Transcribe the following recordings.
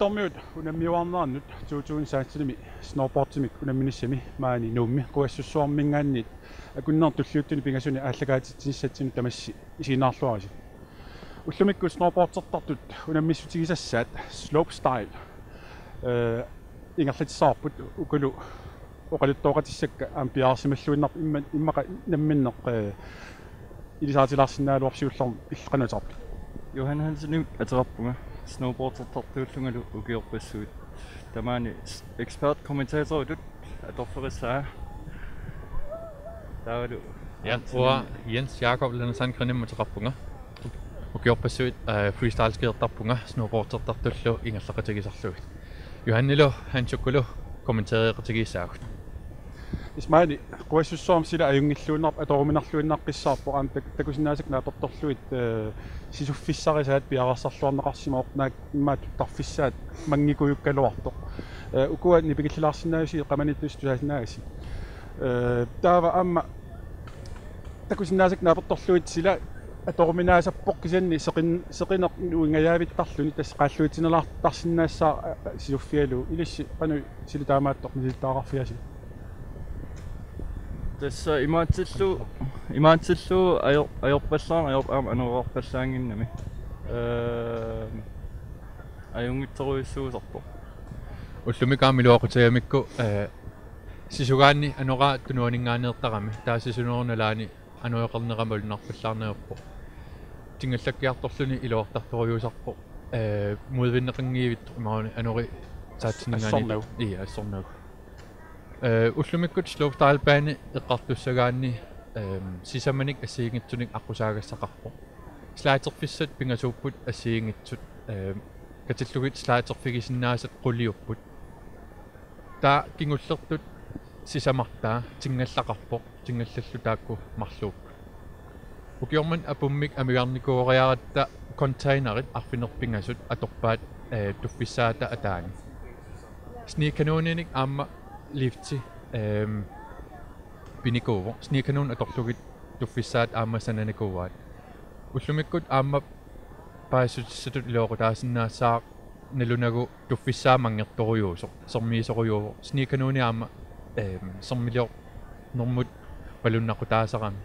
иситторmiut унаммиуарнааннут туутуун саатсилими сноубордсимик унамминиссами маани нуумми куассуссуармингааннит акуннаар туллиуттуни пингасуни ааллагаатитсиссатсими тамасси исинаарлуараси уллумикку сноубордсертартут унаммиссутигисассаат slope style э ингерлатсаарпут укулу оқалуттоқатиссакка аам пиаарсималлуиннар имма иммақа намминнеқ э илисаатилаарсинаалуарсиуллерм иллқанутарпи Johan Hansen атераппунга snowboardsertартууллунгалу укиорпассуут тамаани эксперт комментаторут аторферисаа таалу Ja, uа Jens Jakob Lensan Grinnem атераппунга укиорпассуут freestyle скиертарпунга snowboardsertартуллу ингерлақатигисарлугит Johannilo Hansukulu комментариқатигисаагут Исмаани куассуссуарм сила аюнгиллууннар аторуминарлуиннарписсаарпо аам такусинаасак нааторторлуит сисуффиссарисаат пиарарсарлуарнеқарсима орнаак иммаат тарфиссаат мангикуюккалуарто укуа нипигиллаарсинааси қаманиттус тусаасинааси таава амма такусинаасак нааторторлуит сила аторуминаасаппоқ кисанни сеқин сеқинеқ уингаяавиттарлуни тас qaаллуутинелаартарсинаассаа сисуффиалу. Илисси пану сила таамааттоқ мисилтаақарфиаси tässä imaatsillu imaatsillu ajo ajorpallaan ajor aam anuorpallaanginnami э ajungittoruissuusarpo уллумикаамилуақутаямикку э сисугаанни анора тунуанингаанеэртарами таасисунерналаани ануеқарнерамал нарпаллаарнеерпо тингаллаккиарторлуни илуартарторюусарпо э мудвиннеқингиивит имаани анори таатсинингаани ия ассорнагу э уллумиккут слоуптаалбаани эққартуссагаанни э сисаманик ассиингитсуник аққусаагассақарпо слаатерфиссат пингасууппут ассиингитсут э катиллугит слаатерфигисиннаасат қулиуппут. Таа кингуллертут сисамартаа тингаллақарпо тингаллаллу таакку марлууп. Укиорман апуммик амигарникуориаратта контейнерит арфинерпингасут аторпаат э туффиссаата атаани. Сниканууниник аама лифти эм биникуво сниканун аторлугит туффиссаат аамасананикуваат уллумиккут аама паасутсатут лоорутаасиннаассаа налунагу туффиссаамангерторуйуусо сормиисоруйуво сниканууни аама эм сормилиор нормут палуннакутаасарами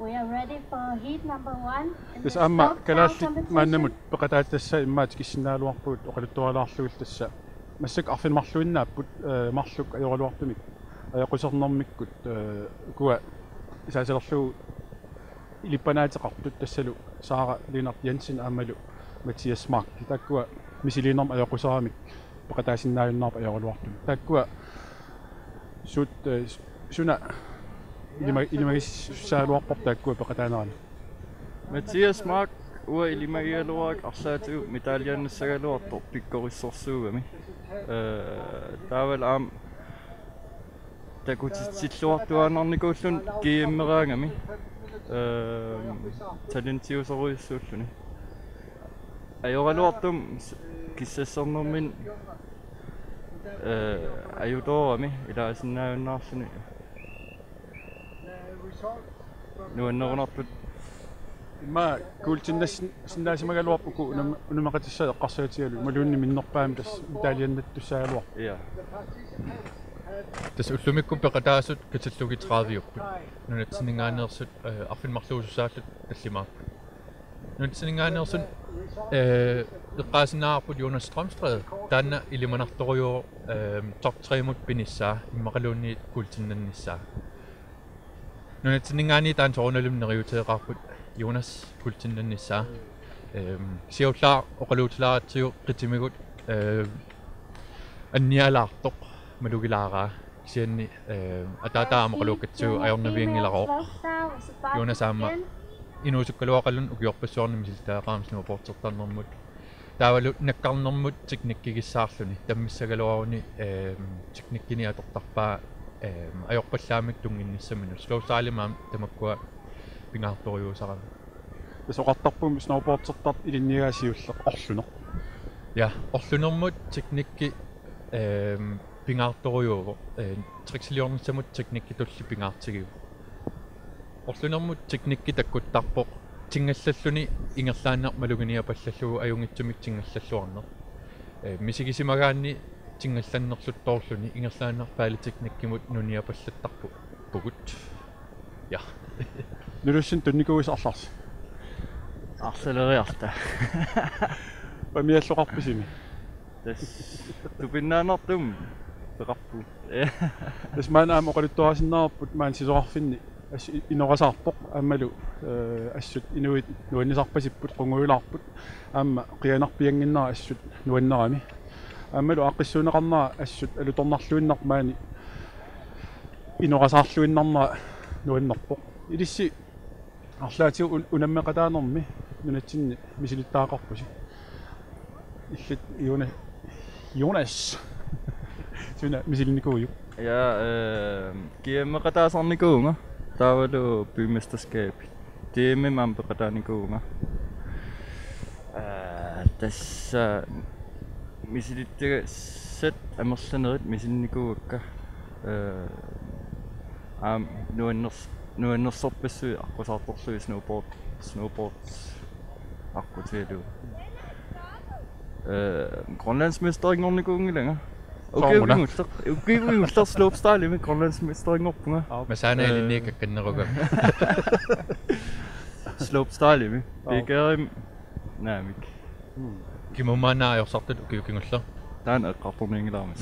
We are ready for heat number 1. тас аама калаалли мааннамут пекатаатасса иммаат киссинааluarpuut оқалуттуалаарлугил тасса массак арфинмарлуиннааппут марлук ajorluartumik ajaqusernэрмиккут куа исаасалерлугу илиппанаатеқартут тассалу саара линарт янсин аамалу матиас марк таккуа мисилинерм ajaqusерамик пекатаасиннааюннаарпа ajorluartumik таккуа сут суна илима илимагис саалуарпар таккуа пекатаанерани Mathias Mark уа илимагиалуарак арлаатигу металлианнассагалуартор пиккориссорсуугами э таавал аам такутитсиллуартуанарникууллун кииммераангами э талентиусоруиссууллуни ajoralortum киссассернэрмин э аюторами илаасиннаавиннаарлуни нуаннерунарпут имма куултиннас синнаасимагалуарпуку унумақатиссаа эққарсаатигалу малуунни миннерпаами тас италианнат туссаагалуар я тас уллумикку пеқатаасут катиллуги 30-юппут нунатсинингаанерсут арфинмарлуусусааллут таллимааппут нунатсинингаанерсун э эққаасинаарпут Jonas Strømstræde таанна илиманарторуйоо э топ 3 мут пиниссаа иммақалуунни куултиннанниссаа нунатсинингаани таан торуналумнериутеэқарпут Jonas Kultinen Nissa. Øhm, siger jo klar, og rødløb til at til rigtig meget godt. Anni er lagt op, men du kan lære. Siger ni, at der der er meget lukket til, og jeg er nødvendig lærer. Jonas er med. Endnu så kan du også løn, og jeg er på sådan, hvis der er ramsen og bortset der noget mod. Der var lidt nakkarnermut teknikkige saarluni. Tammissagaloruni ehm teknikkini atortarpaa ehm ajorpallaamik tunginnissaminu. Slow saalimaam tamakkua пингаарторюусарами тасоқартарпум сноубордсертарт илиннигаасиуллеқ орлунеқ ja орлунэрмут техникки эм пингаарторюуво э триксилиорнсамут техникки тулли пингаартигиу орлунэрмут техникки таккуттарпоқ тингаллаллуни ингерлааннер малугиниа паллаллугу аюнгитсумик тингаллаллуарнер э мисигисимагаанни тингалланнерлуттоорлуни ингерлааннарпаали техниккимут нуниапаллаттарпу пугут. Я нэрсэн төнникуис арларс арселериарта памиаллоқарписими тас тупиннаанартум пеқарпу тас маана аама оқалуттуарасиннаарпут маан сисоқарфинни ас инорасаарпоқ аммалу э ассут инуит нуаннисарпасиппут қунгуилаарпут аама қианарпиангиннара ассут нуаннерами аммалу аққиссуунеқарнаа ассут алуторнарлуиннар маани инорасаарлуиннарнаа нуаннерпоқ илисси арлаатиу унаммеқатаанерми нунатсинни мисилиттаақарпуси. Иллит иуна Jonas сюна мисилникууju ja øh giemmeqataasarnikuunga taavalu bymesterskab tiimi mampeqataanikuunga аа тасса мисилиттага сат амерланерит мисинникуугакка э аам нуаннерс нуаннерсорпассуи аққусаарторлуи snowboard snowboard аққутиалу э грønlandsmesteringerникуунгилага укиугингуллер укиугингуллер slopestyle ими грønlandsmesteringerpunga масаанаалинни какканнеруга slopestyle ими бигерим наамик кимумаанаajorсартут укиукингуллер таан эққарторнингилаармас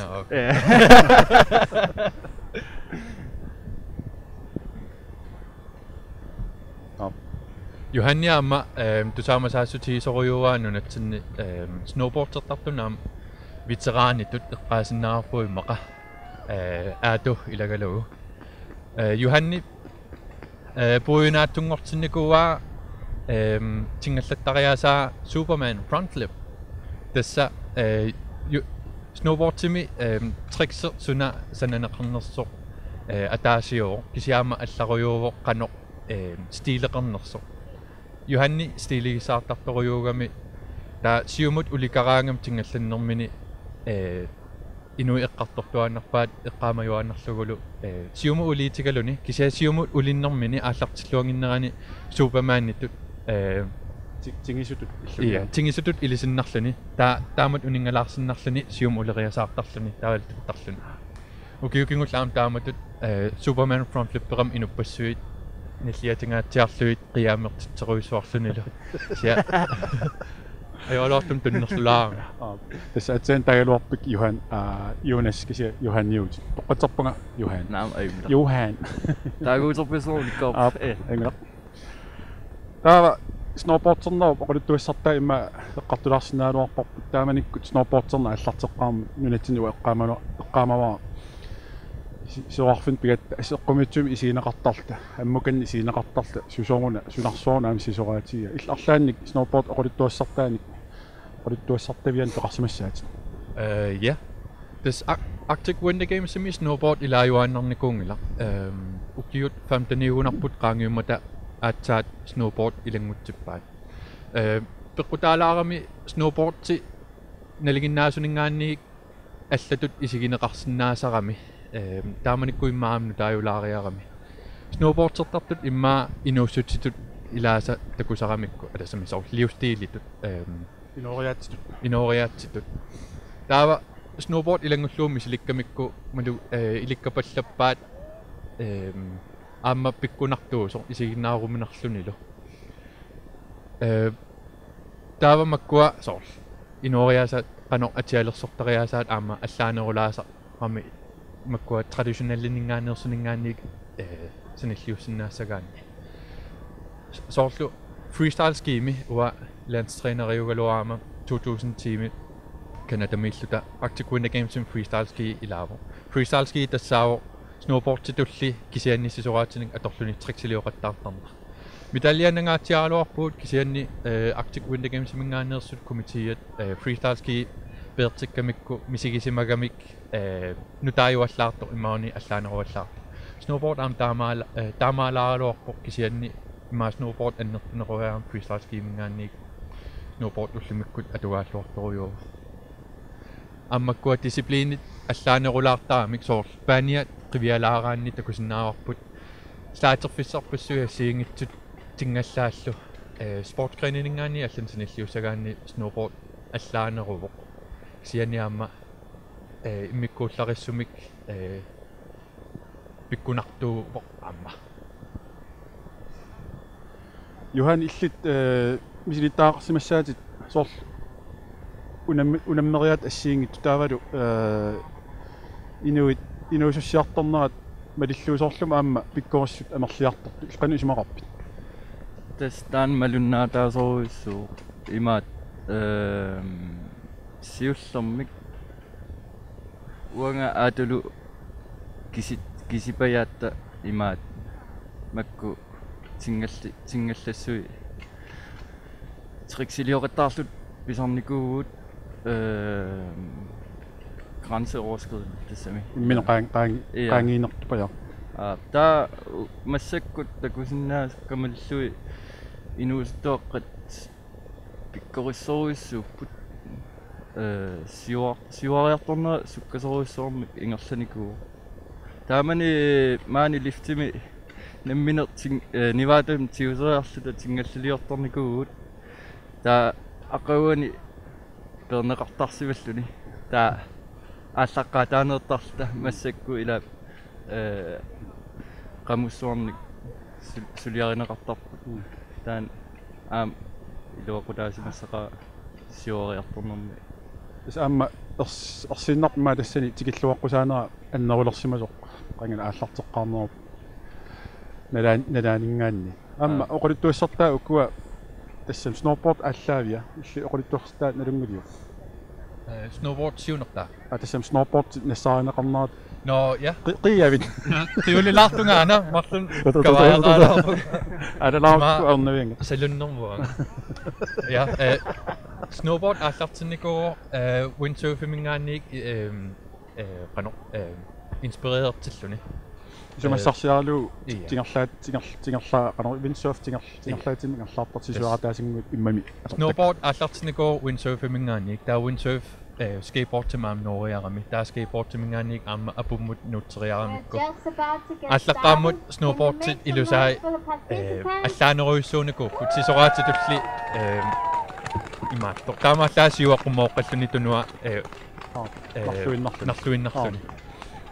наа э Johanni amma ehm tusaamasaassути sorujuaa nunatsinni ehm snowboardsertartunaam veteraanitut eqqaasinnaarpui maqa э аату илагалугу э Johanni э пуйнааттунгортинникуаа эм тингаллаттариасаа Superman front flip тасса э snowboardtimi эм триксер суна сананеқарнерсоқ э атаасиоо кисиаама алларуйуувоқ қано э стилеқарнерсоқ Johanni стилигисаартарторюугами таа сиумут уликараангам тингалланнэрмини э инуи эққартортуаннарпаат эққаамаюаннарлугулу э сиуму улиитигалуни кисаа сиумут улиннэрмини ааллартиллуангиннерани супермаанниттут э тингисутут ия тингисутут илисиннарлуни таа таамат унингалаарсиннарлуни сиум улериасаартарлуни таавалтартарлуни укиукингуллаам тааматут э супермен фронт флипперам инуппассуит ниллиатингаатсиарлуит қиаамертитсеруисуарлунилу сиа аёлоортум туннерлулаарга тасса атсаан тагалуарпик Johan а Jonas кися Johan News тоққатерпунга Johan наам аюмла Johan таагуусерписоо аа ликкоо э. энгла таава snowboardserna оқалуттуассартаа имма эққартулаарсинааруарпарпут тааманиккут snowboardserna аллартеққарми нунатсини уэққаамано эққаамаваа сиорфин пигат асеққумитсуми исиинеқартарта аммуканни исиинеқартарта сусоруна сунарсуурнаами сисораатига илларлаанник snowboard оқалуттуассартааник оқалуттуассартавиан тоқарсимассаати э я this Arctic Winter Games simi snowboard ilaajuaannarnikuungila ehm ukiut 15 qaangiummata aatsaat snowboard ilangutippaat э пеккутаалаарами snowboard ти налигиннаасунингаанни аллатут исигинеқарсинаасарами эм тааманиккуиммаамну таажулаариарами snowboard-сертартут иммаа инууссутситут илааса такусарамикку аласами соор лиустиилитут эм инориаатситут инориаатситут таава snowboard илангуллуумми силиккамикку малу э иликкапаллаппаат эм аама пиккунартуусо исигиннааруминарлунилу э таава маккуа соор инориаасаат qano atialersortariaasaat aama allaanerulaasa qami makkua traditionalliningaaneersuningaannik э саниллиуссиннаассагаанни соорлу freestyle skimi уа landstræneriugaluaama 2000 тими канадамииллута Arctic Winter Games in freestyle ski илааву freestyle ski тассааву snowboard титулли кисианниссисораатсинник аторлуни триксилиоқаттаартарна медальяанангаатиаалуарпуут кисианни э Arctic Winter Games мингаанерсут комитиат э freestyle ski пеэртиккамикку мисигисимагамик э нутааюаллаарто имаани аллаанеруаллаарто snowboard am таамаала э таамаалааралуарпо кисианни имаа snowboard аннертунеруаам freestyle ski мингаанник snowboard уллимиккут атугааллуарторуйуу аммаккуа дисциплинит аллаанерулаартаамик соор паниа qivиалаараанни такусиннааварпут слаатерфиссарпассуя сиингитсут тингаллааллу э спортгрейнингаани аллансиниллиусагаанни snowboard аллаанерувоқ сианиаама э иммиккуулларissumik э пиккунартуу амма. Johan illit э мисилитаақарсимассаатит соор унам унаммериат ассиингит таавалу э инуит инуусуссиарторнерат малиллуусоорлума аама пиккориссут амерлиарторту илқану исмақарпит тастан малуннаатаасоруиссуу имаат эм сиуллэрмик уанга аатулу кисит кисипаяатта имаат макку тингалли тингаллассуи триксилиоқаттаарлут писарникуугут эм grænseoverskridende тассами иммина qaang qaang Iya. qaangiinertupaya а та массаккут такусиннаа камаллуи инуустооққат пиккориссоруиссууппут э сиуар сиуариарторнера суккасоруиссоорми ингерланикуу таамани маани лифтими намминер тин ниваатам тиусериарлута тингаллилиорторникуугут та ақауани пернеқартарсиваллуни та ааллаққаа таанеэртарлута массакку ила э qamусsuarnik suliarinaqartarput taan aam iluaqutaasimassaqaa siuariartornermi ис аама ерс ерсиннарпма тассани тикиллуаққусаанера аннерулерсимасоқ. Qangana ааллартеққарнеру налаан налаанингаанни аама оқулиттуиссартаа уккуа тассам сноуборд ааллаавиа. Илли оқулиттуарстаа налунгулиу э snowboard сиунерта? А тассам сноуборд нассааринеқарнерат но я қиявит тиулилаартунгаана марлун каваяраа адалаарту арнавианга салуннэрмуа я э snowboard ааллартинникоо э windsurfingaanik э э qano э инспирертиллуни сумассарсиарлу Iya. тингерлаат тингер тингерлаа qano windsurf тингер тингерлаатин ангерлаартартисуаратаасингут иммами snowboard ааллартинникоо windsurfingaanik таа windsurf э skateboard тимаам нориарами таа skateboard тимingaanik аама апуммут нуутсериарамикку Just about to get аллаққааммут started. snowboard Can you make илусаи some noise for the э participants? аллаанеруйссуунакку сисораатитулли э имаатто таамааллаасиуаққумооққаллуни тунуа э э нарлуиннарлуни нарлуиннарлуни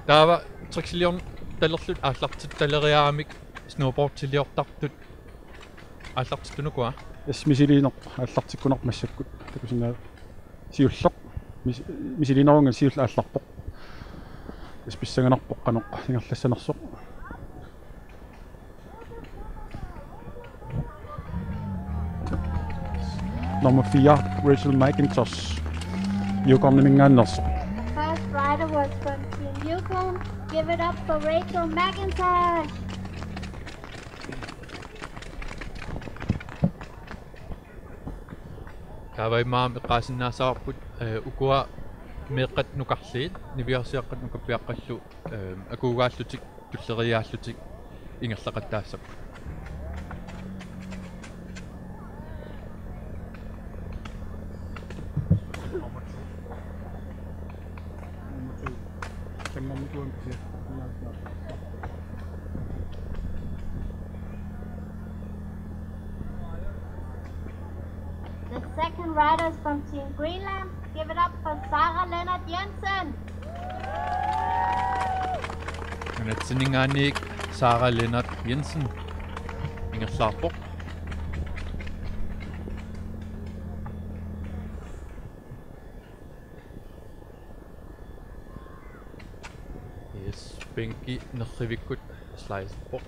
таава триксилиорн талерлут ааллартит талериарамик snowboard тилиортартут ааллартитунукуа эсмисилинер аллартиккунер массаккут такусинаа сиуллеқ мисилинерунган сиулла аалларпоқ эсписсаганарпоқ канеқ сингерлассанерсоқ Nummer 4, Rachel McIntosh. Yukon Minganos. First rider was from Team Yukon. Give it up for Rachel McIntosh. таавай маам эққаасиннаасаарпут э укуа меэққат нукарлиит нивиарсиаққат нукаппиаққаллу э акуугааллутик туллериааллутик ингерлақаттаассап The Inanik Sara Lennart Jensen. Ingerslapok. Yes, Pinky Nakhivikut Slice Pok.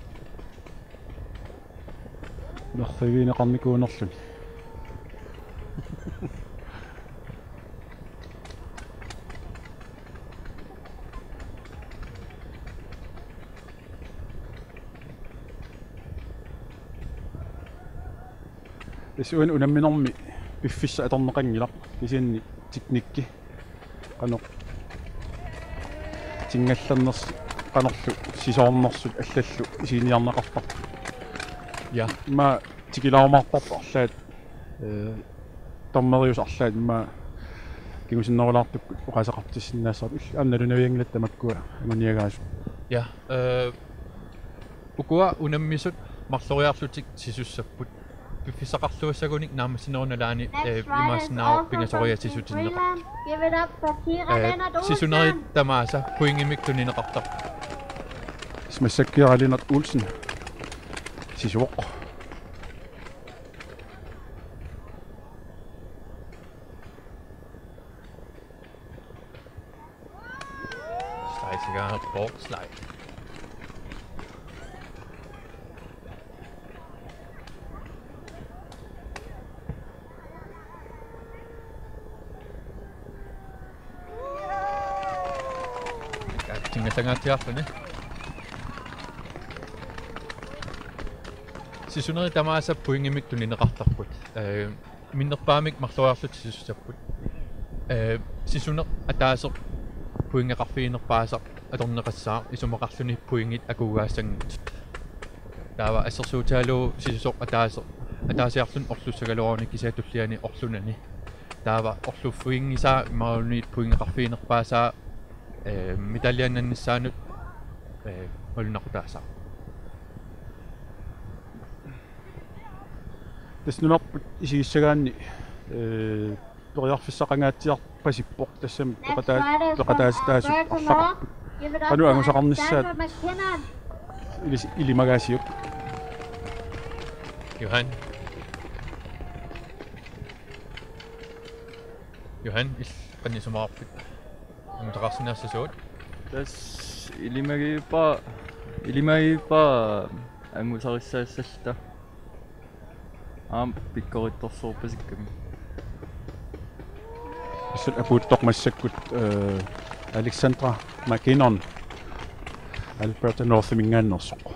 Nakhivi Nakamiku Nakhlim. Исуан унамминерми пиффисса аторнеқангила кисианни тикникки канеқ тингаллернерс канерлу сисоорнерсут аллаллу исиниарнеқартар Ja, ма тикилаумаарпарпа арлаат э томмериус арлаат ма кигусиннерулаартукку оқасақартиссиннаассаар ил амналунавиангилат тамаккуа аманиагаасу. Ja. Э укуа унаммисут марлориарлутик сисуссаппут Bifisarartuasagunik namasinonalani imasnao pingasoria sisutinneqart. Give it up for Kira Lennart Olsen. Sisuneri tamasa puingimiktuninneqartar. Smasak Kira Lennart Olsen. Sisuoq. Slice, jeg har slice. слайсигаа борт слайд тингалангаатиарпани сисунери тамааса пуингимик тунинеқартарпут э миннерпаамик марлуаарлут сисусаппут э сисунеқ атаасеқ пуингеқарфиинерпаасақ аторнеқассаа исумақарлуни пуингит акуугаассангит таава ассерсуутаалу сисусоқ атаасеқ атаасиарлун орлуссагалуарни кисаатуллиани орлунани таава орлуффуингисаа имаруни пуингеқарфиинерпаасаа э медалианнаннссаанут э олунақутаасаа таснунарпут исигиссагаанни э ториарфиссақангаатсиар пасиппоқ тассам متغاصين نفس سعود بس اللي ما يبا اللي ما يبا المتغي سلسلتا ام بيكوري تصو بزكم بس الأبو تقما السكوت الكسندرا آه، ماكينون. البرتا نورث من النصق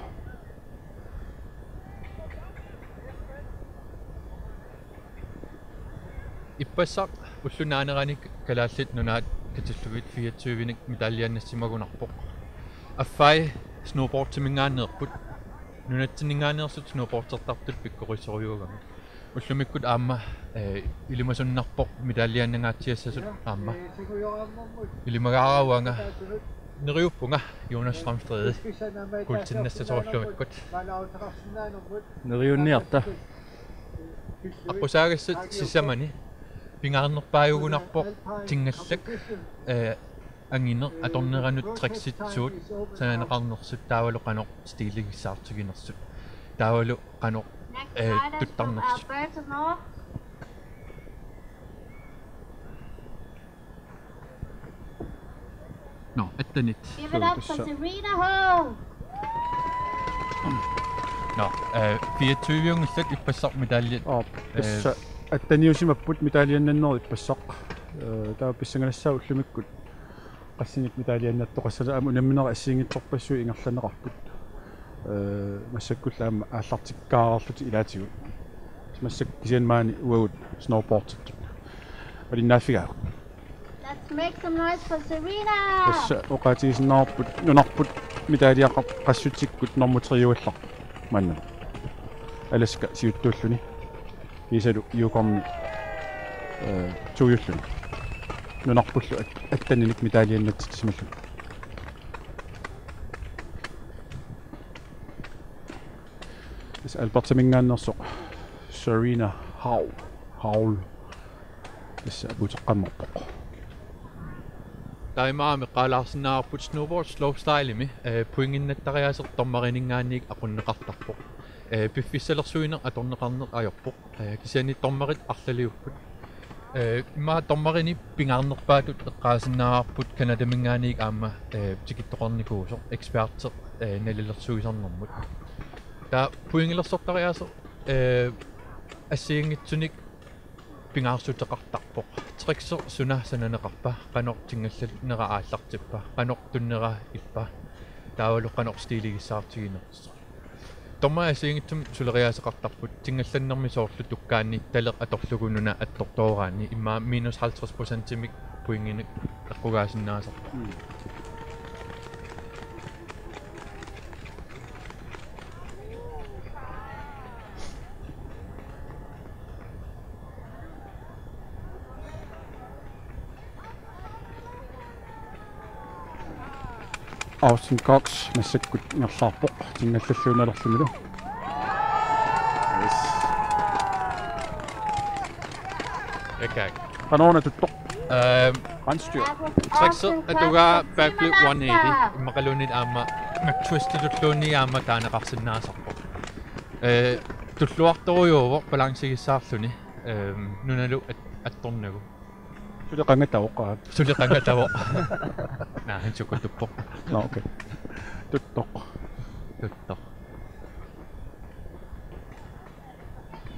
ippassaq ullunaaneranik kalaallit nunaat kategori 24 vinding medaljer Nassima Gunarbo. Affai snowboard til min anden erkut. Nu er det min anden erkut snowboard til tabtel pikkori sorjugang. Ullumikkut amma ilimasunarbo medaljer nangatiasasut amma. Ilimagarawaanga neriuppunga Jonas Ramstræde kultinnastatorlumikkut. Neriunniarta. Apposaagassut sisamani пингаарнерпааюгунарпоқ тингаллак э ангинер аторнеранут трикситсуут сананеқарнерсут таавалу қанеқ стилигиссаартигинерсут таавалу қанеқ Next Eh, rider is from tuttarnersi. Alberta North. но аттанит Give it up for So- Serena Hall. но э 24-юнгиллак иппассар медалли аа пасса аттаниусимаппут медалианнаннери пассақ э таа писсанганассаа уллумиккут qassinik медалианнаттоқассала аму намминера ассиингитсорпассуи ингерланеқарпут э массаккуллаама ааллартиккаарарлути илаатигут массак кисианмаани уагут сноуборд олиннааффигаа Let's make some noise for Serena. тасса оқаатигисиннаарпут нунарпут медалиаққа qassutsikкут нормутриуаллар манна аласка сиуттууллуни кисалу юукорни э туйуллуни нунарпуллу аттаниник медалианнатсит сималлу This Alberta mingaannersoq Serena Howl Howl Tässä puteqqammerpoq таймаами qaalaarsinnaarput snowboard slopestyle-ими э пуингиннаттариасертормаринингаанник aqunneqartarpoq э пиффиссалерсуинер аторнеқарнеқ ajorpoq э кисиани тормарит арлалиуппут э имма тормарини пингаарнерпаатут эққаасиннаарпут канадамингааник аама э тикиттоқарникуусо экспертеқ э налилерсуисарнэрмут та пуингилерсортариасо э ассиингитсуник пингаарсутеқартарпоқ триксер суна сананеқарпа қанор тингаллал нера ааллартиппа қанор туннера иппа таавалу қанор стилигиссаартигинерс томма ассиингитсум сулериаасеқартарпут тингалланнэрми соорлу туккаанни талеқ аторлугунуна аттортоогаани имма минус 50% Austin Cox нерлаарпо тингаллаллуунерлумилу Ekak. Hvornår er du dog? Øhm... Brandstyr. Trækset er backflip 180. Magalunit ama Magtwistet du klunni amma, der er en rapsen naser på. Øh... туллуарторуйуувор балансигиссаарлүни эм нуналу атторнагу suli qangatavoqqaa сулеқангатаво наахан сукутуппо no okay tuttoq туттор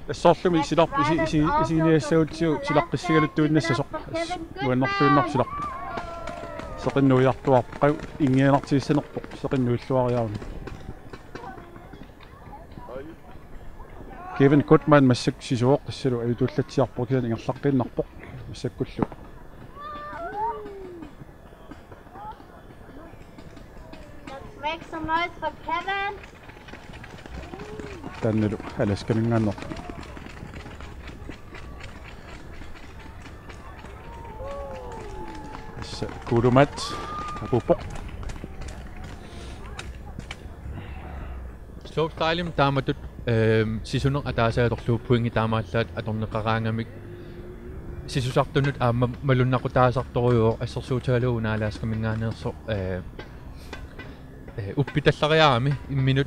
тассоорлуми силарп иси иси исигиниассагутсиу силаққиссигалуттуиннасса соқ нуаннэртуиннар силарпи соқиннуиартуарпау ингианартииссанерпоқ соқиннуиллуариаарни Kevin Goodman массак сисуоқ тассалу аютуллатсиарпо киан ингерлаққиннарпоқ массаккуллу Make some noise for Kevin. Tänne äleskelingän no. Tässä kudumat. Pupo. Slå stejlim, der er med Øhm, sisunuq ataasaatoqlu puingitaamallat atorneqaraangamik sisusartunut aamma malunnaqutaa sartoruyuo assersuutagalugu naalaaskamingaaneerso ee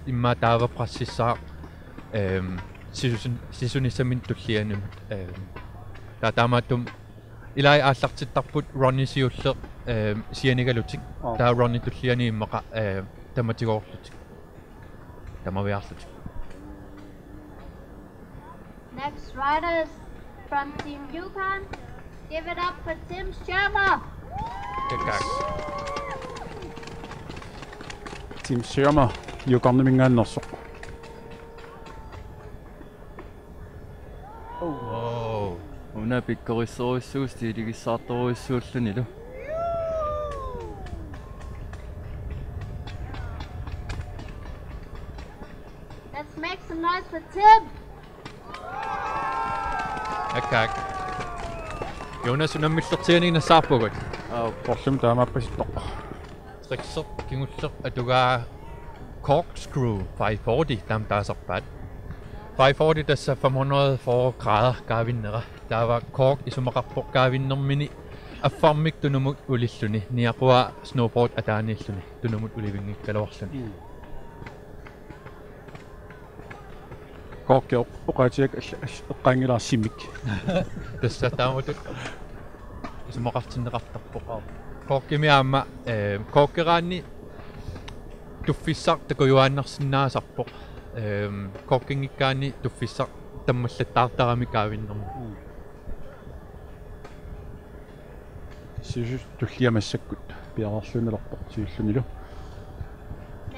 иммаа таава прассиссаа эм сисусун сисуниссамин туллианумат эм таа таамааттум илай ааллартиттарпут ронни сиулле эм сианигалутик таа ронни туллиани иммақа э таматигоорлутик тамавиарлутик Next riders from Team Yukon. Give it up for Tim Sherma. 팀수염아 유감도 민간 넣었어 오우 오늘 비꼬리 소스 스티리기 in 술스니도 Let's make some noise for Tim! kijk. Jonas, unang mislok in de. Oh, hem daar maar precies striksop, kimusop, at du har corkscrew 540, dam der er så bad. 540 der er 500 for grader, gavinere. Der var cork i som rapport gavinere mini. A formik du numut ulissuni, ni at snowboard at der er nissuni. Du numut ulivingi, kalvarsuni. Cork jo, og rejtjek, simik. Det er sådan, at der som rapport, rapporter corkimi аама э corkeraanni туффиссар такуюааннарсинаасарпоқ эм corkingikkaani туффиссар таммаллаттаартарами kaавиннэрму сисус туллиамассаккут пиарарлуналерпоқ сиуллунилу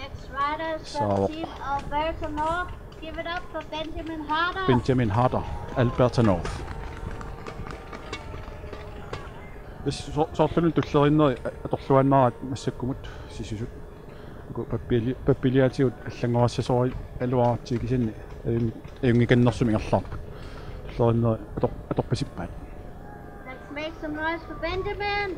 Next riders So- from Team Alberta North. Give it up for Benjamin Harder. Benjamin Harder Alberta North Let's make some noise for Benjamin.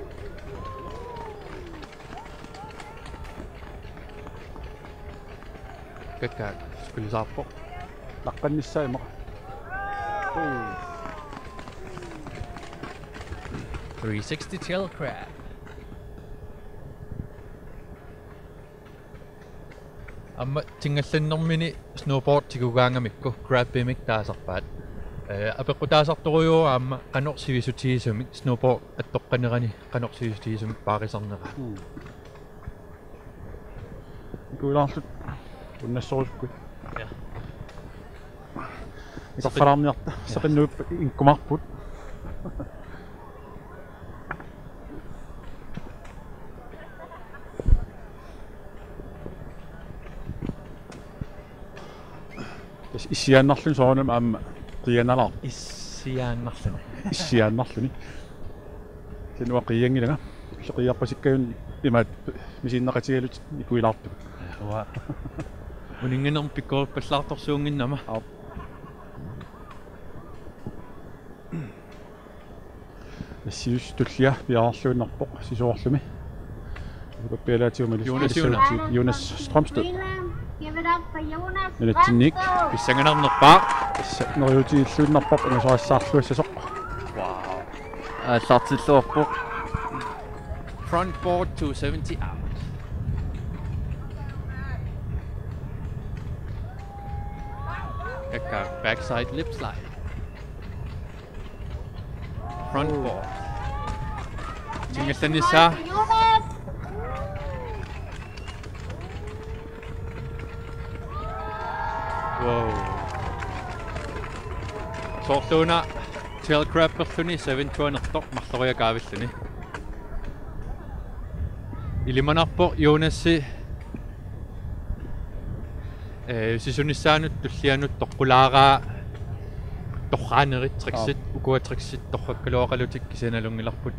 360 tail crab amma tingallannermini snowboard tigugaangamikku grab bimik taasarpaat э апеккутаасарторуйуа аама канорсивисутигисумик snowboard аттоққанерани канорсивисутигисумик паарисарнера куулаарлут уннассорусуккут Ja. исарфалаарниарта сеқиннууп инкумарпут Тас исиааннарлун соонам аама қианалаар иссиааннарлуни исиааннарлуни синуа қиангилага сеқиарпасиккаюн имаат мисиннақатигалут икуилаарту уа унингенерм пиккор паллаарторсуунгиннама ассиус туллиа пиаарлуиннарпоқ сисуорлуми паппиалаатиума Jonas Jonas Jonas Strømsted Greenland. Give it up for Jonas. Men det er Nick. Strømsted. писсангенернерпаа нерюутииллуиннарпоқ инусарассаарлуассасоқ вау ааллартиллуарпоq Front board 270 out. Ekka backside lip slide. Front board. Tingellanissa. Wow. Sortuna tail crapperluni 720 марлориа kaavilluni. Ilimanarpo Jonassi э сисунissaanut туллианут тоққулаагаа торрааnerit триксит укуатриксит торраккалуақалутик кисаналунгиларпут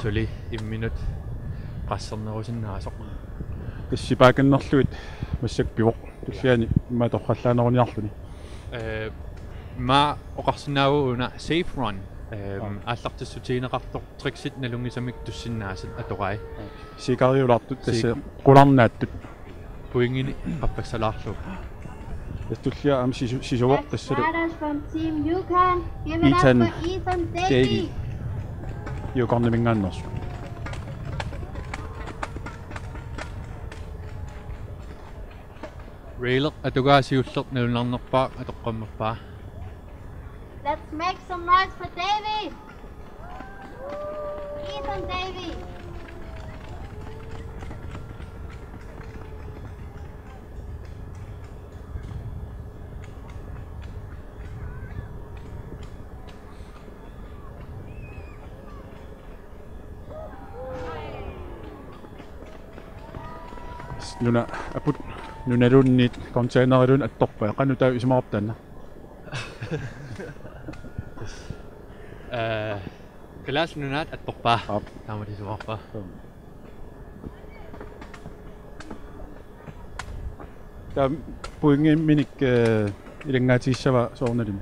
сули имминут qassernерусиннаасоқ тассипааканнерлуит массак пивоқ туллиани имма торраллаанерuniarluni э ма оқарсинаавууна safe run. Эм ааллартиссутиинеқартоқ триксит налунгисамик туссиннаасат аторай сикариулаартут тасса qulарнааттут пуингини аппассалаарлу туллиа ам сисувоқ Next тассалу riders from Team Reelok atugaasiullert nulunarnerpaak park. Let's make some noise for Davy. Ethan Davy. Luna, put. Нуналунниит контейнерилун атторпаа канута исмаартаана э класс нунат атторпаа Ап. тааматисуарпаа та пуинги миник илангаатиссава соорналим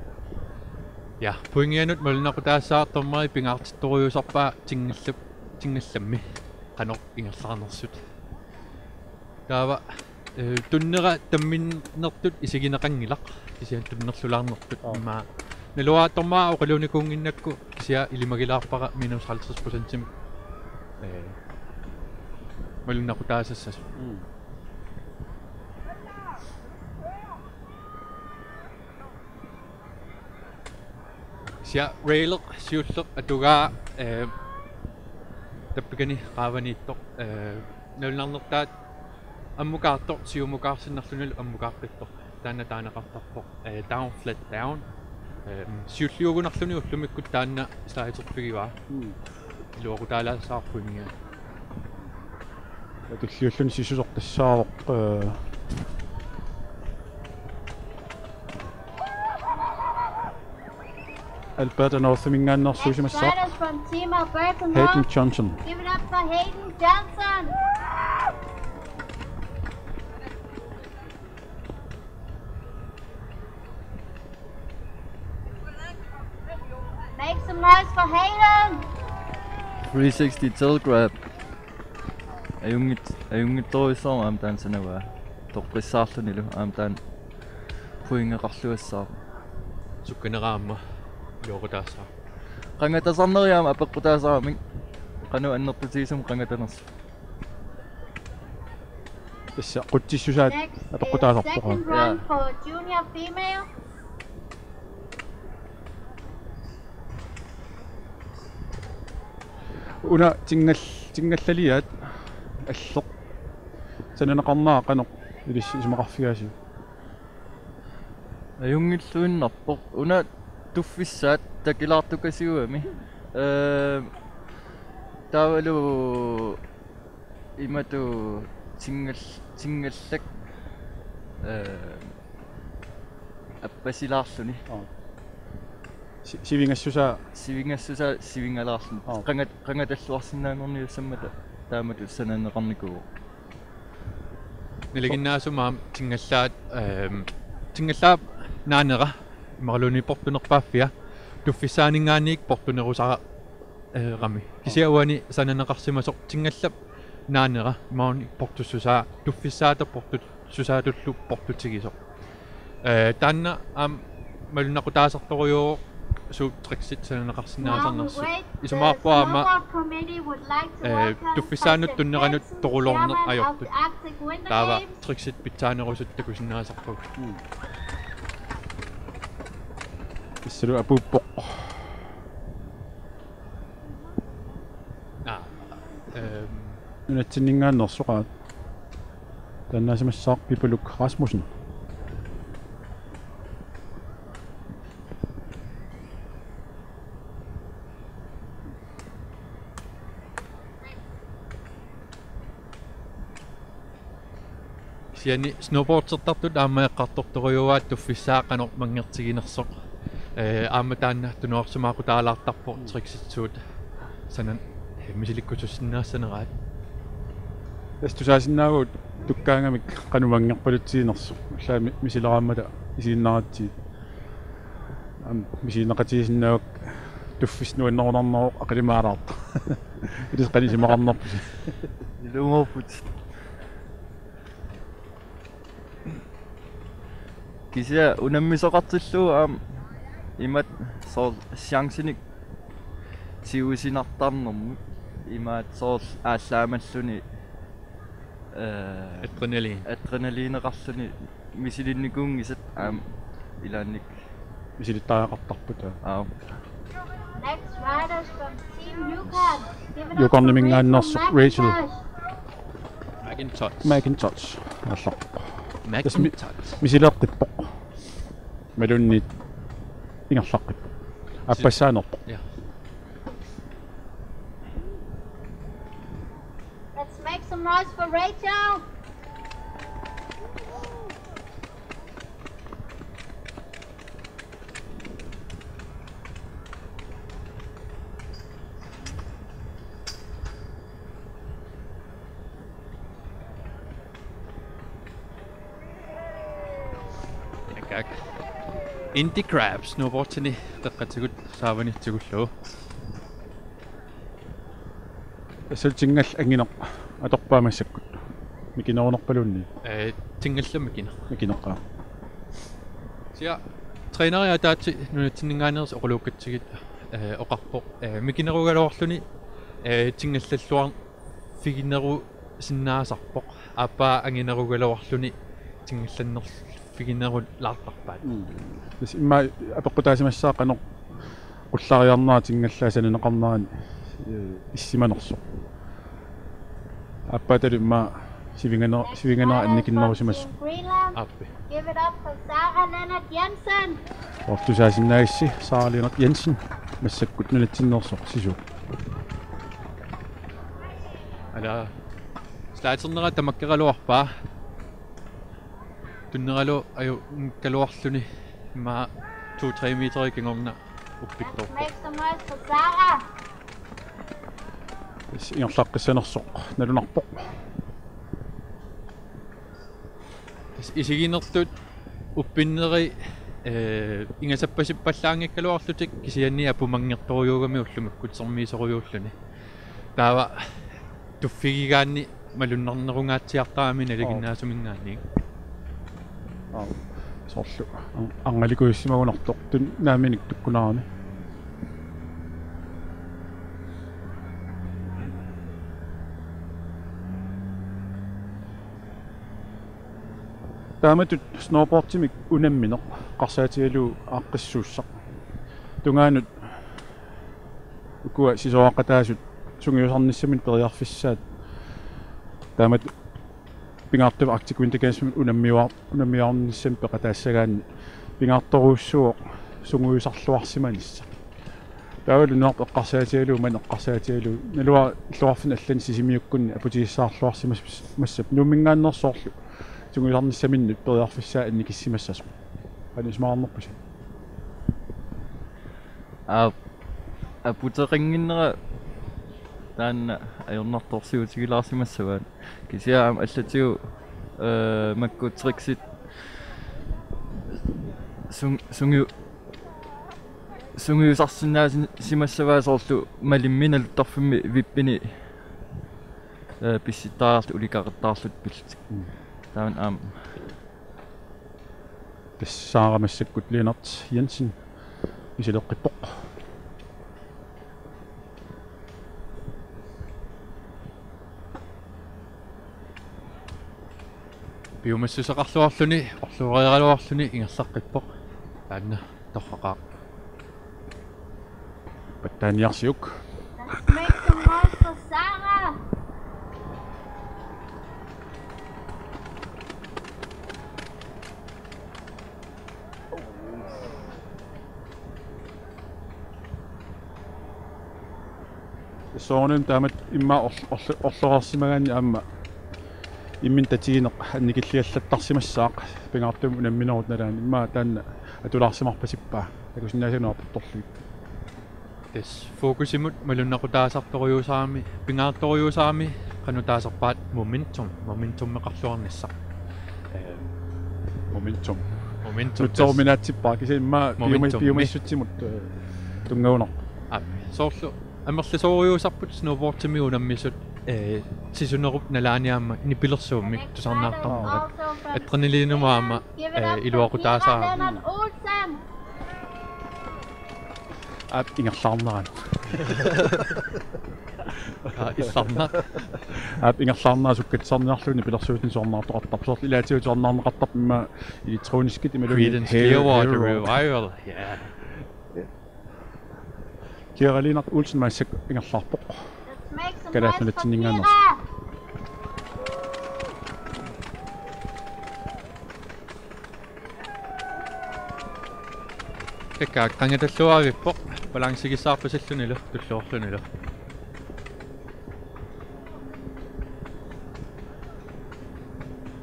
я пуингианут малунақутаассаартормари пингаартитторуйусарпаа тингиллап тингалламми qanor ингерлаарнерсут таава э туннера тамминнертут исигинеқангилақ кисиан туннерлулаарнертут Аа. имма налуаатормаа оқалуникунгиннакку кисиа илимагилаарпара минус 50% э малунақутаассассас sia railer siulleq atugaa э таппикани qaavaniittoq э налунарнертаат аммукаартор сиумукаарсиннарлунал аммукаартиттоq таана таанеқартарпоq э down flat down э сиуллиугунарлуни уллумиккут таанна слайтерпигиваа илуакутаалаасаарпунига туллиуллун сисусор тассаавоқ э Alberta Northmingaannersuusimassaq Next riders from Team Alberta Hayden North. Johnson Give it up for Hayden Johnson. Make some noise for Hayden. 360 tail grab аюнгит аюнгитторисоо аамтаан санава тоққиссаарлунилу аамтаан пуингеқарлуассаа сукканераама илуакутаассаа qangatasarneriaama апеққутаасарамик qanu аннертутиисум qangataners тасса қутсиссусаат Next is апеққутаасарпоqa second Yeah. run for junior female. уна тингал тингаллалиаат аллоқ сананеқарнаа қанеқ илис исмақарфигаасиу аюнгиллуиннарпоқ уна туффиссаат такилаартукасиуами э тавалу имату тингал тингаллак э аппасилаарлуни сивингассуса сивингассуса сивингалаарлун Аа. qangat qangatalluarsinnaanерниуссаммата таамату сананеқарникуу нилагиннаасумаам тингаллаат эм тингаллаа наанера имарлуни портунерпааффиа туффисаанингаанник портунерусара э рами кисиауани сананеқарсимасоқ тингаллап наанера имауни портуссусаа туффисаата портут сусаатуллу портутигисоқ э таанна ам малунақутаасарторуйоо suuttriksit Now we sananaqarsinnaasarnersu wait. The isumaapuaama snowboard committee would like to eh, welcome tuffisaanut President tunneranut Jensen, toqulorner chairman of ajortut. the Arctic Winter taava Games. triksit pitsaanerusut kusinnaasarpug issulu apuuppoq аа эм нунатсиннингааннерсоqaat таннаасимассаақ пипулук расмусен сиани snowboardsertartut аамаэққарторторюаат туффисаақанор мангертигинерсоқ э аама таанна тунуарсумааку таалаартарпо трикситсуут санан мисиликкутуссиннаассанераат тастусаасиннаагуут туккаангамик qanumangерпалутсиинерсо уллаами мисилерааммата исииннаратсиит ам мисинеқатигисиннаавак туффиснуаннерунарнероо ақалимаалаарта илис қалисимақарнерпуси илунгорпут кися унаммисоқартиллуу аам имат соо шансиник сиусинартарнэрму имаат соор ааллаамаллуни э адреналин адреналинеқарлуни мисилинникуунгисат аам илаанник мисилиттаақартарпута аа Next riders from Team Yukon. Give it up Yukon for Nimingaannersuq, Rachel. Macintosh Macintosh Let's make some noise for Rachel. Indie Crabs. Snowboardtini teqqatigut saavanitsugullu. ассалтингал ангинеқ аторпаамассаккут микинерунерпалунни Э tingallamma kina. микинеққаа Sia тренери атаати нунатсиннгаанерс оқулууккатсигит э оқарпоқ э микинеругалоорлуни э тингаллаллуар фигинеру синнаасарпоқ аппаа ангинеругалоорлуни тингалланнер фигинеру лаартарпаат. тас имма апеққутаасимассаа қано qulлариарнаа тингаллаасанунеқарнаани иссиманерсо аппатали имма сивингана сивингана анникиннерусимас Team Greenland. Аппи. Give it up for Sarah Leonard Jensen. ортусаасиннаагисси саалинат янсен массаккут нунатсиннерсо сису Ала слайтернера тамаккералуарпаа. Туннералу аю калуарлуни ма 2-3 метри кингорна Let's уппиттор. make some noise for Sarah. ингерлаққиссанерсоқ налунарпоқ Исигинертут уппиннери э ингасаппасиппаллаангиккалуарлутик кисианни апумангерторюугами уллумиккут сермиисоруйууллуни. таава туффигигаанни малуннарнерунгаатсиартаами налигиннаасумингаанни. аа сорлу ангаликуиссимагунартоқ тун нааминик туккунаарани тааматут сноубордтимик унамминеқ қарсаатигалу ааққиссууссақ тунгаанут укуа сисоақатаасут сунгиусарниссамин периарфиссаат. Таамат пингаартув Arctic Winter Games унаммиуар унаммиарниссам пеқатаассагаани пингаарторууссуоқ сунгуисарлуарсиманисса таавалу нуар эққарсаатигалу ман эққарсаатигалу налуа иллуарфин аллани сисимиуккунни апутигиссаарлуарсимас массап нуммингааннерсоорлу сунгуисарниссаминнут периарфиссаа анникиссимассасо анисмаарнерпуси а апутерингиннера таанна ajornartorsiutigilаарsimassavaat кисиаам аллатигу э маккутриксит сун сунгу сунгиусарсинааси симассаваасоорлу малимминалуттарфимми виппини э писситаарлу уликареttaарлут пилт таан аам тассаарамассаккут линерт янсен исилеққиппоқ биумассусеқарлуарлүни орлуериалуарлүни ингерлаққиппоқ таанна торрақаа паттааниарсиук Let's make some noise for Sarah. сооним таамат имма орлорарсимагаани аама иммин татигинеқ анникиллиаллаттарсимассаақ пингаартум унамминерут налаани имма таанна атулаарсимарпасиппаа такусиннаасинуарпорторлуит тас фокусимут малуннақутаасарторюусаами пингаарторюусаами qanutaasarpaat momentum momentummeqarluarnissaq э моментум. Momentum нутсоорминаатсиппаа киса имма Momentum, биумассутсимут тунгауна. А соорлу. Амерлисориусарпут snowboardтимиу наммисут э сисунеруп налааниаама нипилерсууммик Next rider is тусарнаартарнерат also from атқанилинумаама Give it up э for илуақутаасаа Kira Leonard Olsen. ап ингерлаарнеран илларна ап ингерлаарнаа суккатсарниарлуни пилерсуутин соорнаартоқартарпсорл илаатиут соорнаарнеқартарп имма электронискит ималу Creedence Clearwater Revival yeah киералинар уулсен массак ингерлаарпоқ Let's make some Get noise out from the for tinning Kira. Tekka qangatalluarippoq balansigissaarpasallunilu tulluorlunilu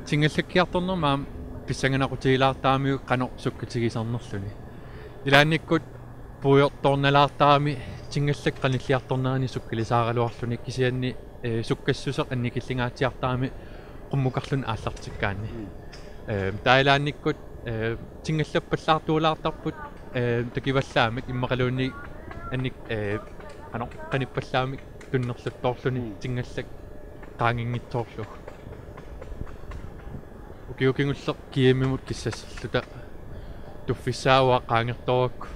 Tingallakkiartornermaam писсанганакутигилаартаамиу қано суккатигисарнерлүни илаанниккут пуйорторналаартаами тингаллак қаниллиарторнерани суккилисааралуарлүни кисианни э суккассусеқ анникиллингаатиартаами qummukarlun ааллартиккаани э таилаанниккут э тингаллаппаллаартуулаартарпут э такиваллаамик иммақалуунни анник э ано qanippallaamik tunnerluttoorluni tingalлак qaangiнгитсоорлуг укиукингуллеқ киемимут киссассерлута туффисаауа qaangertorak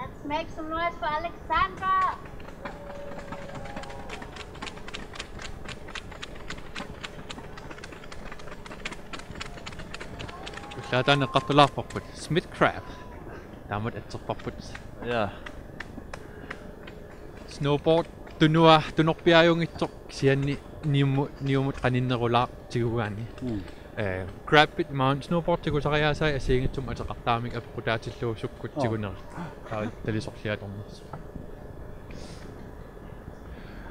Let's make some noise for Alexandra! Ich lade eine Rattala kaputt. Crab. Damit ist er kaputt. Ja. Snowboard. Du nur, du noch Bergung ist doch. Sie haben nie, nie, snowboard тигусариаасаа асиингитсум атеқартаамик аппутаатиллуу суккут тигунери таа талисорлиаторнерс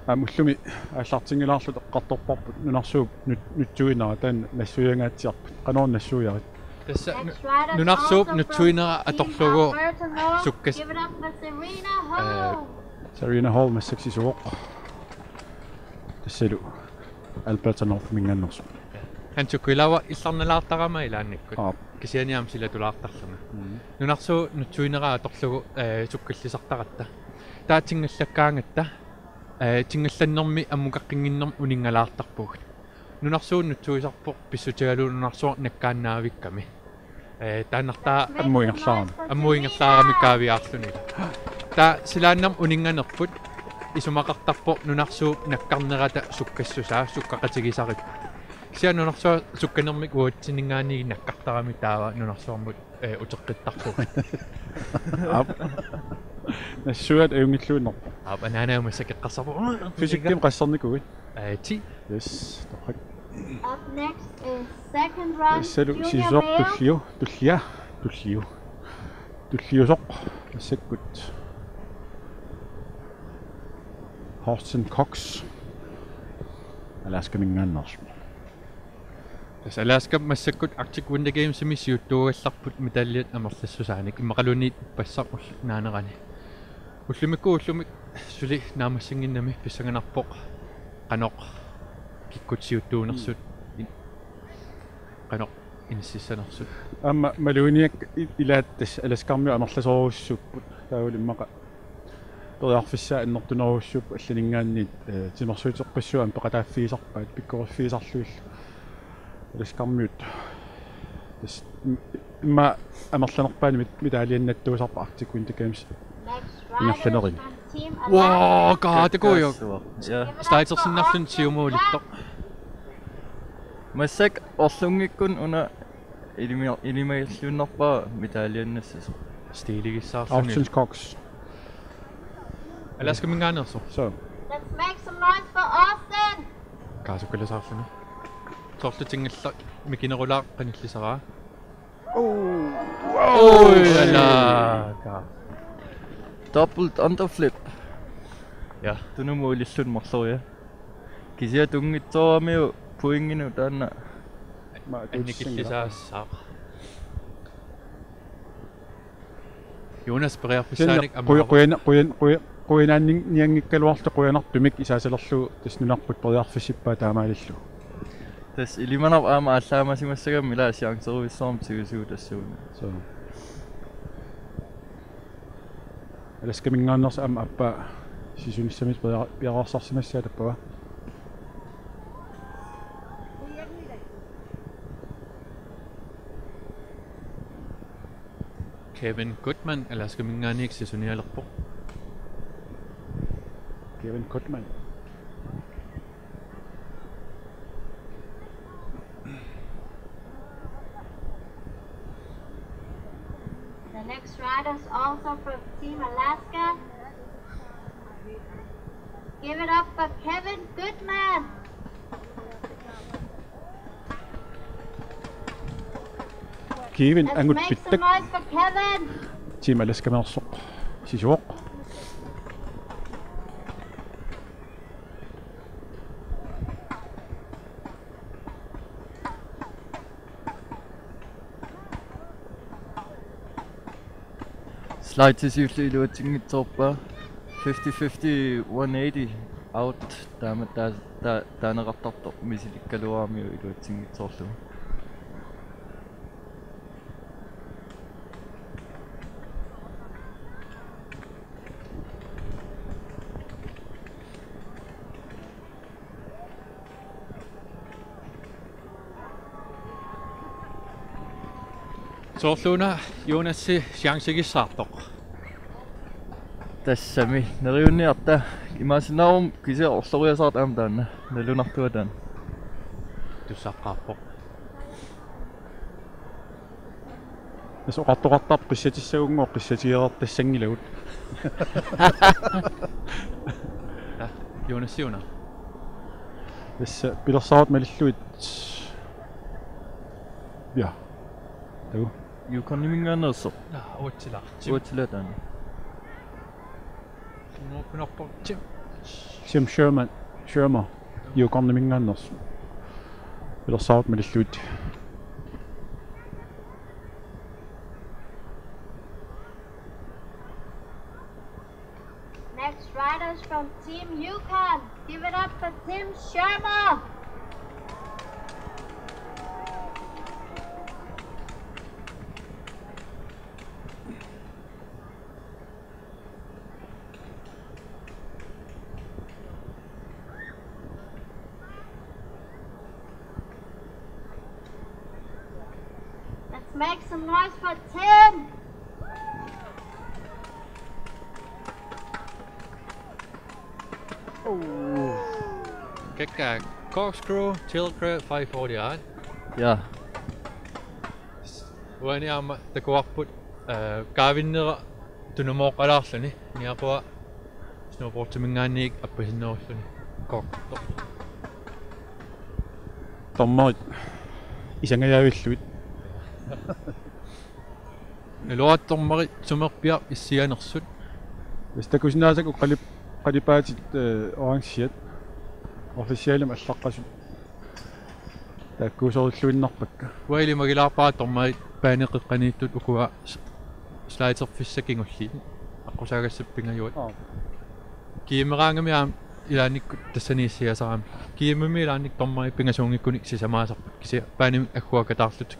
амуллуми ааллартингилаарлут эққарторпарпут нунарсууп нутсуинаа таан нассуянгаатсиарпут канаорн нассуяарит тасса Next rider is нунарсууп also from нутсуинера Team аторлугу Alberta North. суккас Give it up for Serena Ho. сарина холл массаксисуоқ тассалу алберта норф минганнерсу хантуккилава илларналаартарама илаанниккут аа кисианиам сила тулаартарлуна нунарсуу нутсуинераа аторлугу э суккаллисартаратта таатингаллаккаангатта э тингалланнэрми аммукаққингиннэрм унингалаартарпугут нунарсуу нутсуисарпоқ писсутигалуу нунарсуу наккааннаавикками э тааннартаа Make some аммуингерлаарами. noise for аммуингерлаарами Serena Ho. каавиаарлуни та силааннам унинганерпут исумақартарпо нунарсуу наккарнерата суккассусаа суккақатигисарит Сиа нунарсуу сукканермик уутсинингаани наккартарами таава нунарсуармут э утеққиттарпу аа нассуат аюнгиллуиннер а банана масакеққарсарпу физиктим qassarnikuit э ти yes торхак Up next is second round тассалу junior сисоқ male. туллиу туллиа туллиу туллиусоқ ассаккут Horton Cox. Alaska мингааннерс тас аласка массаккут Arctic Winter Games сими сиуттуугалларпут медалиат амерлассусааник иммақалуни пассақуллу наанерани уллумикку уллумик сули наамассангиннами писсаганарпоq qanoq kikkutsiuttuunersut qanoq иниссисанерсут амма малуиниак илааттас аласкармиу амерласоруссуппут таулиммаqa ториарфиссаа иннэртунеруссуп алланингаанниит тимерсуитеққиссуам пеқатааффиисарпаат пиккориффиисарлуилла аласкармиут тас имма амерланерпаани митаалианнаттуусарпа Arctic Winter Games Next Ina riders llenori. from Team waa Alaska. kaatekuyo Ja. стаитерсиннарлун сиумуулиттоq Массак орлунгиккун уна илими илимаиллууннарпаа митаалианнассас. стилигиссаарлуни Options Cox аласка мингаанерсо so Let's make some noise for Austin. kaasukkalasaarsuni соорлутингалла микинерулаа qanillисараа ой ла Doubled underflip. Ja. Tunumuulillun marluya. Kisia tungitsoamiu puinginu taanna ma анникиллисаассаа Jonas Breerfissaanik quya quya quya quya quinaanning niangikkaluarlu quyanartumik Terus 56 um, asal masing-masing kan Mila siang seru Islam siru-siru tersun. So. Ellers kan ingen andres am appa sisynissamis piaraarsarsimassia tappava. Kevin Goodman, eller skal min gerne ikke sessionere eller på? Kevin Goodman. The next rider is also from Team Alaska. Give it up for Kevin Goodman. Kevin, Let's make some noise for Kevin. Team Alaska med oss. Sisjok. Slides is usually looting it up, 50-50, 180 out. Damit da da that ne top top top mäßig Galore mir looting it up. Соорлууна Jonassi сиангсигиссаартоq тассами нериунниарта имаасинаарум кисе орлориасаат аам таанна налунартуа таан туссааққарпоq нас оқартоқартар қиссатиссагунгоо қиссатиерертассангилагут Jonasiuna тасса 有可能明年的事。那我起来，我起来等你。我不能报警。Sim Sherman, Sherman, you come us. We are south of the street. Next riders from Team Yukon. Give it up for Team Sherman. Make some noise for Tim! Oh. Kick a corkscrew, crate 540 yard. Yeah. When I'm the co op put Gavin Dunamok Arsani, Niapua, snowboard to Minganik, a prison ocean. Cock. Tommot. Isang ajavillwit. исангаявиллуит нулуаттормари сумерпиа иссианерсут стакусинаасаку қалип қалипаатит орангсиат официалим аллаққасут таккуусориллуиннарпакка уайли магилаарпаа тормари паанеқеққанииттут укуа слайдерфиссакингулли аққусаагассаппингаюут аа киимераангами аам илааниккут тассанииссиасарам киимми илааник тормари пингасуунгиккуник сисамаасарпут кися пааними аггуа катаарлутик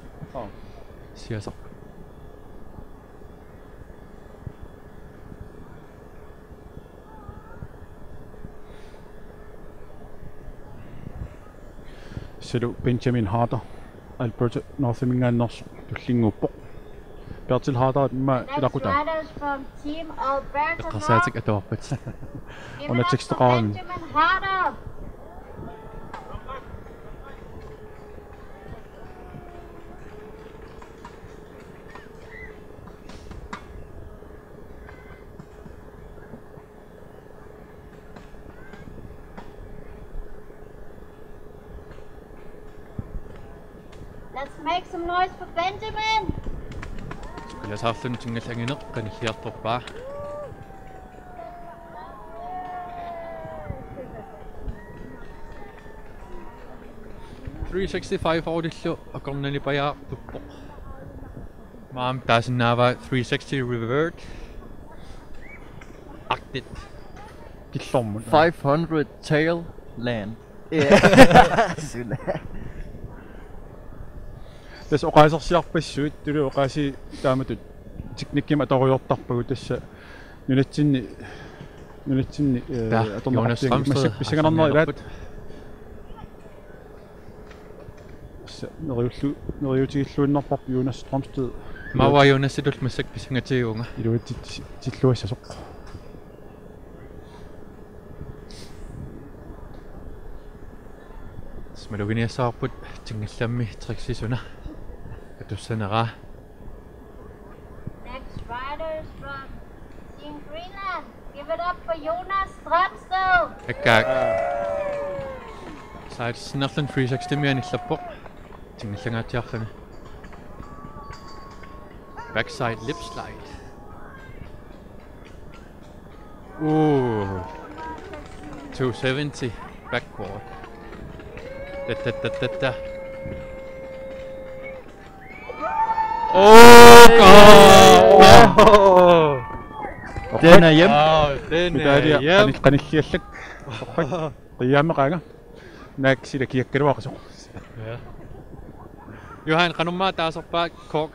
from Team Alberta эққарсаатик North. атуарпат Give on it the up sixth for round. Benjamin Harder. noise for Benjamin. куласаарлун тингалангинеқ каниллиарторпаа 365 ордиллу акорнани паяа туппо маам таасиннаава 360 revert актит киллормут 500 tail land. Сула. тас оқаасерсиарпассуит тулу оқааси тааматут тикниккима аторуйортарпагу тасса нунатсинни нунатсинни Та, Jonas Strømsted, масак писаганарнери илаат Arsenal-оппут. нериуллу нериутигиллуиннарпарп Jonas Strømsted мава юнаситул массак писангатигуунга илуатит тиллуассасоқ смалугиниассаарпут тингалламми триксисуна атуссанера Next riders from Team Greenland. Give it up for Jonas Strømsted. аккаак сайд снерлен 360 мианиллаппоқ тингаллагаатиарлуни backside lip slide Ooh 270 backward da da da da da Oh, god! Den er hjem. Den er hjem. قني خيالك. قيام قاعة. ناك سيدا كيك كده واقصو. Johan, kan du mig der så bare kok?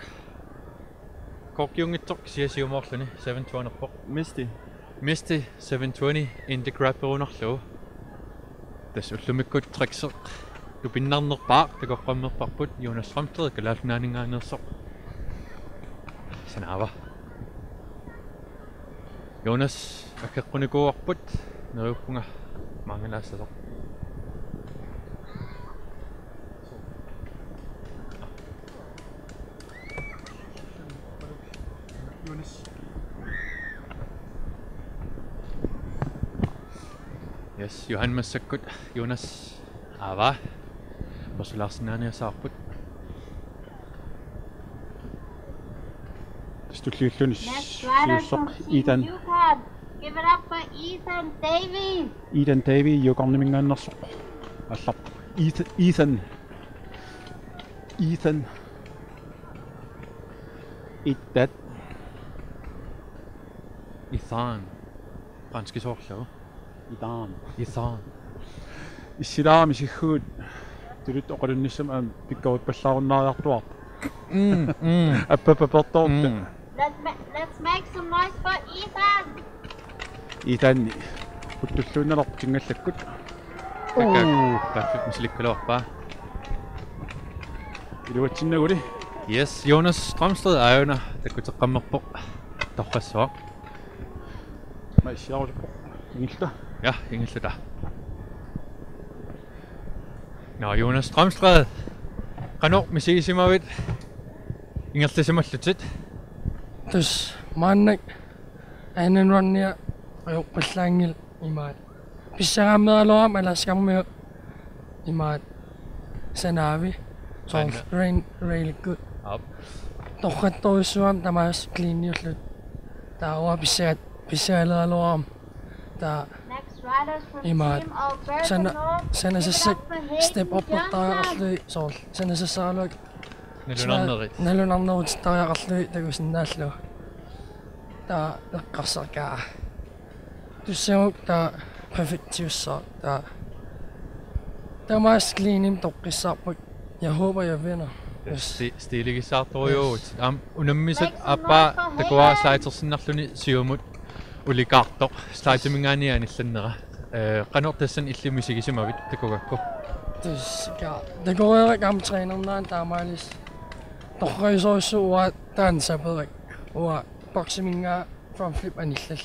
Kok junge tok, siger sig om også 720 på. Misty. Misty 720 in the grab på under lov. Det er selvfølgelig med godt trick så. Du binder nok bare, det går frem med bare på Jonas Fremstad, kan lade den anden gang så. Senava. Jonas, akkerunikuorput nerukkunga mangilaassasa. Yes, Johan Massakut, Jonas Ava, Basulars Naniasarput. stukje gunstsap. Ethan. Give it up for Ethan Davy. Ethan Davy, you kan niet meer Ethan. Ethan. Ethan. Eat that. Ethan. Franske zorgen. Ethan. Ethan. Is je daar is goed? Het ook een nusum en persoon naar Mm, mm. Mmm. Let's make some noise for Ethan. Ethan putussuunerlortingallakkut. Kakak taffik mislikkaluarpa. Iluatsinaguli. Yes, Jonas Strømsted ajuna takkuteqqammerpo. Torfassuaq. Maissiarulpo. Ingilta. Ja, Ingilta da. Nå, Jonas Strømstræd. Qanor misisimavit. Ingertisimallutsit. Tus maannak ainanruannia ajuqqallaangil imaat. Pissaqammeqaloram alaasqarmiu imaat. Sanaavi. Torf rain railikku. Ap. Toqqattorissuam tamaas kliinniullut. Taawaa pissaqat pissaqaleqaloram. Taa imaat. Sana sanasassak step up taaqarlui soorl. Sanasassaarluak клиниуллут таауа писсагат писсагалералуарам таа Next riders from Имаат. Team Alberta Sana- North. санасассак Give it up for step Hayden up Johnson. таарарлуи соор санасассаалуак Nalunarnerit. налунарнерут таариақарлуи такусиннааллу таа эққарсаркаа туссамук таа præfektiussаа таа тамаас клиним тоққиссаарпут я håber jeg vinder стилигисаарторюут ам унаммисат аппа такуа слайтерсиннарлуни сиумут уликаартоқ слайтимингаани анилланнера э канортассан иллимисигисимавит такугакку тус ка декорера гам тренернаан таамаалис торрисоорсууа таан саперик уа боксиминга from flip аниллал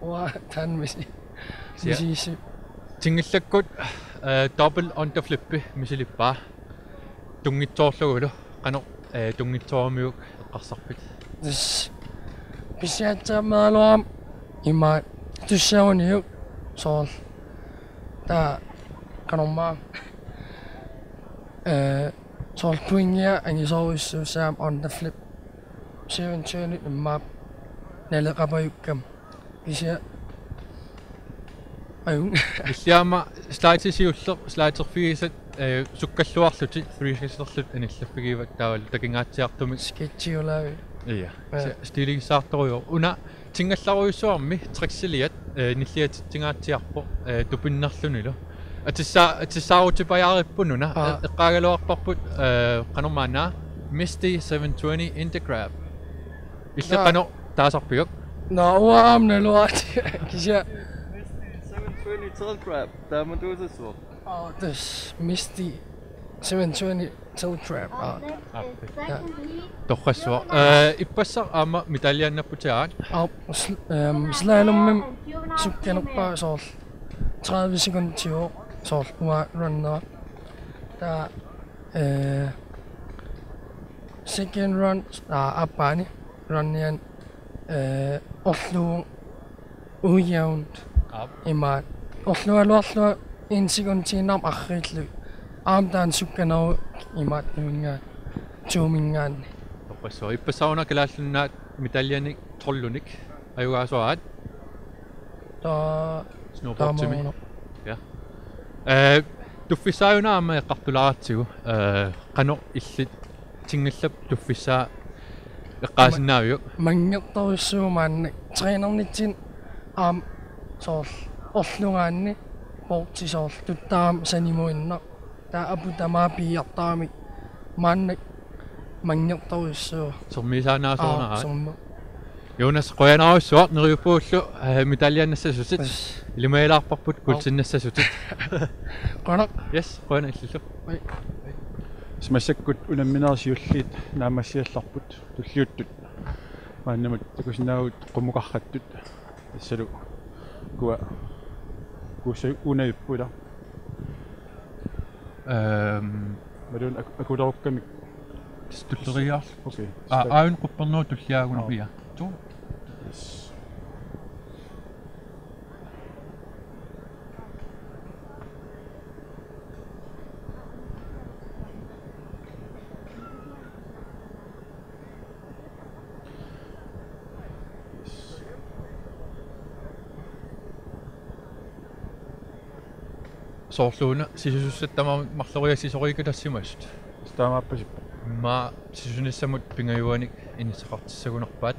уа таан миси мисиси тингиллаккут э double on the flip мисилиппаа тунгитсоорлугулу qano э тунгитсоормиук эққарсарпит тус писиатсаамаалуам има туссауниук соол та канормаа э соол пуингия ангисоруиссуусаам on the flip 720 иммаап налеқапаюккам ися аюн иллиама слайтисиуллер слайтерфигисат э суккаллуарлути 360-ерлут аниллаффигиват таавал такингаатсиартумик скетчиулаави ия стилигисаарторуйо уна тингалларуйуссуарми триксилиат э ниллиат тингаатсиарпо э тупиннерлунилу атисса атиссаарутипаяариппунуна эққаагалуарпарпут э канормаана Misty 720 Intergrab илла қано таасарпигак науаам налуат кися 720 Tall Crab тааматуусассуа аа тас мисти 720 toe trap аа This is second heat. торрассуа э иппассар аама медальяаннаппутаат аа эм слалуммим сукканерпаа соорл 30 секунд тио соорл уа раннера та э second run а аппаани ранниан э орлуу уяунд има орлуалуарлуа 1 секунд тинам арриллу аамтаан сукканеру имаат имингаа туумингаан торрассуа иппассауна калааллуннаат медальяник троллуник аюгаасуаат та snowboardtimi ja э туффисааюна аама эққартуларатсигу э қано иллит тингиллап туффисаа эққаасиннаавиу. Мангерторуссуумаанна тренернитсин аам соорл орлунгаанни порти соорл туттаам санимуинна таа апу тамаа пиартаамик мааннак мангерторуссуу сормисаанаасуунаа сумма Jonas qoyanaarussуар нериуппууллу медальянассасутит илимаилаарпарпут кулсиннассасутит qanaq yes qoyana иллулу смассаккут унамминерсиуллиит наамассиалларпут туллиуттут мааннамат такусинаагут qumuqarrattut тассалу куа куса унаюппула эм малун акуларуккамик. Туллериаар окей. А аун Yes. soorluuna sisusussattama marloriak sisoriikutassimaast taamaappasit ma sisunissamut pingajuanik inissaqartissagunerpaat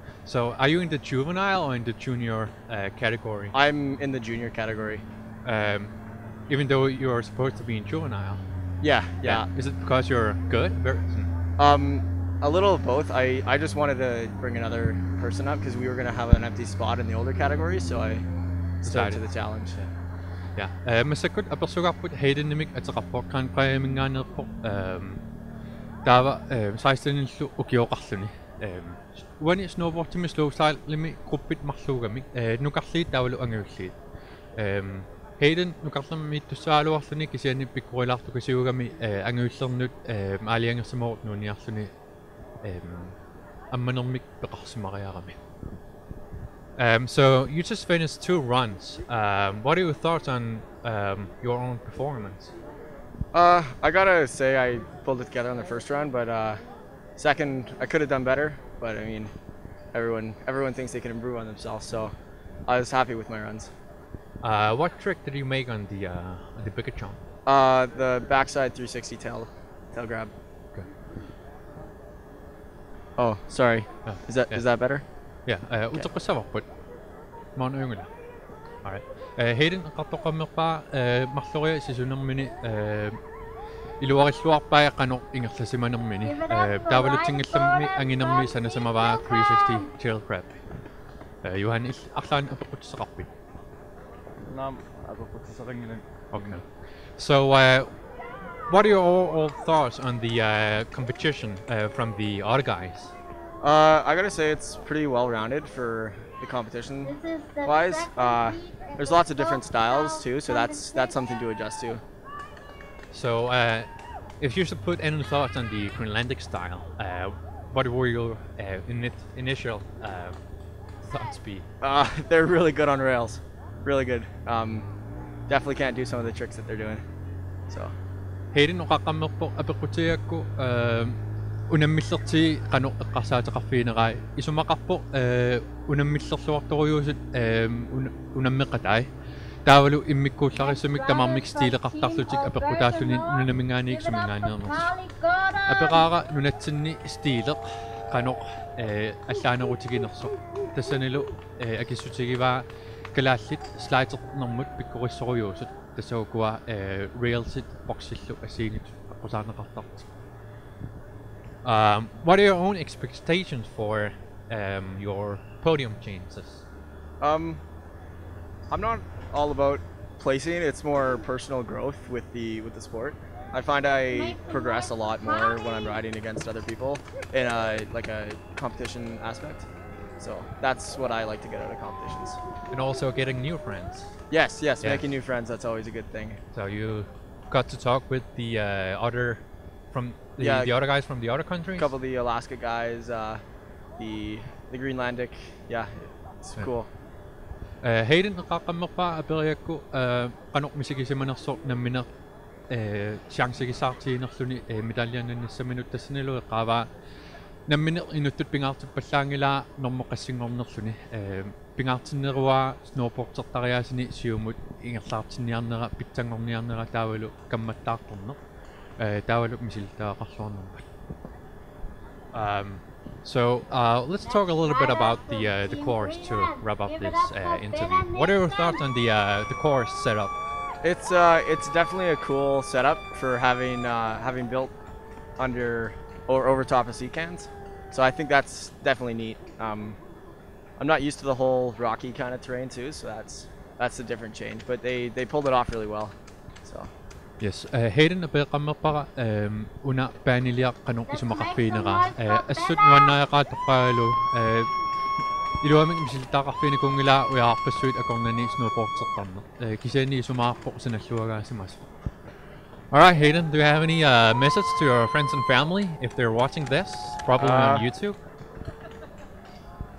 So are you in the juvenile or in the junior uh, category? I'm in the junior category. Um, even though you're supposed to be in juvenile. Yeah, yeah. Is it because you're good? Hmm. Um, a little of both. I, I just wanted to bring another person up because we were going to have an empty spot in the older category, so I stepped to the challenge. Ja, yeah. masakut apersugarput heidenimik aterapporkaanqayamingaaneriqpo. Ehm taava 16 illu ukiooqarluni. Ehm when it's snowboarding slow style, limi grupit marlugamik, nukarlit dawlu angyullit. Heiden, nukarlami tussaalu arluni kisiani pikkuilartu kisiugami angyullernut. Um, so you just finished two runs. Um, what are your thoughts on um, your own performance? Uh, I gotta say I pulled it together on the first run, but uh, second I could have done better but I mean, everyone everyone thinks they can improve on themselves. So I was happy with my runs. Uh, what trick did you make on the uh, on the bigger jump? Uh, the backside 360 tail tail grab. Okay. Oh, sorry. Oh, is that yeah. is that better? Yeah, uh, utapa sawa put. Mon ungula. Alright. Uh, Hayden, katok ka mga pa, uh, mahtoya, sisunan mo ni, uh, қано ингерласиманермини э таавалутсингилламми ангинерми санасамаваа 360 tail grab. Э юхан ил арлаан апеқутсеқарпит. наам апеқутсисерингилан Okay. So uh what are your overall thoughts on the uh, competition uh, from the other guys? Uh, I gotta say it's pretty well rounded for the competition This is the wise. second Uh, heat there's lots of of different styles too, so that's that's something to competition. adjust to. So, uh, if you should put any thoughts on the Greenlandic style, uh, what were your uh, ini initial uh, thoughts be? Uh, they're really good on rails, really good. Um, definitely can't do some of the tricks that they're doing. So Heidin uqaqqammerpo apequtiakku unammillerti qanu eqqarsaataqarfiinerai isumaqarpo unammillerluartoriusut unammeqatai таавалу иммиккуулларissumik тамармик стилеқартарлутик апеққутааллуни нунамингаaniik сумингаанернерсис апеқаара нунатсинни стилеқ qanoq э аллаанерутигинерсо тассанилу э акиссутигиваа калааллит слайдернэрмут пиккориссоруйуусут тассагукуа э railsit boxillу асиинит аққусаанеқартарт Um, what are your own expectations for um, your podium chances? um, I'm not all about placing. It's more personal growth with the with the sport. I find I progress a lot more when I'm riding against other people in a like a competition aspect. So that's what I like to get out of competitions. And also getting new friends. Yes, yes, Yes. making new friends. That's always a good thing. So you got to talk with the uh, other from the, Yeah. the other guys from the other countries. A couple of the Alaska guys, uh, the the Greenlandic. Yeah, it's Yeah. cool. Øh, uh, heidän qaqammerpaa aperiakku uh, øh, qanormisikisimanersor nammina uh, øh, chansikisaartiinerluni uh, medaljannissaminut tassinalui qaavaa nammine inuttut pingaartippallaangilaa normоqassingornerluni uh, pingaartinneruaa snowboardsertariaasini siumut ingerlaartinniarnera pittangorniarnera taavalu kammattaartorner uh, taavalu misillataaqarluarnerpat um, so uh, let's talk a little bit about the uh, the course to wrap up this uh, interview. What are your thoughts on the uh, the course setup? It's uh, it's definitely a cool setup for having uh, having built under or over top of sea cans. So I think that's definitely neat. Um, I'm not used to the whole rocky kind of terrain too, so that's that's a different change. But they they pulled it off really well. So Yes, uh, Hayden apeqammerpara um, una paaniliaq qanu isumaqarfiinera uh, assut nuannaaaqaatoqqaalu uh, iluamik misiltaaqarfiini kungilaa uyaarpassuit akornani snowboardsertarner uh, kisaani isumaarpoq sanalluagaasimas All right, Hayden, do you have any uh, message to your friends and family if they're watching this, probably Uh, on YouTube?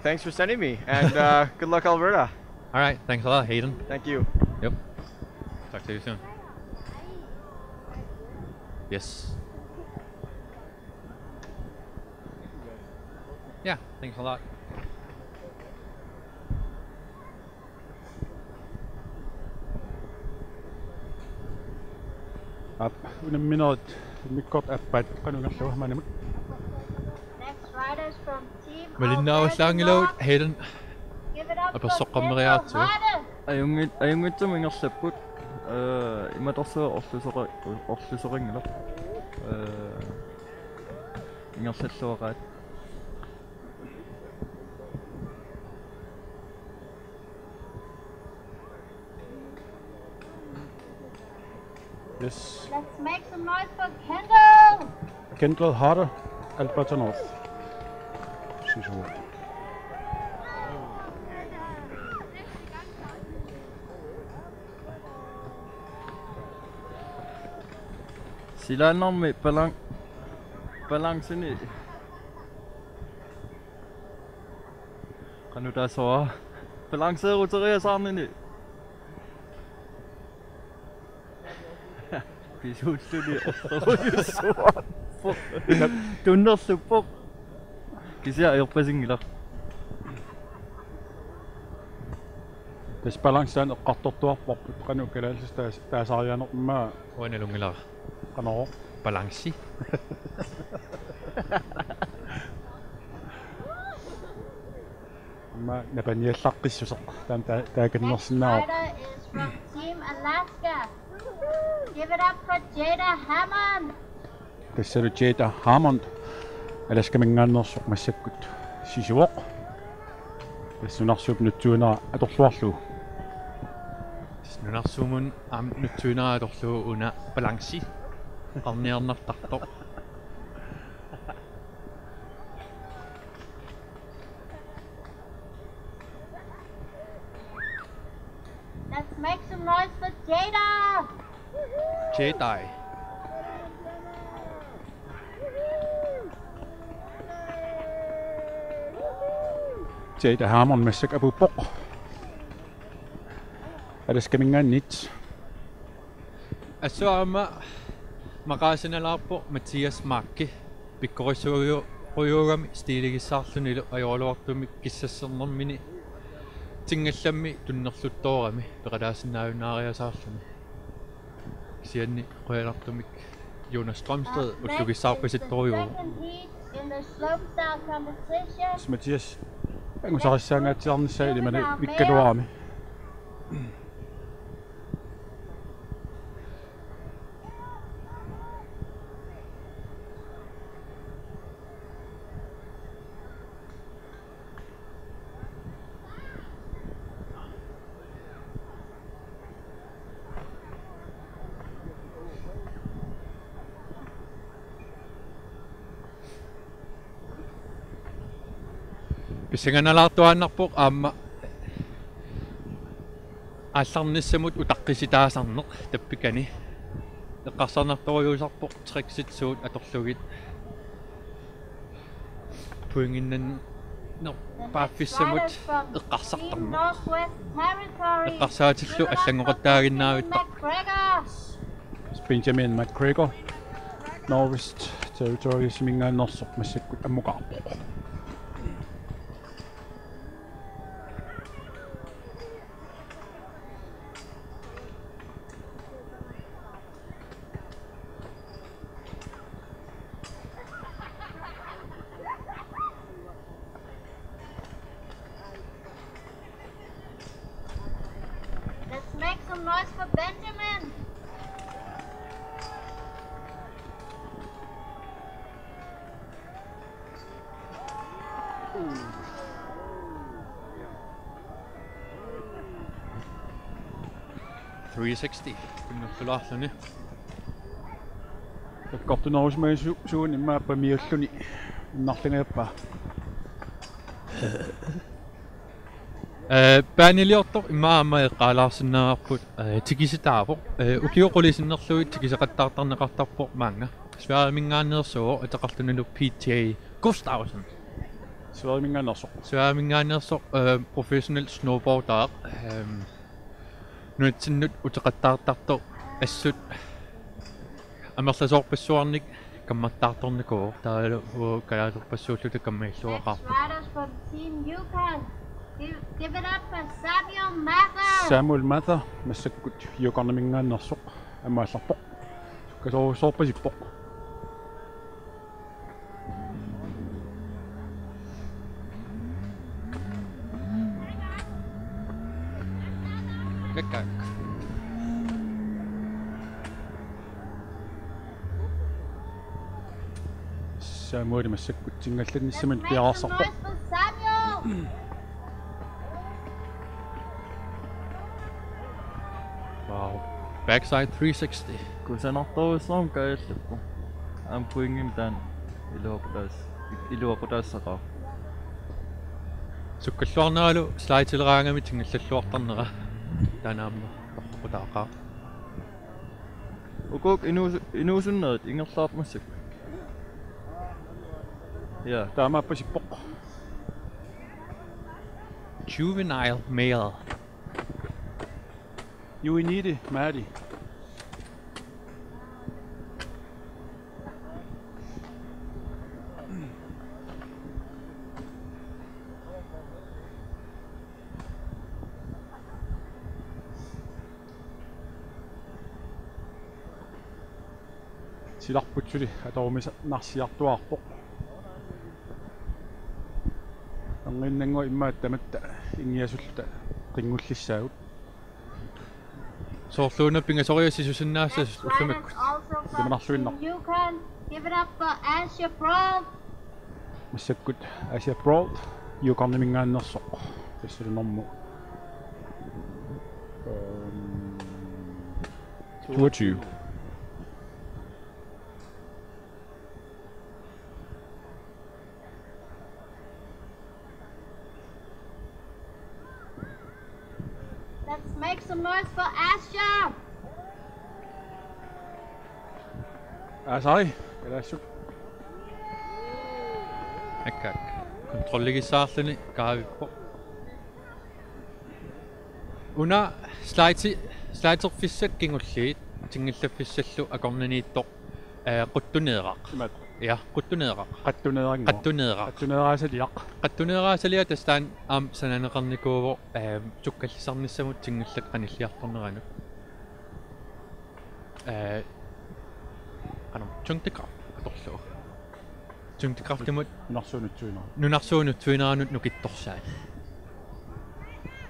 thanks for sending me, and uh, good luck, Alberta. All right, thanks a lot, Hayden. Thank you. Yep. Talk to you soon. Yes. Yeah, thanks a lot. Ab, een minuut. Ik kop afpad. Kan ik nog zo maar nemen. Melinda was lang gelood. Heden. Op een sok om de reactie. Hij jongen, I am going to er slip goed. uh, iemand ofzo officer, officering eller? Uh, ingen sexåret. Yes. Let's make some noise for Kendall! Kendall Harder, Alberta North. She's. Sila nam me balans in sini. Kan du da så balancere roterier sammen i. Vi goed studie og så på. Dunder super. De ser jo pressing der. Tässä balanssaan on katsottua, kun kannukkeleisistä tässä ajan on mä. Таам Next тааканнерсинаа rider is from Team Alaska. Give it up for Jada Hammond. тассалу Jada Hammond. Аласкамингааннерсоқ массаккут сисуоқ тассунарсууп нутсуунера аторлуарлу нунарсуумун аам нутсуинерааторлуу уна баланси арниарнартарто Let's make some noise for Jada. Jedi Jada Hammond массак апуппоқ аласкамингааннит Er det skeminga nit? Asuama maqaasinalaarpu Mathias Markki pikkorisuugiu rujuugami stiiligissaarlunilu ajorluartumik kissasernermini tingallammi tunnerluttoorami peqalaasinnaayunaariasaarluni sianni qoyalartumik Jonas Strømsted og Lukissaarpisittorjuu Mathias angusarisaangaatiarnissaili mana mikkaluarami competition. матиас ангусариссаангаатсиарниссаа илимана виккалуарами писсаганалаартуааннарпоқ аама алларниссамут утаққиситаасарнеқ таппикани эққарсарнарторюусарпоқ трикситсуут аторлугит пуингиннан но The next пааффиссамут rider is from Team эққарсартарнеқ Northwest Territories. эққарсаатиллу Give it up for аллангоқаттаагиннаавиттар McGregor. Benjamin McGregor Norwest Territories мингааннерсоқ массаккут аммукаарпоқ $360 куннерлулаарлуни таккортунерусмаа суун иммааппа миуллуни иннарлингаппа э панилиортор имаама эққалаарсинаарпут э тикиситаапо э укиоқулисиннерлуит тикисеқаттаартарнеқартарпо маанга сваамингаанерсоо атеқартунулу PTA Gustavsen суаримингаанерсоқ сваамингаанерсо э профессионал сноубордаа эм нуитсиннут утеқаттаартарто ассут амерласоорпассуарник камматтаарторникоо таалу уу калаалерпассууллута Next каммаиллуақар riders from Team Yukon. Give, give it up for Samuel Mather. Samuel Mather массаккут юкарнамингааннерсоқ амаалларпоқ касоорусоорпасиппоқ Samuel массаккут Let's тингалланниссаман make some пиараарсарпоқ noise for Samuel. вау. Backside 360 кусанарторуссаам кааллаппу аам пуингим таан илуапутаас илуапутаассақаа суккаллуарнералу слайдилераангами тингаллаллуартарнера Yeah. Tama pa si Pok. Juvenile male. it, Maddie. Silarputsuli, atau missä nassiartuarpo. nahsuinna. Team Yukon. Give it up for Asher Broad. массаккут аsia broad юкарнимингааннерсоқ тассулинэрму эм 22 Let's make some noise for Asher. асари калаассут Akkak. Kontrolligissaarluni kaavippo. Una slaiti slaaiterfissat kingulliit tingillafissallu akornaniittoq аа quttuneeraq. имат Ja, quttuneeraq. qattuneerangu Qattuneeraq. qattuneeraasaliaq qattuneeraasaliga tastaan aam sananeqarnikuuvo аа sukkallisarnissamut tingillak qanilliartorneranut. Аа анам чунтикраф аторлуу. чунтикрафтимут нунарсуунутсуинера нунарсуунут туинаранут нукитторсаа.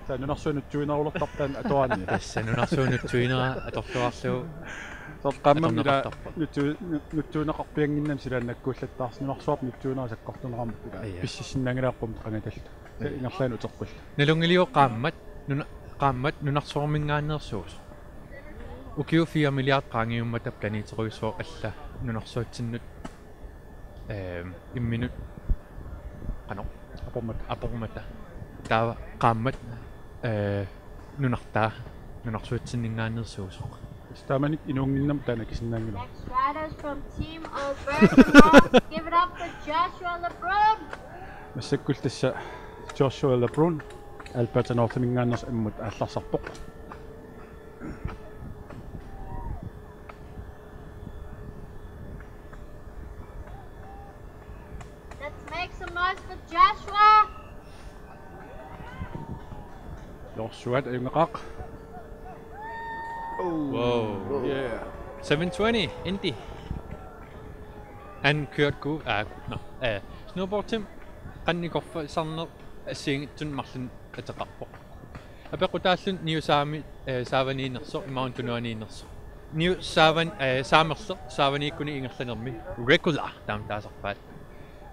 таа нунарсуунутсуинерулертартаан атуаани тасса нунарсуунут туинера аторлуарлуу сор qamмамила аторнеқартарпа. нутсу нутсуунеқарпиангиннам силааннаккууллаттаарс нунарсуап нутсуунерасаққартунеқармут Ая. писсисиннагилааққум қангалла ингерлаан утерпул налунгилио qaammat нуна qaammat нунарсуармингаанерсуус укиу 4 миллиард qaangiummatap планетеруисоо алла. Нунарсуатсиннут эм имминут. Qano апормат апормата таава qaammat э нунартаа нунарсуатсиннингаанерсуус стаманик инуунгиннам таана кисиннаангила Next riders from Team Alberta. Give it up for Joshua LeBron. массаккул тасса Joshua LeBron Alberta Northmingaanners аммут аалларсарпоқ Let's make some noise for Joshua. Joshua аюнгеқақ wow yeah 720 Indy han kørte god ah no eh snowboard tim qannikorfa sarner assiingitsun marlun ataqarpo апекутааллун ниусаами э сааваниинерсо имаун тунуаниинерсо ниу сааван э саамерлер сааванииккуни ингерланерми regular таам таасарпаат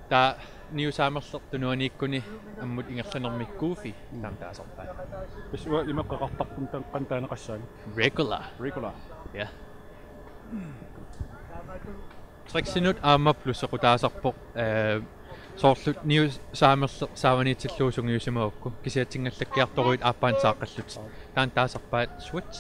таа ниу саамерлер тунуанииккуни аммут ингерланерми goofy. Таам таасарпаат бис уа имаққақартарпун таан қантаанеқассаани regular. Regular. Ja. Triksinut aama plus qutaasarpoq ee soorlut niu saamerle saavaniitsilluusungiusimaukku kisiatsinngallakkiartoruit aappaan saaqallut taan taasarpaat switch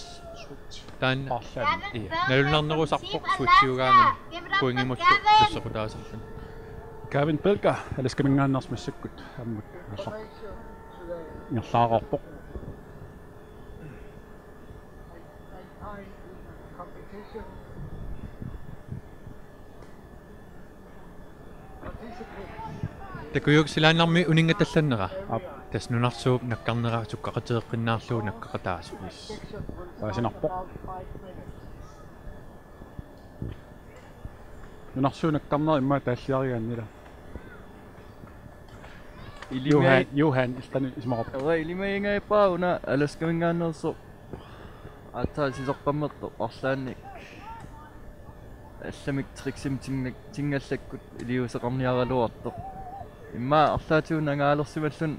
taan арлаани Gavin Iya. Bell Nalunarnerusarpoq from Team switchiugaangan Alaska. Give it up for kuingimullu Gavin. tussaqutaasarlun Gavin Belka аласкамингааннарс массаккут аммут Ele Johan, me... Johan está no esmob. Ué, ele me enga e pau, né? Eles que me enganam só. Ata, se só para mato, orsanik. Assamik trixim tinga tinga sekut, ele usa ramni ara loato. Ima, orsatu nanga alorsi melsun.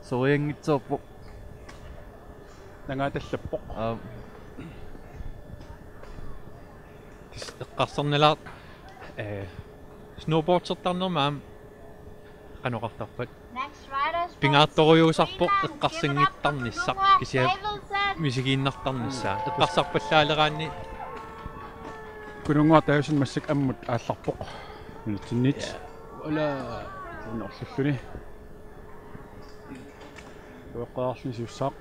So yang itu apa? Nanga itu sepok. Kasarnela, snowboard sertarnermaam up for kisia- Davidson. мисигииннартарнissaа эққарсарпаллаалераанни кунунгуа таусин массак аммут аалларпоқ минутсиннит ола унорллуни Уэққаарлни сиуссаақ.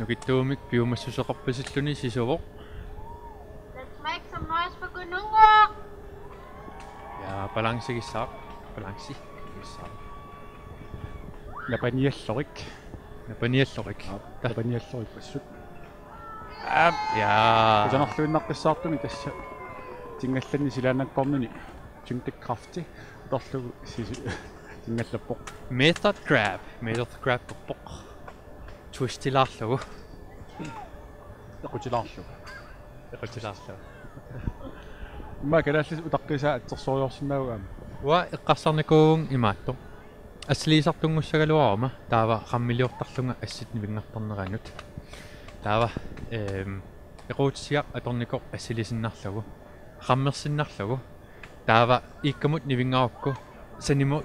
Nukituumik piumassuseqarpasilluni sisuvoq. Let's make some noise for Gunungoq. Ja, balansigissaq. Balansi. Gissaq. Napaniallorik. Napaniallorik. Napaniallorik passut. Аа, ja. Ähm, Kusanorluinnaqqissaartumi tassa tingallanni silaannakkornuni. Tungtakkrafti. Utarlugu sisu tingallapoq. Method grab. Method grab poq. Твистилаарлугу эқутилаарлу. эқутилаарлугу имма калааллис утаққисаа атсерсориорсинаагуама уа эққарсарникуугун имаатто аслиисартунгуссагалуарма таава қаммилиортарлунга ассит нивингартарнераанут таава эм эқуутсиақ аторникоқ ассилисиннарлугу қаммерсиннарлугу таава иккамут нивингаарукку саниму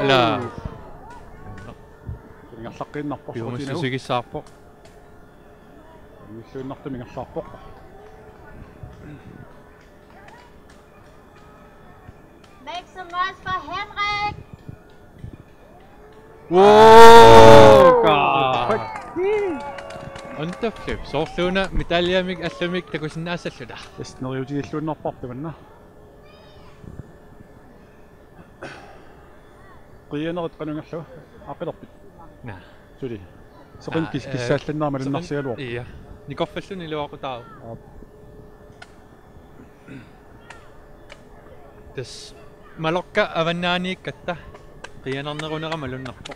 لا Più se che sappo. Missä on nahti minä sappo. Make some noise for Henrik! Whoa! God! Unta flip. Sohluuna mitalia mig aslamik takusinna asalluna. Isneriutigilluunnarpartamana. qanungerlu aqilerpit на suli soqin kis kissaallannaar malunarsigaluor ия никорфаллуни илуақутаа тас малорка аваннаанииккатта qiyanarnerunera malunnerpo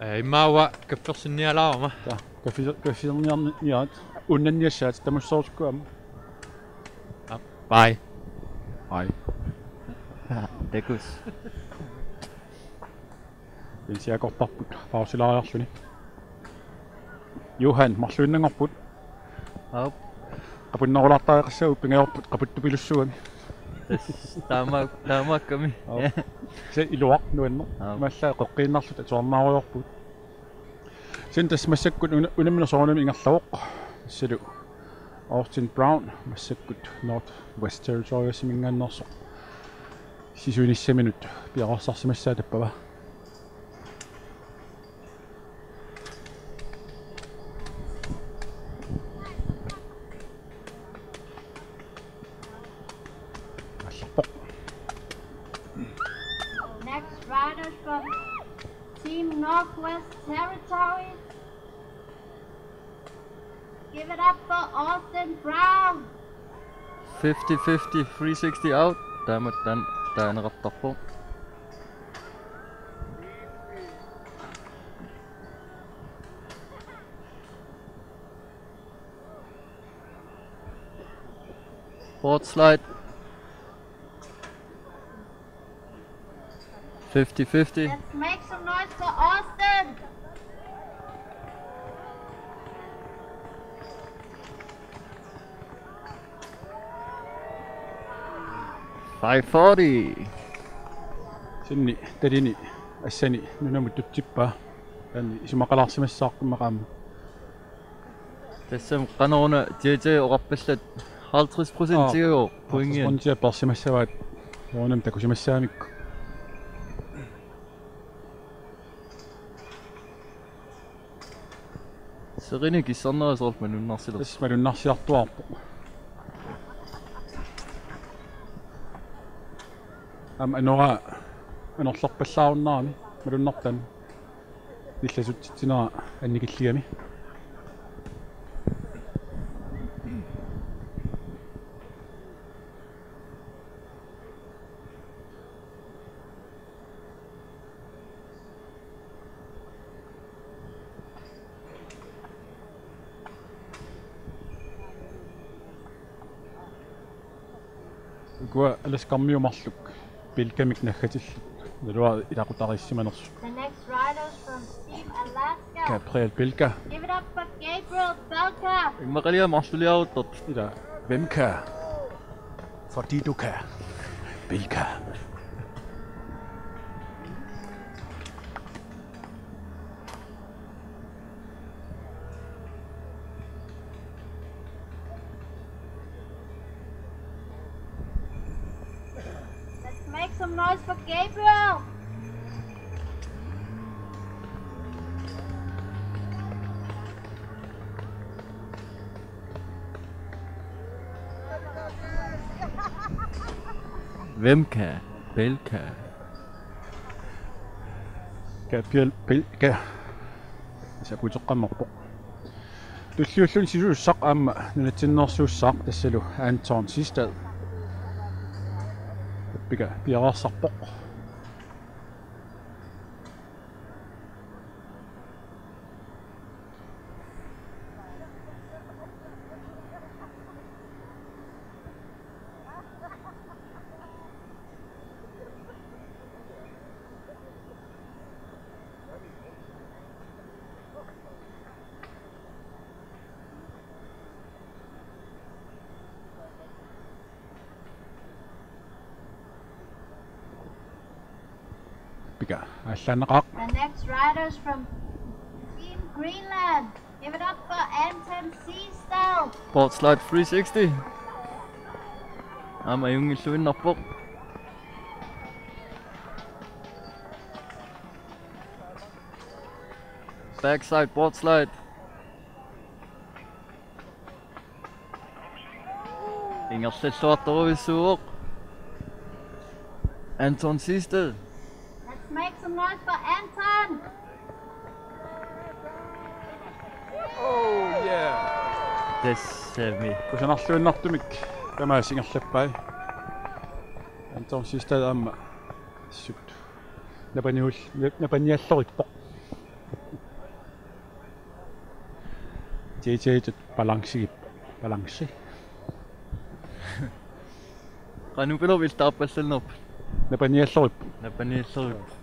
э имаава кафферсинниалаарма ta kaffi kaffierniarniat unnanniassaat tamussoortukkuam бай ai Tekus. инсиакорпарпут паусилаариарлүни Johan марлуиннангорпут Ап. qapуннерулаартаақассагу пингеорпут qaputtupilусsuami Тама тамакками. се илуақ нуаннер Аа. маллаа қоққииннарлут атуарнааруйорпут син тас массаккут унаммина соонами ингерлавоқ. Силу. Austin Brown массаккут North West Territory siis ylissemme nyt pialassasemessa jätepäivä. Next rider from Team Northwest Territories. Give it up for Austin Brown. 50-50, 360 out. Damn it, done. Board slide. 50-50 make some noise for Austin! 540. سني تريني السني ننام تبتبا يعني شو ما قلع سمس ساق مقام تسم قانون تيجي وقبلت 50% يو بوينين 50% باس مساوات ونم تكو مسامك Serene qui s'en a, Zolf, mais nous n'en sait pas. Mais nous n'en sait pas. am anora анерларпаллааруннарами малуннартами илласуттитинера анникиллигами гуа аласкармиумарлук بالكاميك نخاتيش دلوا إلى قلت راه السيما نص كابخيل بيلكا إما قال لي ما عرفتش ليها وطط إلى بمكا فرتيتوكا بيلكا Вемка Белка Gabriel Bilka сакутеққаммерпо туллиуллун силуссақ аама нунатсиннерсууссаақ тассалу Anton Sistad пика пиарарсарпоқ The next riders from Team Greenland. Give it up for Anton Seastel. Port slide 360. I'm a na po. Backside board slide. Inger Sletsorterud i Surup. Anton Sistel. noget for Anton! Oh yeah! Desemi. Kun alluinnartumik tämä singalleppai. Anton sista amma. Um, Sut. Napaniul napaniallorippa. JJ balanssi balanssi. Qanu pilovil taappassannarp. Napaniallorippa. Napaniallorippa.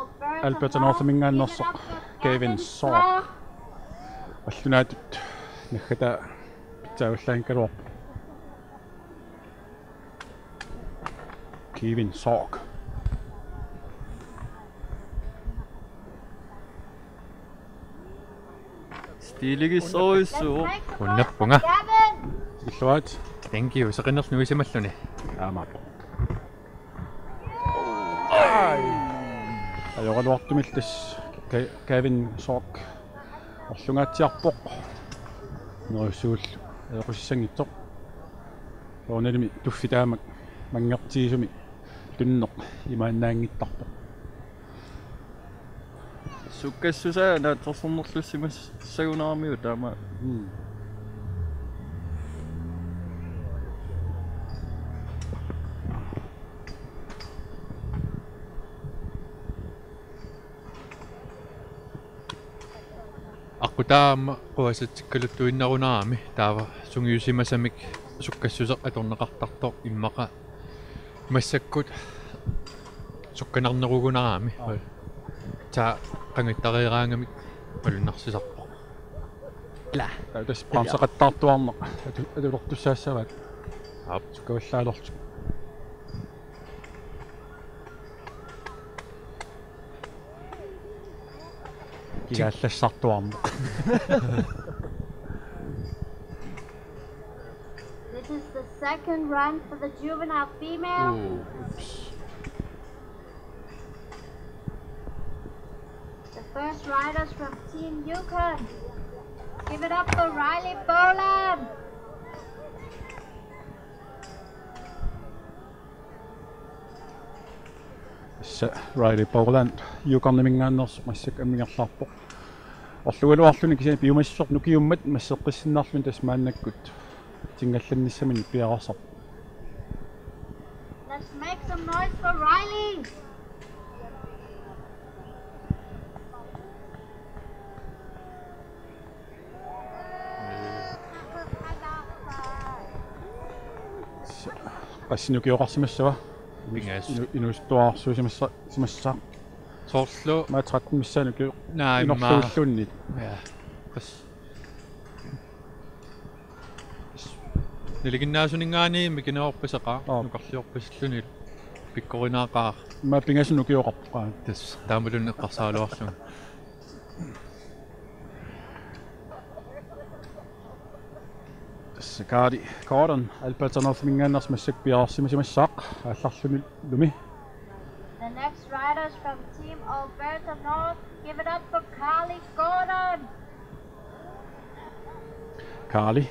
up for Gavin Sock. аллунаатут наххата питсауллаан калуарпу Kevin Sock стилигиссоруиссуу Let's make some noise for Уннаппунга. Gavin. Иллуаат Thank you. Seqinnerlu nuisimalluni. аамааппо ajorluartumil tass Kevin Sock орлунгаатсиарпоқ нерусууллу эқуссангитсоқ ооналими туффитаамак мангертиисуми туннеқ имааннаангиттарпоқ суккассусаа наатерсернерлуссимас сагунаармиу таама Aqutaama quasatsikkaluttuinnarunaami taava sungiusimasamik sukkassuse atorneqartartoq immaqa massakkut sukkanarnerugunaraami ta qangittariiraangamik alunnarsisarpoq la. Тас паансақаттаартуарнеқ атулортуссаассаваат ап Ilerle saktuam. this is the second run for the juvenile female. Ooh. The first riders from Team Yukon. Give it up for Riley Boland. Se Riley Boland, Yukon Minganos, my second Mingas Lapok. орлугалуарлуни кисани пиумассор нукиуммат массеққиссиннаарлун тас мааннаккут тингалланниссамани пиарарсар Let's make some noise for Riley. qassinukiоqarsimassava Pingas. inustuarsuusimassa simassa Torslå. ма 13 миссаануки Nej, ma. inorluulluunni Ja. Qas. Niliginnaasuningaani mikineorpiseqa Aa. nukarliorpissalluni pikkorinaaqaa ма пингасунукиоqarпаа tas taamalun eqqarsaaluarlun тассакаади коорон алпатанерс мингааннерс массак пиаарсимасимассаақ аалларлуни луми The next riders from Team Alberta North, give it up for Carly Gordon. Carly.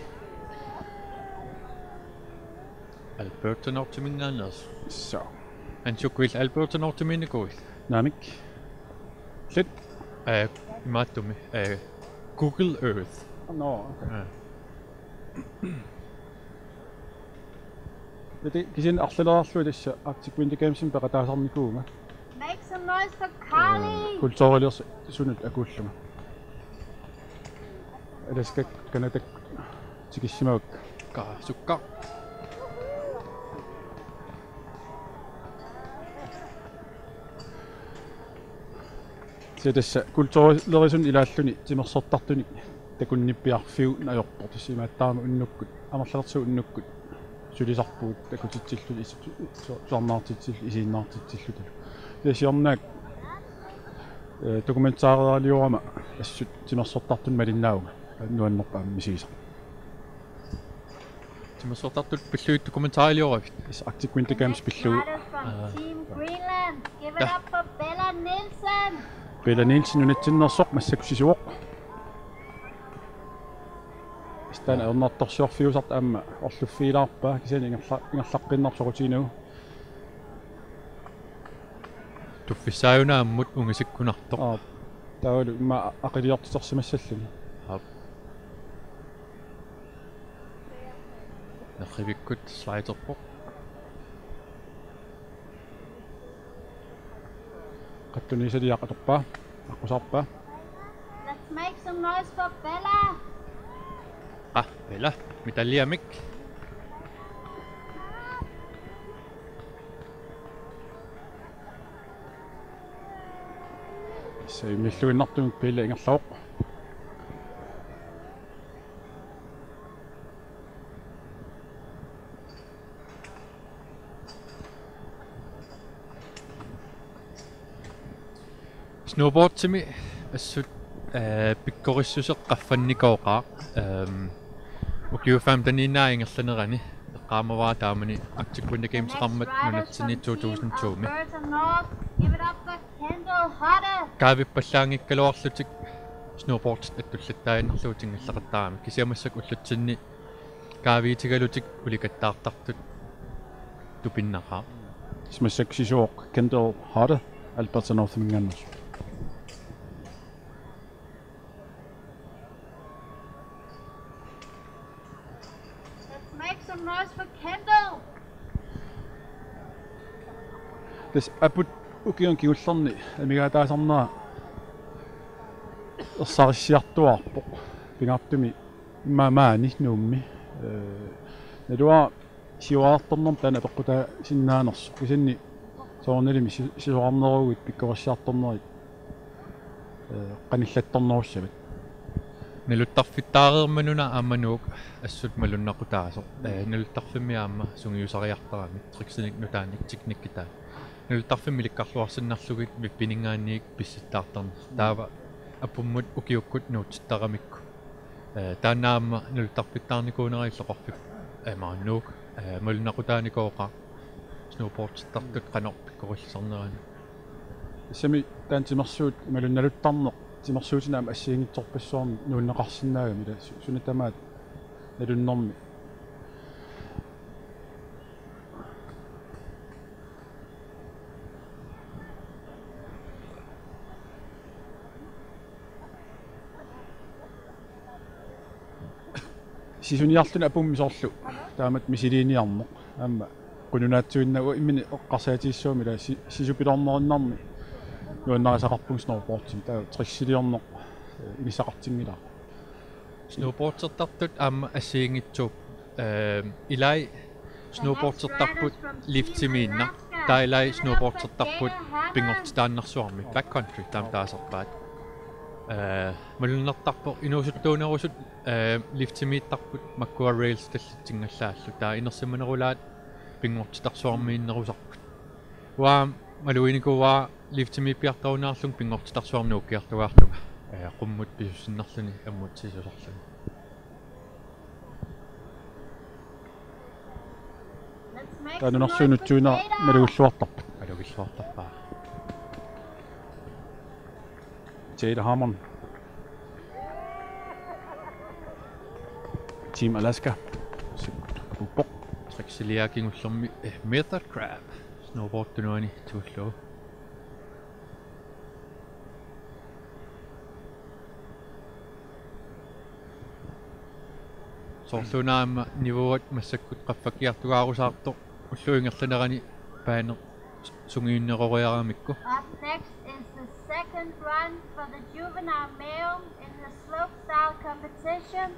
Alberta North to min So, and Han tog kvilt Alberta North to min No, Namik. Lidt. Øh, meget dumme. Google Earth. Oh, no, okay. Eh. Но Аа. Wedi kisin арлалерарлу тасса Arctic Winter Games-ин пекатаасарникуунга Make some noise for Carly. култуурилерс сунут акууллуга эласкак канатак тикиссимавак Ka sukka. се тасса култуурилерисун илааллуни тимерсортартуни такунниппиарфиу наёрпор тассимааттаама уннуккут амерлалерсу уннуккут сулисарпуут такутитсиллу суарнаартитсил исииннаартитсиллуту тасиорнаак э документаариалиорама ассут тимерсортартун малиннаауга нуаннерпаа мисигиса Timasortartut pilluit dokumentaaliorivit. ис Arctic Winter Games Next пиллу riders from стан ернартторсиорфиусарт аама орлуффиилаарпаа кисани ингерла ингерлаққиннарсоқутинуу Tuffissaayuna ammut ungisikkunartoq. аа таавалу имма ақилиортиторсимассаллуни Nerrivikkut slaiderpoq. qattunisaliaqatorpaa аққусарпаа Let's make some noise for Bella. Ah, Bella, mitalliamik. се миллуиннартумик пила ингерлавоқ Snowboardtimi assut э pikkorissuseq qaffannikooqaa эм ukliufam taniinaa ingerlanerani eqqaamavaa taamani Arctic Winter Games Next qammat riders from nunatsini Team 2002 mi Alberta North, give it up for Kendall Hodder. kaavippallaangikkaluarlutik snowboard attullataainnerluutin иллaqattaarami kisiamassak ullutsinni kaaviitigalutik ulikattaartartut tupinnaqaa смассак сисуоқ Kendall Hodder Alberta North тас апут укион киуллерни амигаатаасарнаа ерсариссиартуарпоқ пингартуми иммаамаани нуумми э налуа сиуаарторнер тана пеққута синнаанерс кисинни соорнилими сисуарнеругит пиккорсиарторнерит э каниллатторнеруссавит налуттарфиттаареермануна аамануук ассут малуннақутаасо э налуттарфимми аама сунгиусариартарами триксиник нутааник тикниккита налуттарфимми ликкарлуарсиннарлугит миппинингаанниик писситтаартарна таава аппуммут укиуккут нуутиттарамикку э таанаама налуттарфиттаарникуунерииллоқарфик э мааннуук. Э малуннақутааникооқа snowboardтартут қанор пиккориллсарнерани сами таан тимерсуут малунналуттарнеқ тимерсуутинаама ассиингитсорпассуарни нууннеқарсинаагами ла сунатамаат налуннэрми сисуниарлуна апуммисорлу таамат мисилиниармо аама кунунаатсуиннагу иммини эққарсаатииссуами ла сисупилорнериннарми нуаннарисақарпун сноубортим таа триссилиорнеқ инисақартингила snowboardsertartut aamma assiingitsuup э илай snowboardsertarput liftsimiinna taa ilai snowboardsertarput pingortitaannarsuarmi backcountry taam taasarpaat э малуннартарпо инуусуттуунерусут э лифтимииттарпут маккуа rails таллитсингаллааллу таа инерсиманерулаат пингортитарсуармииннерусарпут уаа малуиникуа лифтимииппиартаунаарлун пингортитарсуарнууккиартугаарлуга э qumмут писуссиннарлуни аммут сисусарлуни. Let's make таана some Team Alaska Upok триксилиакингуллерми э method crab snowboard тунуани тууллуу сорлунаама нивуат массаккут qaffakkiartugaarusaartoq уллуингерланерани паане сунгииннерориарамикку Up next is the second run for the juvenile male in the slopestyle competition.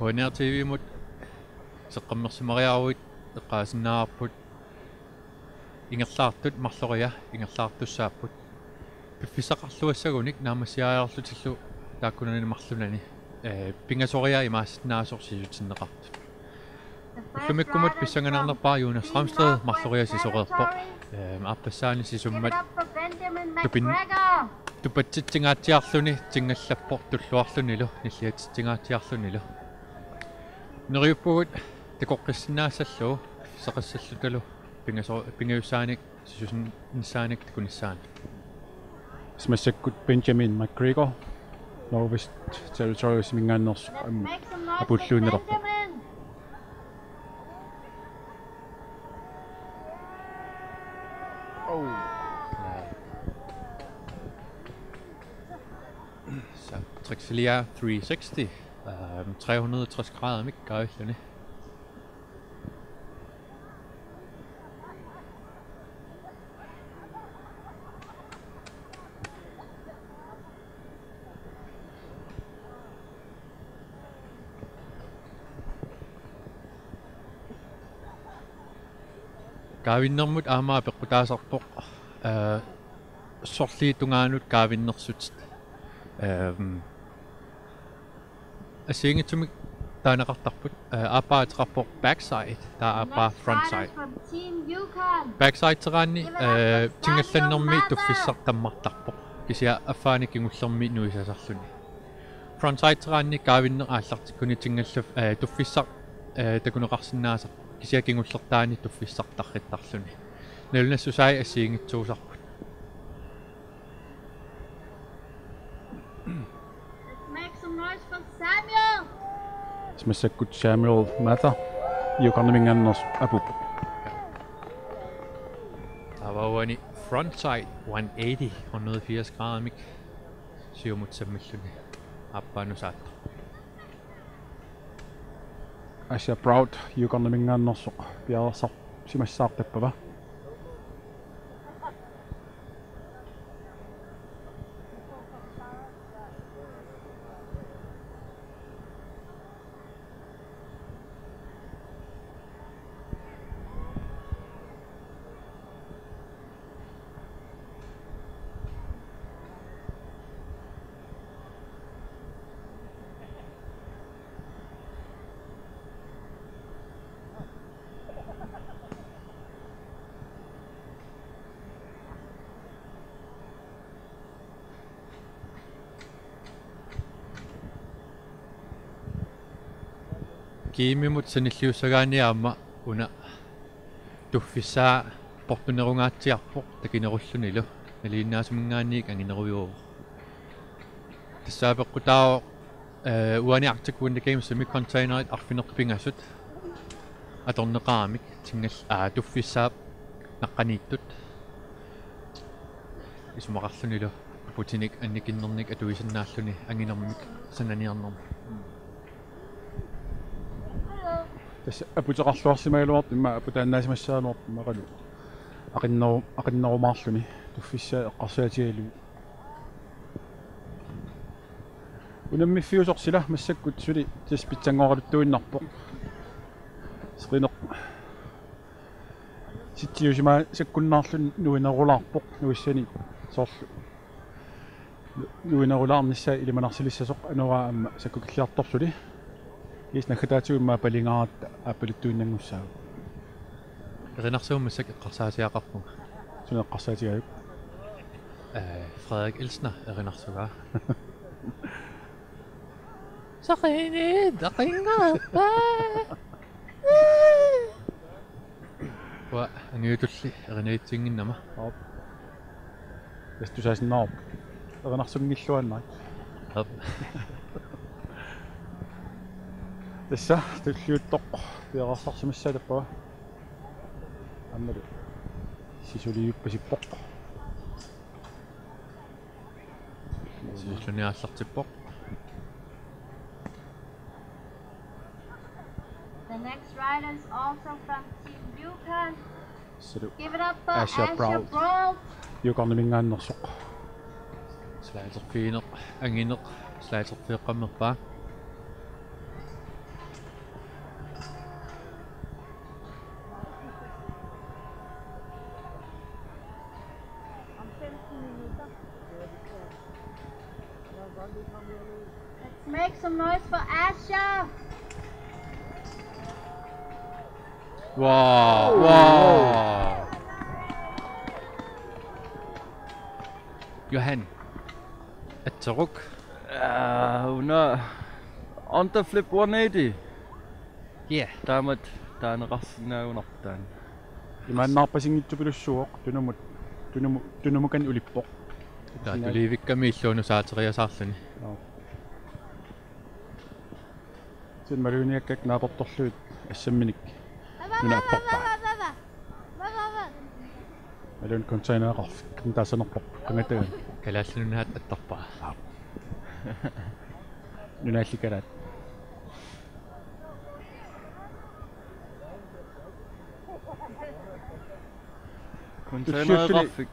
KNR TV mut seqqammersimariaruit eqqaasinnаарput ingerlaartut marloria ingerlaartussaaput piffisaqarluassagуник наамассиариарлутиллу тааккунани марлунани э пингасориа имаассиннаасорсисутиннеқарту The first Ullumikkумут rider писсанганарнерпаа from Jonas Team Ramsted North марлориа Western сисоқерпоқ Territories. э аппассаани Give it сисуммат. Up for Benjamin Tupin- McGregor. тупатситсингаатиарлуни тингаллаппор туллуарлунилу ниллиатситсингаатиарлунилу neriuppugut takoqqissinaasallu seqassallutalu pingasor pingiussaanik sisusin insaanik takunissaan smassakkut Benjamin McGregor Northwest Territories mingaannersu ammut apulluunelerpa Oh. So, Trixelia 360. Øhm, 360 grader midgauyhene kaavinnermut aamaa peqqutaasarpoq sorliitungaanut kaavinnersut эм асингитсумик таанеқартарпут аапаатеқарпоқ backside таа аапаа Next front riders side. from Team Yukon. backside тераанни э тингалланнэрми туффиссартаммартарпоқ кисиа аффаани кигуллерми нуисасарлуни front side тераанни каавиннер ааллартиккуни тингаллаф э туффиссар э такунеқарсинаасақ кисиа кигуллертаани туффиссартарриттарлуни налунассусаи ассиингитсуусарпут esimerkiksi joku Samuel Matha, joka on nimingen nos apu. Der var jo en frontside 180 on 180 grader, Mik. Sijomutsemmillinen appainusattu. Asia Proud, joka on nimingen nos, ja sa, simässä saattepävä. уна туффисаа портунерунгаатсиарпоқ такинеруллунилу налииннаасумингаанниик ангинеруйуу тассаапеққутао э уани Arctic Winter Games сими контейнерит арфинерпингассут аторнеqaramik тингал аа туффиссаап наққанииттут исумақарлунилу путиник анникиннерник атуисаннааллуни ангинермик сананиарнерм тасса апутеқарлуарсимагалуарт имма апутааннаасимассаануарт мақалу ақиннеру ақиннерумаарлуни туффиссаа эққарсаатигалу унаммиффиусорсила массаккут сули тис питсангооралуттуиннарпоқ сринеқ ситсиусима саккуннаарлун нуинерулаарпоқ нуиссани соорлу нуинерулаарнissaа илиманарсилиссасоқ анура амма саккукиллиарторсули иснахатаатуимма палингаат аппалуттуиннангуссаа эринарсууммассак эққарсаасиақарпунга сунеққарсаатигаюк э Frederik Elsner эринарсугаа Сахини дақингааппа ва ангиутулли эринеитсингиннама эстусаасиннаарп эринарсунгиллуаннаа لسه تمشيو للطق في راسها شي مسا دابا The next rider is also from Team Yukon. Give it up for Asher Proud. Yukon mingan nasok. Slijter 4 nog, engin nog, slijter 4 kan nog paar. Johan. Atteruk. Uh, hun er flip 180. Ja. Da mod, da mit, der er en resten af under den. Det er meget nærmere sin ikke bliver sjov. Du nu må, du nu du nu må kan ulippe bort. Der du lige ikke med sjov nu så tre og sådan. Sen maruniak kak napaptorlut assamminik. Nuna. малун контейнерарф кантаасанерпоқ кангатаган калааллунунаат аттарпаа нунаалликалаат контейнерафик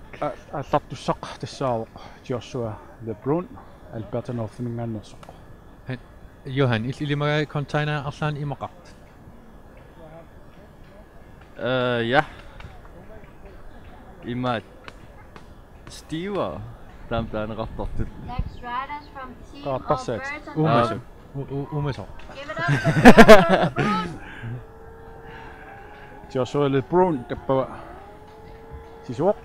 аллартуссақ тассаавоқ тиорсуа the brun alberta northmingaannersoq Johan 今シティはだんだん上がったってる。上がったっす。おめしょ。おおめしょ。Jos olet zo tappava. Siis joo.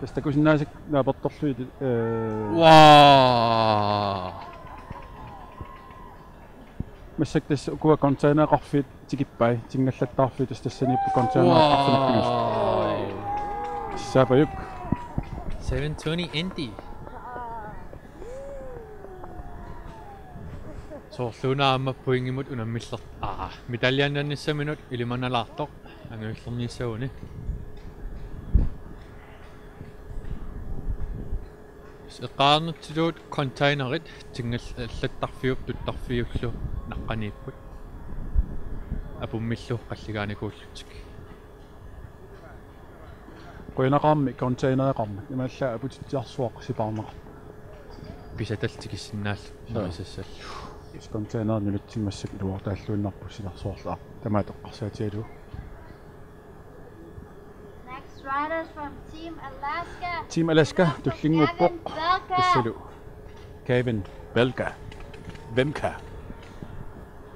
Tästä kun Is näin se näpottaa syyti. Öö... Wow. Mysig dys gwa gonta yna goffi ti gibai, ti'n gallu goffi dys dys yna gonta yna goffi na ffingos. Sabayuk. 720 Indy. Soorluuna ammappuingimut unammillert aa ah, medaljanannissaminut ilimanalartoq anguillorniissauni эққарнутсилуут контейнерит тингаллаттарфиуп туттарфиуллу наққанииппут апуммиллу қаллигааникууллутик қуинақарми контейнеқарми ималла апутитсиарсуақ сипаарнеқ писаталтикиссиннаал нуисассал ис контейнер нилутсимассак илуартааллуиннарпу силарсуарлаа тамаатеққарсаатиалу riders from Team Alaska. Team Alaska, du klinger på. Det ser du. Kevin Belka. Vemka.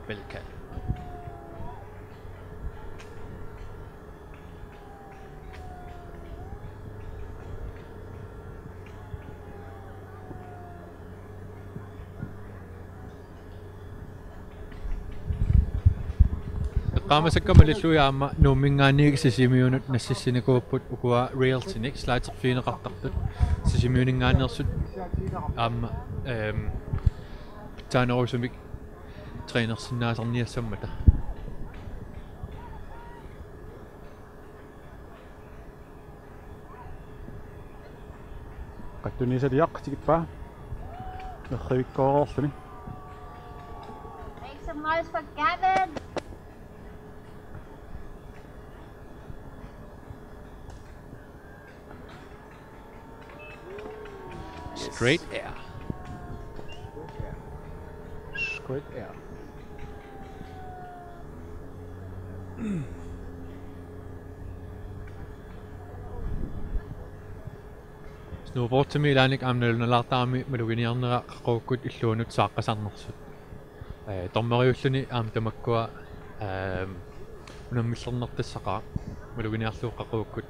Belka. qaamasakkama lilluu yaamma nuummingaanniigi sisimiunut nassissinikuupput ukua railsinik slaatserfiineqartartut sisimiuningaannersut aamma ehm taanerusumik trainersinnaasarniassammata qattuniisaliaqqitigitpaa errivikkoororluni Make some noise for Gavin! straight air straight air snowboardtimi ilaanik aamnalunalaartaami maluginiarnera qaquukkut illuunut saaqqasarnersut э тормериуллуни аам тамаккуа эм унаммиллернертассақаа малугиниарлуу qaquukkut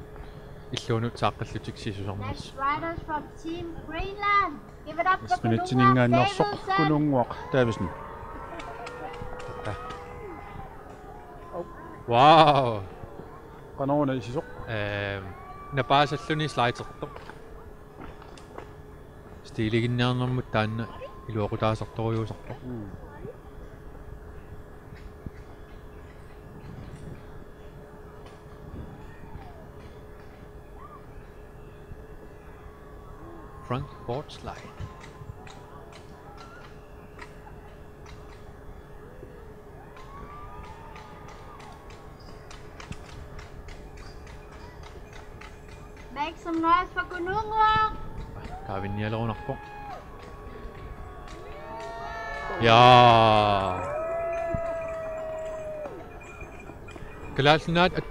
иллуунут сааққаллутик сисусарнерс Next riders from Team Greenland. Give it up for Kununga минутсинингааннерсоқ Davidson. Frankfurt slide. Make some noise for Kunungwa! Daar hebben we niet nog voor. Ja! Kalaasnaat at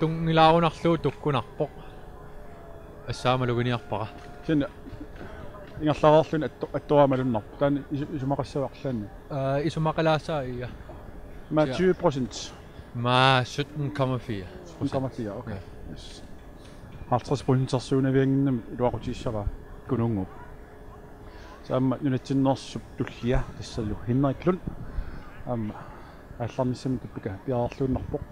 pok. аттуаамалуннарпу таани исумақассаварлаанни э исумақалаасаа ия ма Ja. 20% ма 17,4 1,4 okay yes 50 пунтерсуунавиангиннам илуақутииссара кунунгу саама нунатсиннерсуп туллиа тассалу хиннериклун аама алларниссами туппика пиаарлууннарпоq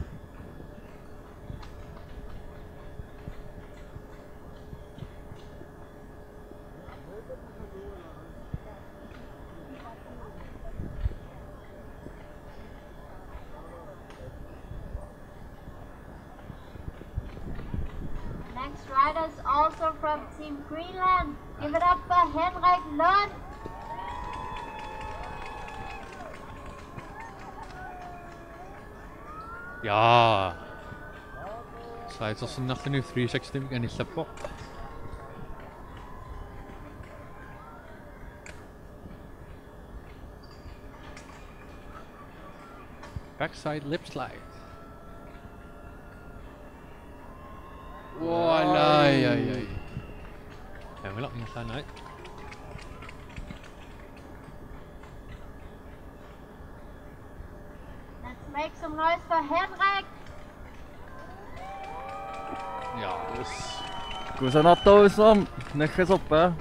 sy'n new. nhw 360 yn ei llypo. Backside lip slide. 나왔다고 썸 넥해서 봐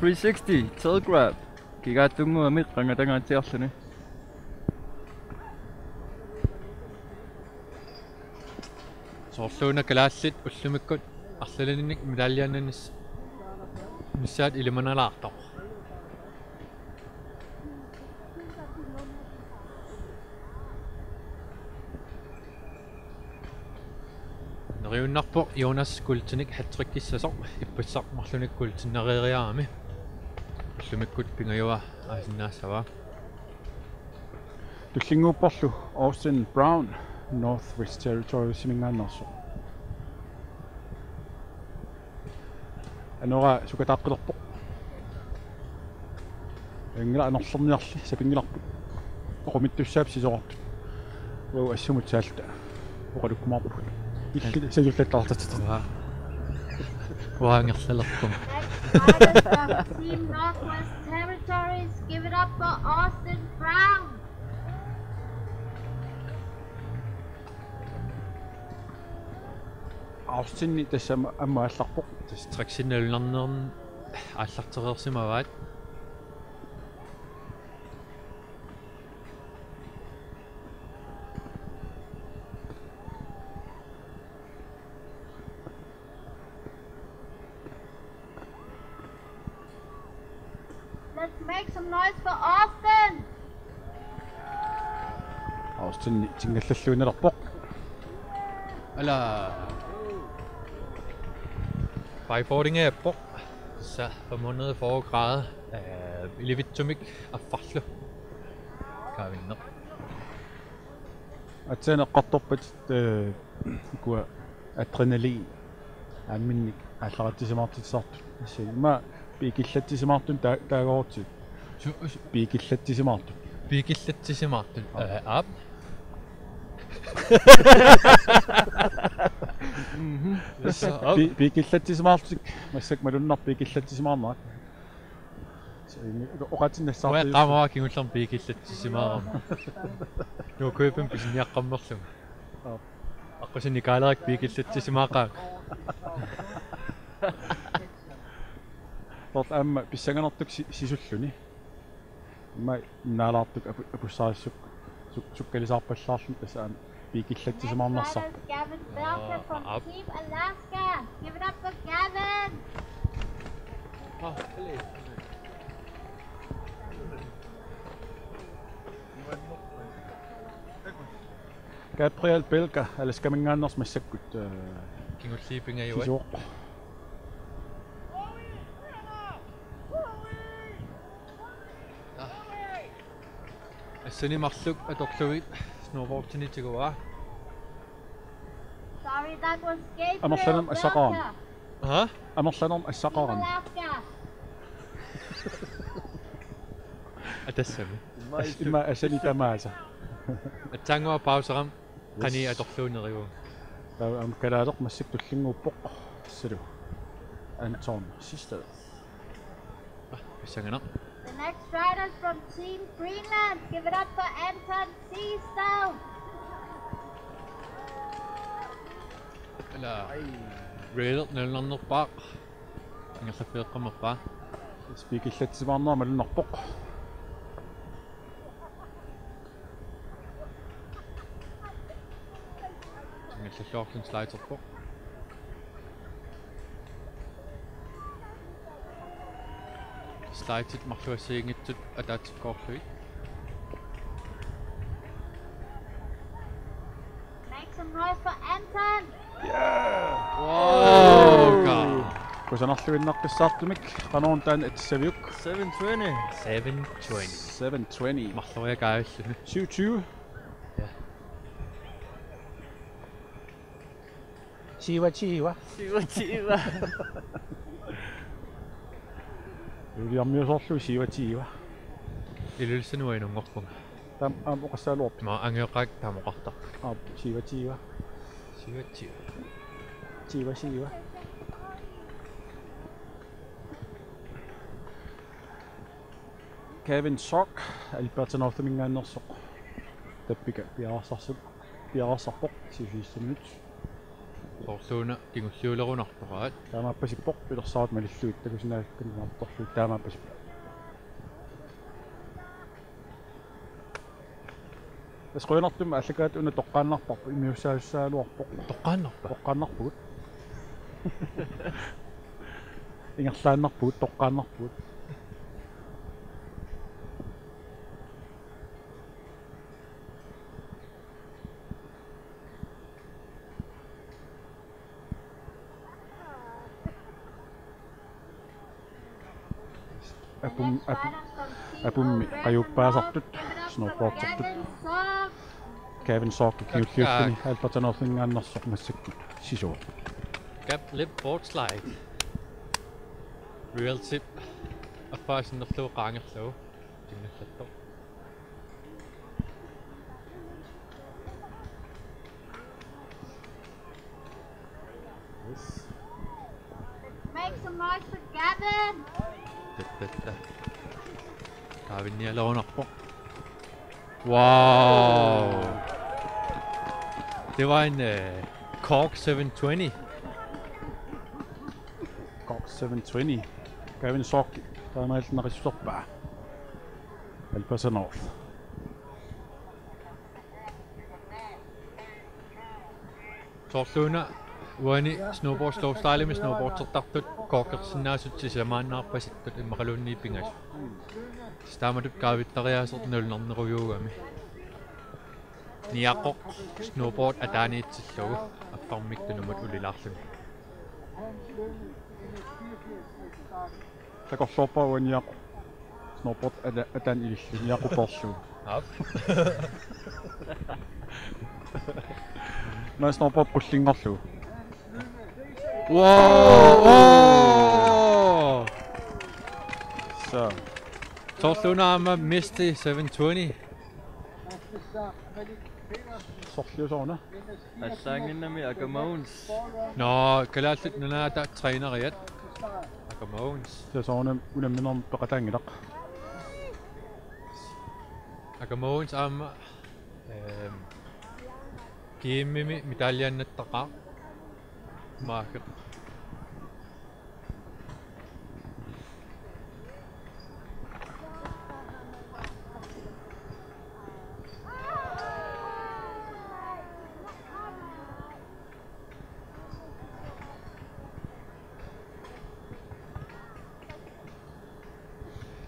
360 텔그랩 기가 둥어 및 랑아당한 찌었으네 soorluuna kalaasit ullumikkut arlalinnik midaljaannanis missaat ilumanalaartoq нериуннарпо Jonas култиник хатриkkissasor иппассармарлуник култиннериариарами уллумиккут пингаюа аасиннаассава туллингууппарлу Austin Brown North West Territory симингааннарсо анора сукатааққилерпо ингла анерлерниарли сапингиларпу оқумиттуссаап сисоқарту уу ассумут саалта оқалуккумаарпу илли сагуллаттаартатта ва ваангерлалерпум Next riders from Team Northwest Territories. Give it up for Austin Brown. Austin тасса амма алларпо тас траксинналунарнерн аллаллуунерпо ала байфординг аппо са амоннеде форград илевитсумик аффарлу кавинне атсанеққарторпат куа адреналин амминник алларатисимартитсарту ассагима пикиллатисимартун таагоортит пикиллатисимарту пикиллатисимартун аап adrenalin аамминник аалларатисимаартитсартут исси има пикиллатсимаартун таагорутсут пикиллатсимаартут Bigilletsisimaartut. Aap. пикиллатсимаартик массак малуннар пикиллатсимаарнаа оқатиннассаар Уя qamara kingullerm bigilletsisimaarama. Nu køben pisiniaqqammerlum. Аққусини Wie schlägt sich immer am Messer. ab. Gabriel Belga, alles coming on us, my. King of sleeping, are you? Syni marllwg a. snowball to to go there. Sorry, that was gay. I'm not sending my sock on. Huh? I'm not sending my sock on. Alaska. أتسم ما أسني Am أتسمع باوسرم قني أدخلون ريو أم كلا أدخل مسك تلين وبق سرو أنتون سيستر بسنجنا Next riders from Team Greenland. Give it up for Anton Seastone. Hello. Real Ik Ingerlafiiqamerpa. Speakerlatsivaarnaa malunarpoq. Ingerlafiorlun sliderpoq. Slaitit marluassiingitsut ataatikkoorluit. Make some noise for Anton. Oh god. кусанарлуиннарписсаартумик qanoon taan атсавиук 720. 720. 720 Marluia gaallunu. 27 Ja. Chiwa chiwa Siva siva. Юлиармиусорлу chiwa chiwa Ilulsanu inungorpung. там ам оқассаалуорп Ma angeqaak tamoqartaq. аа chiwa chiwa Sigatsi. chiwa chiwa Kevin Sock албаатаноортамингааннерсоқ таппика пиарсарсук пиарсарпоқ сифииссаминут Sorluuna kingulluulerunartoraat. таамааппасиппоқ пилерсаат малиллуит такусинаакканнаарторлуит таамааппасип эсқуинартум аллагаат уна тоққааннарпарпу имиуссаассаалуарпоқ Toqqaannarpa. тоққааннарпугут ингерлааннарпугут тоққааннарпугут apum apum apum ajupaa sortut snowboard sortut Kevin Sork kiutkiuttini alpatannerlingaan nersormassakku sisuartut Gap lip board slide Real tip. Affaasinnerlu qaangerlu tingallatto Make some noise for Gavin! 됐다 다빈이야 나오나 어? 와우 Det var en uh, Korg 720 Cork 720 Gavin Sorg Gavin Risoppa Helpesa North Torslønner уани snowboard слоустаалими snowboardертартут коокерсинаасут сисамааннаарпаситтут иммакалууннииппингас стааматут каавиттариаасерт нулнернеруйуугами ниаққоқ snowboard атааниитсиллугу аффармик тунумат улилаарлуни такорлууппа уаниақ snowboard ата атаан илиллу ниақупоорлу ап на snowboard qullinngorlu Wow! Oh! Så. Tors Lundarmer miste 720. Tors Lundarmer. Jeg sang en af mere Gamones. Nå, kalalt nu er der træner i et. Gamones. Det er sådan, hun er mindre om beretningen der. Gamones am... Gimme medaljen der Maake.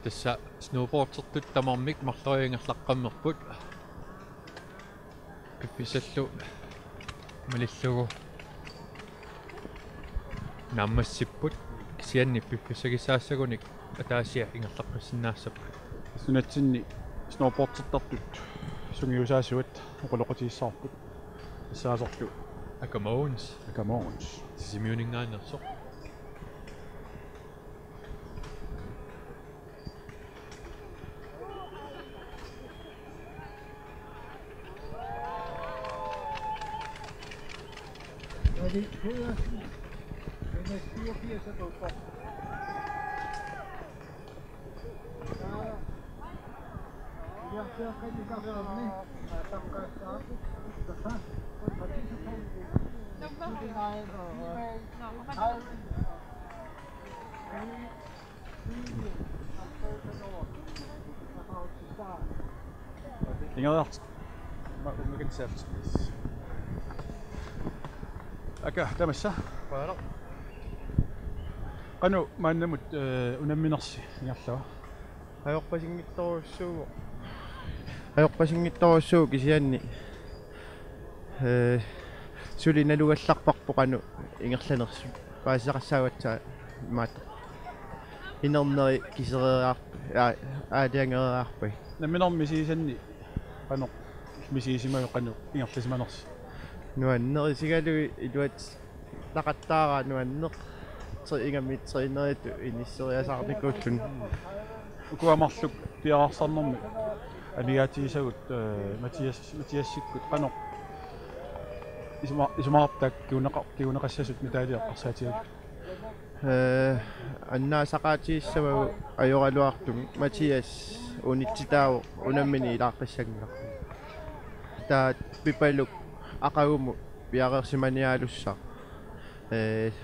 Tässä snowboardsertut tamarmik mарлуингерлаққаммерпут пипписаллу малиллугу наммассиппут кисианни пипписагисаассагуник атаасиа ингерлаққассинаассап sunatsinni snowboardsertartut sungiusaasuat oqoloqutiissаарput issaasorlu акамаунс akamoons сисимиунингаанерсо Tämässä. Voilà. Kanu, mä en nemut eh, unamminersi. Jalla. Ajorpasingittaruussuugu. Ajorpasingittaruussuugu kisianni. Eh, Sulinalugallarparpu kanu ingerlanersu. Paasaqassaagatsaa maat. Inermneri kisereeraarpu aaliangereeraarpu. Namminermi siisanni kanu misiisimalu kanu ingerlisimanersi. Nuanneri sigalugi iluat тақаттаараа нуаннеқ tre ingami træneret inisseriasarnikkullun ukuamarluk piararsarnermi amigaatigisagut Mattias Mattiassikkut qano isuma isumaartak kiunaqa kiunaqassasut mitaaliaqqarsaatigut э аннаасақаатииссавагу ajorалуартум Матиас унитситааву унаммини илааққиссагнеқарпу таа пипалук ақагуму пиареерсиманиалуссаа э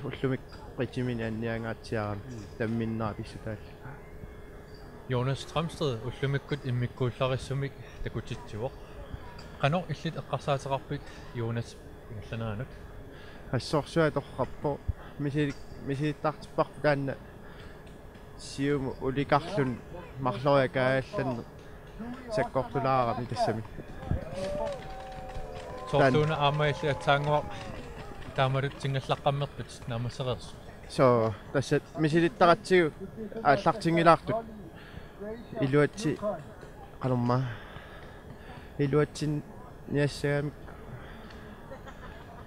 уллумик qitsimini anniangaatiarami tamminnaa pissutaal Jonas Strømsted ullumikkut immikkuullarissumik takutitsiuoq qano illit eqqarsaateqarpit Jonas ingallanaanut ассорсуаторраппо мисили мисилиттартиппарпу таанна сиуму уликарлун марлориа каалланне саккортулаарами тассами. Tortuuna aamailli atsaanguaq таамарут сингаллаққаммерпит наамассереерсу so тассат мисилиттаратсигу ааллартингилаартут илуатси қалумма илуатсин ниассагами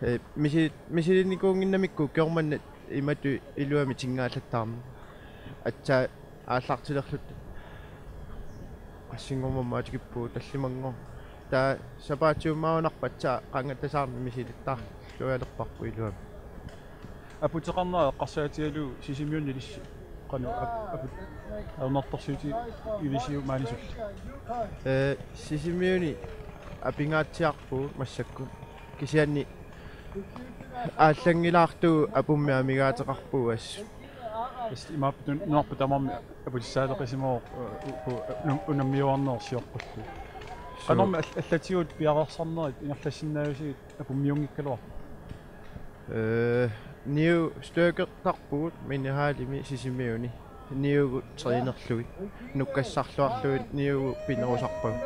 э миси мисилиникуунгиннамикку кеорманнат имату илуами тингааллаттаарми атса ааллартилерлут ассингормамма атикиппуу таллимангор таа сапаатиуммаунарпатса қангаттасаарми мисилиттаар луялерпарпу илуами апутеқарнаа эққарсаатигалу сисимиунни лисси qanu aput аунартарсуути илисиу маанисул э сисимиуни апингаатсиарпу массакку. Кисианни ааллангилаартуу апумми амигаатеқарпугас ис имааппут нуарпу тамарми апутиссаалеқисимоо унаммиуарнерсиорпуллу qanорми аллатигут пиарерсарнерит ингерлассиннаависигит апуммиунгиккалуар э ниу стøkertarpuut минихаалими сисимиуни. Ниугу тринерлуги нуккассарлуарлуит ниугу пинерусарпагу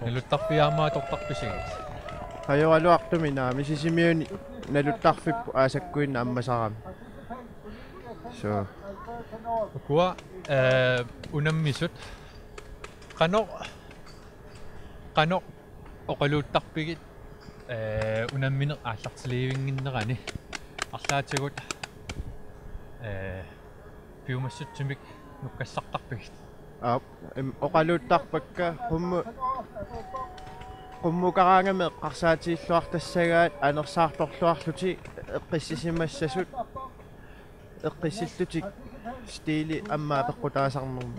налуттарпиаамаа тортарписигит хаёралуартуми наами сисимиуни. Налуттарфиппу аасаккуинна аммасарами so куа э унаммисут. Qano qano oqaluuttarpigit э унамминеq ааллартилиивингиннерани арлаатигут э пиумассутсимик нуккассартарпигит а оқалуuттарпакка хумму qummukarangame eqqarsaatiilluartassagaat anersaartorluarluti eqqissisimassasut eqqissillutik stiili ammaa peqqutaasarnermi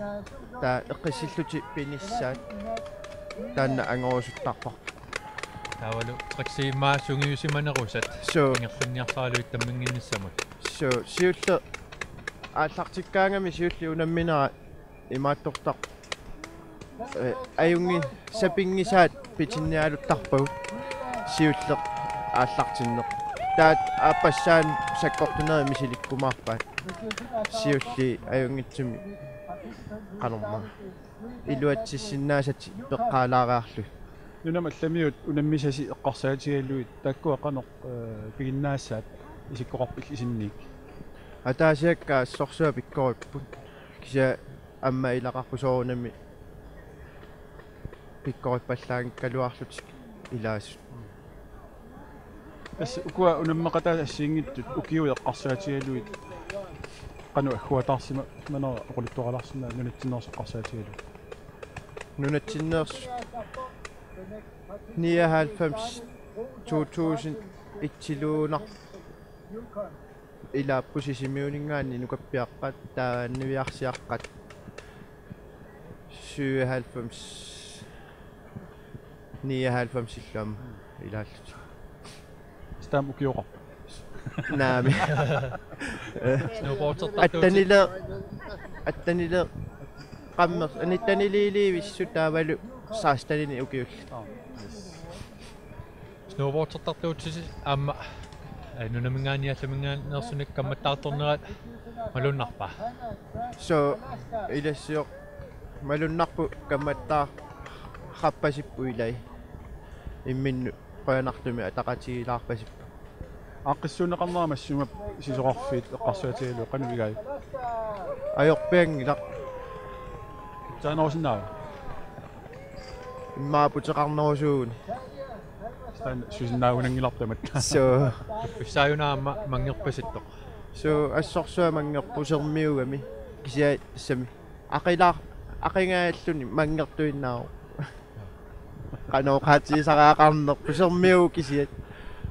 taa eqqissilluti pinissaat taanna angorusuttarpar таавалу триксиимаа сунгиусиманерусат so ингерлунниарсаалуит таммингиннссамут so siulle ааллартиккаангами сиулли унамминера имааттортар. Э аюнги сапингисаат питинниалуттарпагу сиулле ааллартиннеқ таат ааппассаан саккортунери мисиликкумаарпаат. Сиулли аюнгитсуми. Канорма илуатсиссиннаасати пеққаалаараарлу нунама алламиут унаммисаси эққарсаатигаллуит таккуа қанеқ пигиннаассаат исиккоқарпил исинник атаасиакка ассорсуа пиккориппут кися амма илақарпусоорунами пиккориппаллаагиккалуарлутик илаасут ас укуа унаммақатаа ассиингиттут укиу эққарсаатигаллуит қану аггуатаарсима манера оқулиттуараларсина нунатсиннерс эққарсаатигаллу нунатсиннерс نيها الفمش توتوشن اتشلونا إلى بوشي شميولينغا نينكو بيقات تا نويخشي أقات شو هالفمش نيا هالفمش كم إلى استام أوكيوغا نعم التنيلا التنيلا قمص أني التنيلي لي بيشو تابلو saastalini ukiulli снобордтартартуутсиси аама нунамингаани-алламингаанерсуник камматтаарторнерат малуннарпа so ilassio malunnarpu kammattaa qappasippu ilai imminnu qoyanartumi ataqatigilaarpasippu ааққиссуунеқарнерама ассума сисоқарфиит эққарсаатигаллу қану игай ajorpiangilaq таанерусиннаава immaaputеқарнерусууни стан сусиннаагунангилартамат so уссааюнаама мангерпаситтоқ so ассорсуа мангерпусермиугами кисиа сами ақилаар ақингааллуни мангертуиннаару канооқаатисараақарнер пусермиу кисиат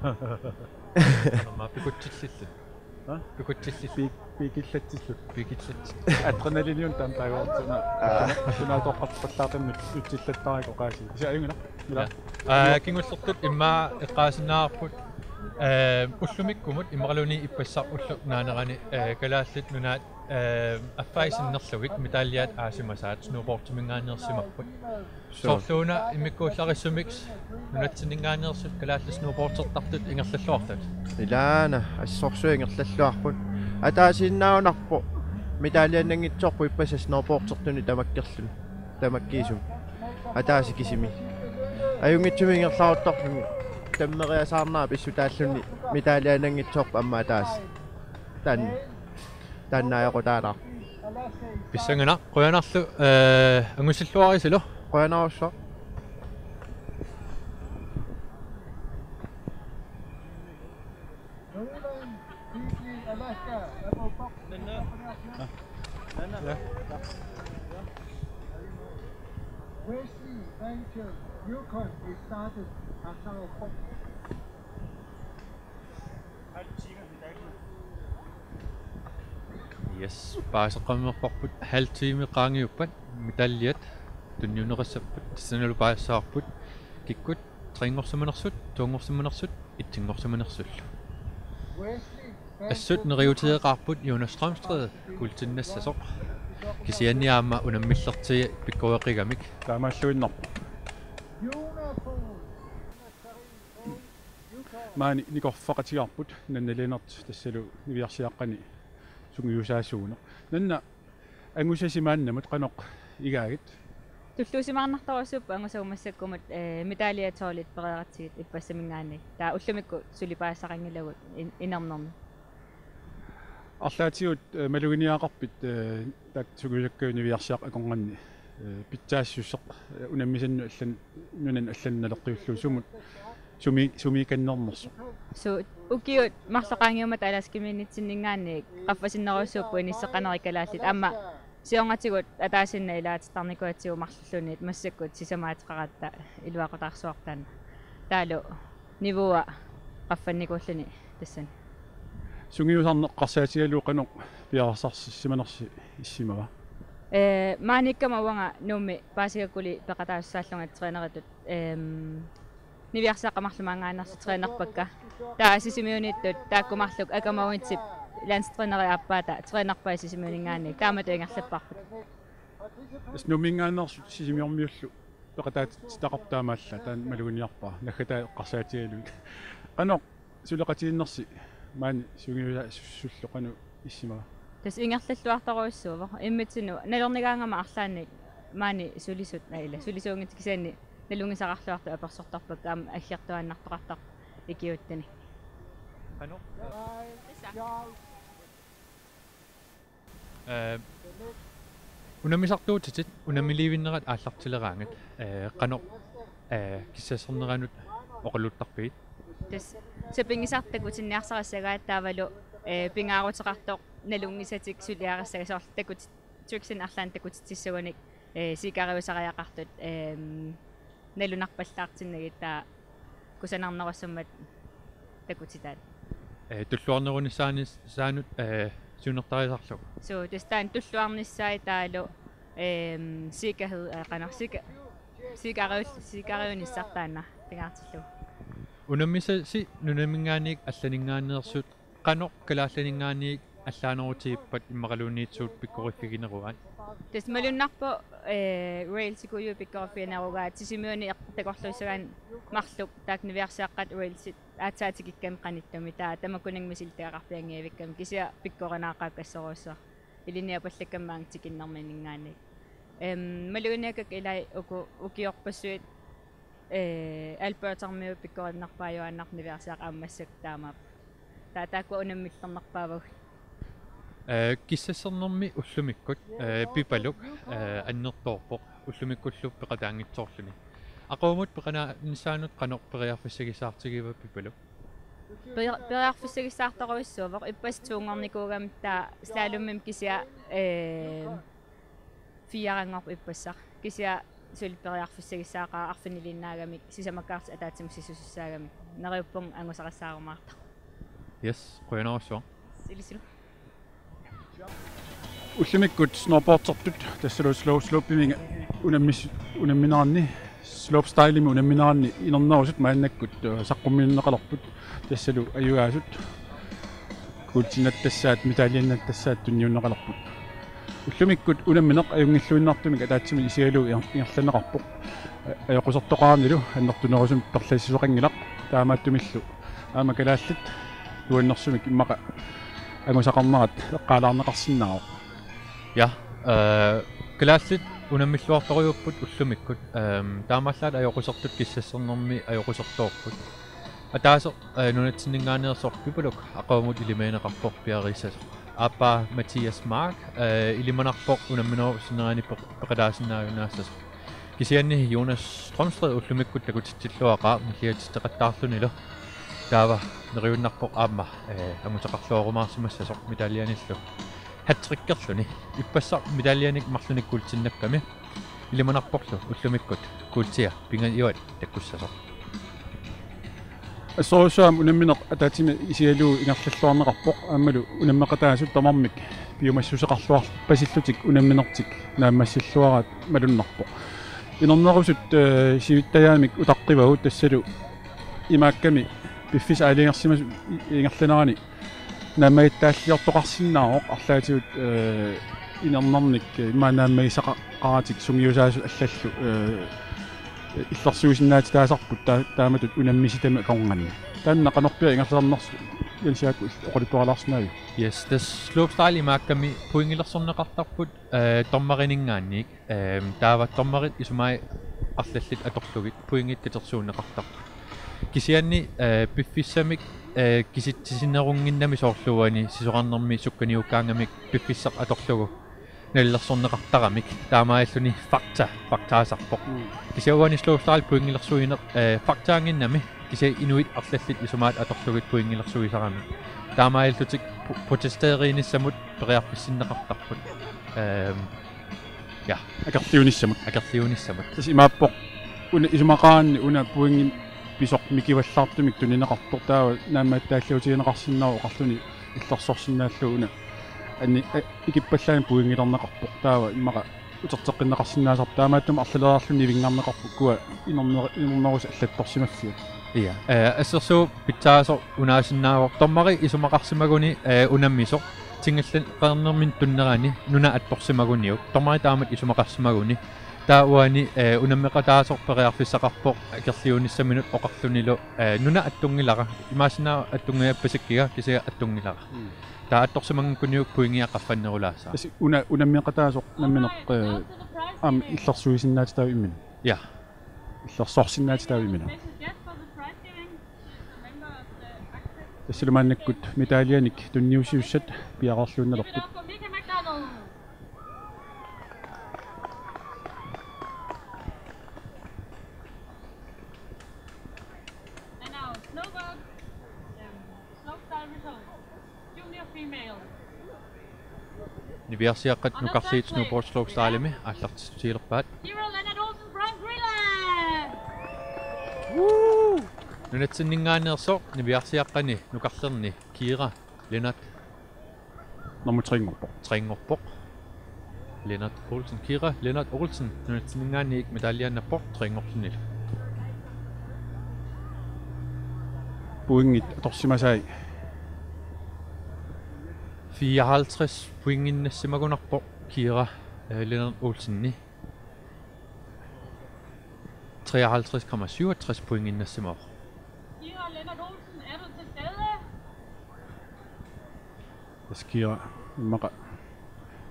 ама пикутсиллиллу а пикутсиллиллу пик пикиллатсиллу пикиллат адреналиниун таан таагуартуна тунаатоққарпаллаартаммут утсиллаттарико қааси ися аюнгила мила аа кингуллертут иммаа эққаасинаарпут э уллумиккумут иммаралуни иппассар уллу наанерани э калааллит нунаат э аффаисиннерлугит металлиат аасимасаат снуупортимингаанерсимарпут соорлууна иммиккууллариссумикс нунатсинингаанерсут калаалла снуупортертартут ингерллуартат илаана ассорсуингерллаллуарпут атаасиннаунарпу металлианнангитсорпу иппаса снорпортертуни тамаккерлун тамаккиисум атааси кисими аюнгитсумингерларуттарлуни таммериасаарнаа писсу тааллуни металлианнангитсорпу амма атаас тан таннааяқу таалаа писсангана қуянарлу э ангуссиллуарисилу Ja. Wesley Venture Yukon is started as our home. Yes, pääseqamma qorput hal tiimi qaangiuppat medaljet tunnunerassapput tisanalu paasaarput kikkut tringorsumanersut tuungorsumanersut ittingorsumanersullu assut neriuteeqarput Jonas Strømstred guldtinnas sasoq пиккуэқигамик таамааллуиннар Uniform. Yukon маани никорфақатигарпут нанналинерт тассалу нивиарсиаққани сунгиусаассууно нанна ангусасимааннамут канеқ игаагит туллуусимаарнарторуссууппа ангусаумассаккумут э медалиаторлит перератсигит иппассамингаани таа уллумикку сулипаассақангилагут инернерни арлаатигут малугиниаақарпит таак сугулаккау нивиарсиақ аконганни питсаассуссеқ унаммисанну аллан нунан алланналеққиуллу сумут суми суми каннернерсо су укиут марлоqaangiumat аласкиминитсиннингаани qaffasinneriussuuppu иниссеқанерикалааллит амма сионгатигут атаасинна илаатитарникуатсигу марллунит массаккут сисамаатеқаратта илуақутаарсуартаана таалу нивуа qaffанникууллуни тассан сунгиусарне қарсаатигалуу канеқ пиарсарсиманерси иссимава. Э maanikкама уанга нуумми паасигаккули пеқатаассааллунга тренеритут эм нивиарсаақамарлумаангаанерси тренерпакка таа сисимиуниттут тааккумарлук акамауинтип ланстренери аппаата тренерпаа сисимиунингаани таама таингерлаппарпут ас нумингаанерсу сисимиормиуллу пеқатаат тақартаамаалла таан малугуниарпаа наггата қарсаатигалуи канеқ сулеқатииннерси маани сугиула суллу кану иссимага тас ингерллуарторуиссуува иммитсину налернигаангама арлаанник маани сулисут наила сулисуунгит кисаани налунгисақарлуарту аперсортарпак аама аггиартуааннартоқартар икиуттани канеқ э унамисартуутитит унамиливиннерат ааллартилераангат э канеқ э киссассернеранут оқалуттарпигит тас сапингисартаку тинниарсарассагаат таавалу э пингаарутеқартоқ налунгисатик сулиарассагасоорлтакут триксин арлаан такутитсиссуганик э сикариусариақартут э налунарпаллаартиннагит таа кусанарнеруссаммат такутитаат э туллуарнерунissaani саанут э сунертарисарлу so тестаан туллуарниссаи таалу э сикахед канарсика сикариус сикариуниссартаана тингаартиллу унаммисаси нунамингаанник алланингаанерсут канеқ калаалланингаанник аллаанерутииппат иммақалуунниитсуут пиккориффигинеруаат тес малуннарпо э rails кую пиккориффигинеругаат сисимиуни эққатакорлуисагаан марлук таак нивиарсиаққат rails аацаатикиккам қаниттуми таа тамакунангмисилтеақарпиангиавиккам кися пиккоренаақааккассоруссаа илиниа паллаккаммаан тикиннэрминингаани эм малуниакак илай уку укиорпассуит э альбертармиу пиккориннарпааюаннар нивиарсиақ аамассак таамаап таа таакку унаммиллернарпааваг э киссассернэрми уллумиккут э пипалук э аннерторпоқ уллумиккуллуп пеқатаангитсоорлуни ақуумут пеқана нисаанут қанеқ периарфиссагисаартигива пипалук периарфиссагисаарторуиссуувақ иппас туунгорникуугам таа слалуммим кисиа э фиарангорп иппассақ кисиа сул периарфиссагисаақаа арфинилиннаагамик сисамаккаарт атаатсим сисусуссаагамик нериуппун ангусарассаарумаарта yes қуянерусуа силисилу. Уллимиккут snowboardsertut тассалу slow slope-иминга унаммис унамминаарни slope style-ими унамминаарни инернерусут мааннаккут саққумминнеқалерпут тассалу аюгаасут култинат тассаат металлианнат тассаат тунниуннеқалерпут уллумиккут унамминеқ аюнгиллуиннартумик атаатсими исигалу иерланеқарпоқ аёқусертоқарнилу аннертунерусум перлассисоқангилақ таамааттумиллу. Аама калааллит туаннэрсумик иммақа агусақарнерат эққалаарнеқарсиннаавоқ ja э классит унаммиллуарторюуппут уллумиккут эм таамааллаат аёқусертут киссассернэрми аёқусерторпут атаасо нунатсиннингаанерсор пипулук ақаумут илимаинеқарпор пиарисас аппа матиас марк э илиманарпор унамминоо синераани пеқалаасиннааюнаассас кисианни Jonas Strømstred уллумиккут такутитсиллуақаа миллиатистеқаттаарлунилу таава нериуннарпоқ аама э амутеқарлуорумаарсимассасоқ медалианиллу хаттриккерлуни иппассар медалианик марлуник култиннакками илиманарпорлу уллумиккут култиа пинга иуат таккуссасо ассоруссаам унамминеқ атаатими исигалуу ингерллуарнеқарпоқ аамалу унаммеқатаасут тамармик пиумассусеқарлуар пасиллутик унамминертик нааммассиллуараат малуннарпоқ инернерусут сивиттаяамик утаққивагут тассалу имаакками пиффис аалингерсима ингерланерани наамаиттааллиортоқарсиннааоқ арлаатигут э инернерник имаанааммагисақақаратик сумиусаасу аллаллу э иллэрсуусиннаати таасарпут таа тааматут унаммиситами конгани таанна канорпиа ингерлернерсу янсиаку оқалитуаралаарснаави Yes, das slopestyle имаакками пуингилерсорнеқартарпут э томмаринингаанник э таава томмарит исумай арлаллит аторлугит пуингит катерсуунеқартар кисианни э пиффиссамик э киситсисиннерунгиннами соорлуани сисоқарнэрми сукканиуккаангамик пиффиссақ аторлугу наллерсорнеқартарамик таамааллуни факта фактаасарпоқ кисиауани слопестyle пуингилерсуинеқ э фактаангиннами кися инуит арлаллит исумаат аторлугит пуингилерсуисарами таамааллутик протестерииниссамут периарписсиннеқартарпут эм я акерлиуниссамут акерлиуниссамут тас имааппоқ уна исумақаанни уна пуингин писоқ микиваллаартумик тунинеқартор таава наамааттааллуутигинеқарсиннаа оқарлуни иллерсорсинааллу уна анни икиппаллаани пуингилернеқарпоқ таава иммаqa утертеққиннеқарсинаасар таамааттум арлалераарлуни вингаарнеқарпу куа инернери инернерус аллатторсимассиа Iya. Eh ассерсуу питсаасо унаасиннаавор томмари исумақарсимагуни э унаммисо тингаллан qeernermin tunnerani nuna attorsimaguniuk томмари таамат исумақарсимагуни таауани э унаммеқатаасор периарфиссақарпоқ акерлиуниссаминут оқарлунилу э нуна аттунгилара имаасинаа аттунгиаппасиккига кисига аттунгилара таа атторсимангкуниук пуингиаққаффаннерулаасаа тас уна унаммеқатаасоқ намминеқ э ам иллерсуисиннаати таава иммина я иллерсорсиннаати таава иммина тассилумааннаккут металианик тунниусиуссат пиақарлуунналерпут нивиарсиаққат нукарлиит snowboard slope style-ими аллартитсилерпаат Hero Leonard Olsen from Greenland. нунатсиннингаанерсо нивиарсиаққани нукарлерни кира ленат номер 3 ngorpoq трингорпоқ ленат олсен кира ленат олсен нунатсиннингаанник медалианнаппоқ трингорлунил puingit atorsimasai 54 pointene Semagonarborg Kira eh, øh, Lennart Olsen 53,67 pointene Semagonarborg Kira Lennart Olsen, er du til stede? Yes, Kira. Maga.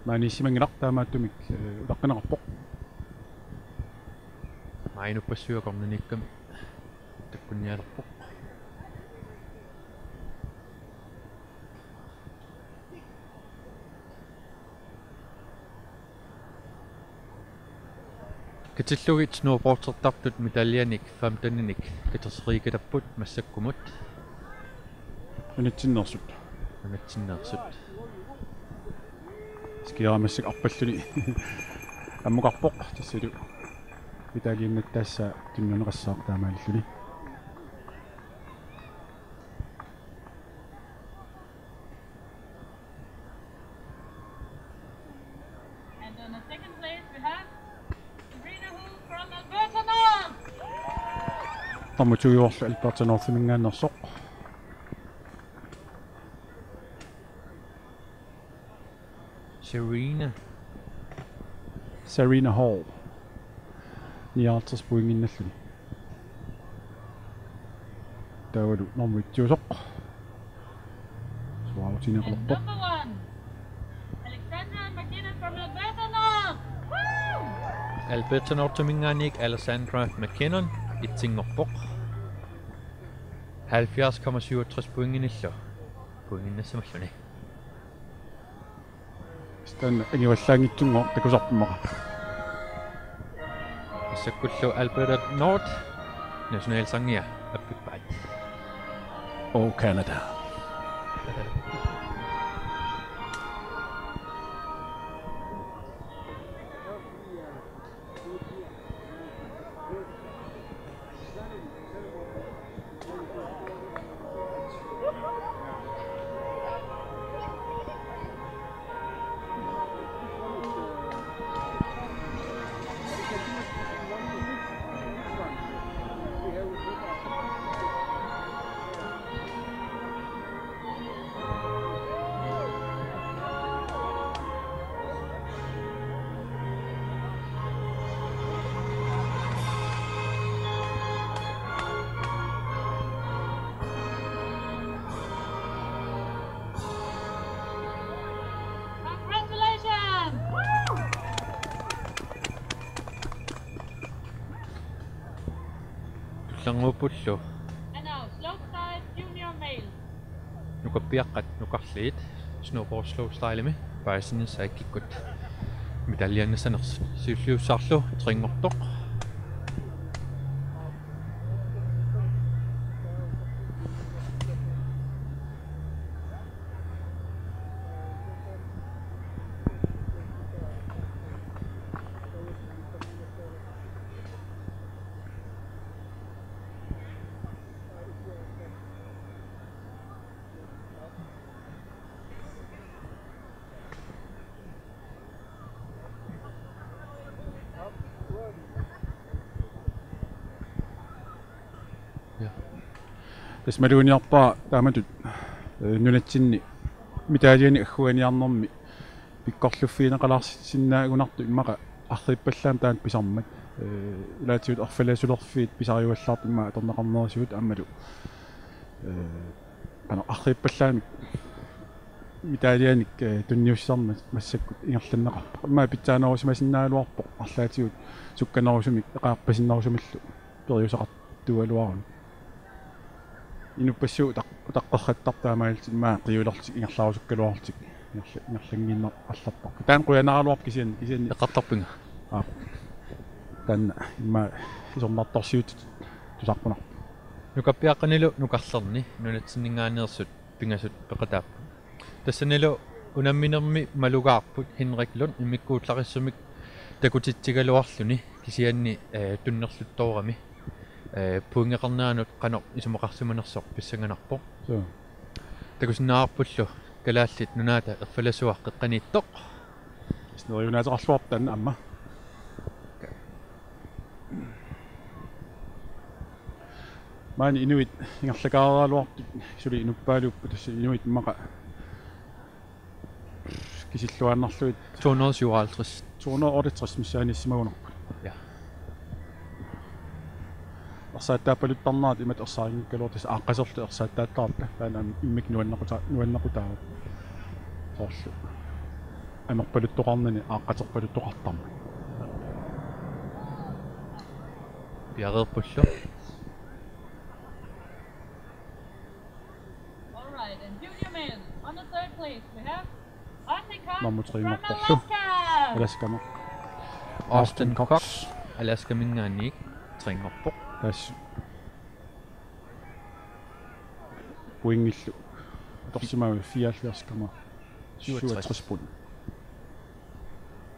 Mani Semagonarborg, ma tumik eh, Ulakanarborg. Mainu passuakomne nikkam. Tekkunjärborg. Китиллугит снуупортертартут медалианик фамтаниник катерсериикалаппут массаккумут. Unitsinnersut анатсиннеерсут скиаамассак арпаллуни аммуқарпоқ тассалу виталииннаттаасса туннунеқассаақ Number two, you. Serena. Serena Hall. The artist bringing in Nissan. There we do. Number two, sock. So I'll see you Alessandra McKinnon, it's in a book. 70,67 pwynt yn illo. Pwynt yn ysym allan ni. Ystyn, yng Nghymru yng Nghymru, dy gwsop yma. Ysy gwyllw Alberta Nord, nes nhw elsangia, y bydd O Canada. snowboard slope style-ми паасиннса аккиккут медальяннасанерс сиуллиуссаарлу трингортоқ тас малуниарпаа тааматут нунатсинни митаалиани аггуаниарнэрми пиккорлуффиинеқалаарсиннаагунарту иммақа арриппаллаам таан писармат э илаатиут арфаласулерфиит писариуаллаарт имма аторнеқарнерисуут аммалу э ана арриппаллаами митаалианик тунниуссарма массаккут ингерланнеқарпа имма питсаанерусимасиннаалуарпо арлаатиут сукканерусумик эқаарпасиннерусумиллу периусақартуалуарун инуппассуу таққорхаттартаамаалти маа қиулерлти ингерлаарусуккалуарлтик ингерлангиннер аллартар таан қуянаралуарп кисиан кисиан эққартарпинга аа таан имма исорнарторсиут тусарпунар нукаппиаққанилу нукарлерни нунатсиннгаанерсут пингасут пеқатааппу тассанилу унамминерми малугаарпут хинрик лун иммиккуутлариссумик такутитсигалуарлүни кисианни э туннерлутторами э пунгеқарнаанут қано исумақарсиманерсоқ писсанганарпо соо такусинаарпуллу калааллит нунаата ерфаласуақ қеққанииттоқ снериунаатеқарлуарп таан амма. Маани инуит ингерлакааралуартик сули инуппаалууппу тасса инуит мақа кисиллуааннарлуит 257 268 миссааниссимагунарпут Ja. ерсааттааппалуттарнаат имат ерсааринккалуутис ааққасерлу ерсааттааттаарта таана иммик нуаннақута нуаннақутаа соорлу амерпалуттоқарнани ааққатерпалуттоқартарма пиареерпуллу All right, and junior male on the third place we have Austin Cox Number three, from Mark Alaska. аласкама Austin Cox Alaska мингаанник трингорпоқ тас пуингиллу торсимаа 74 67 пун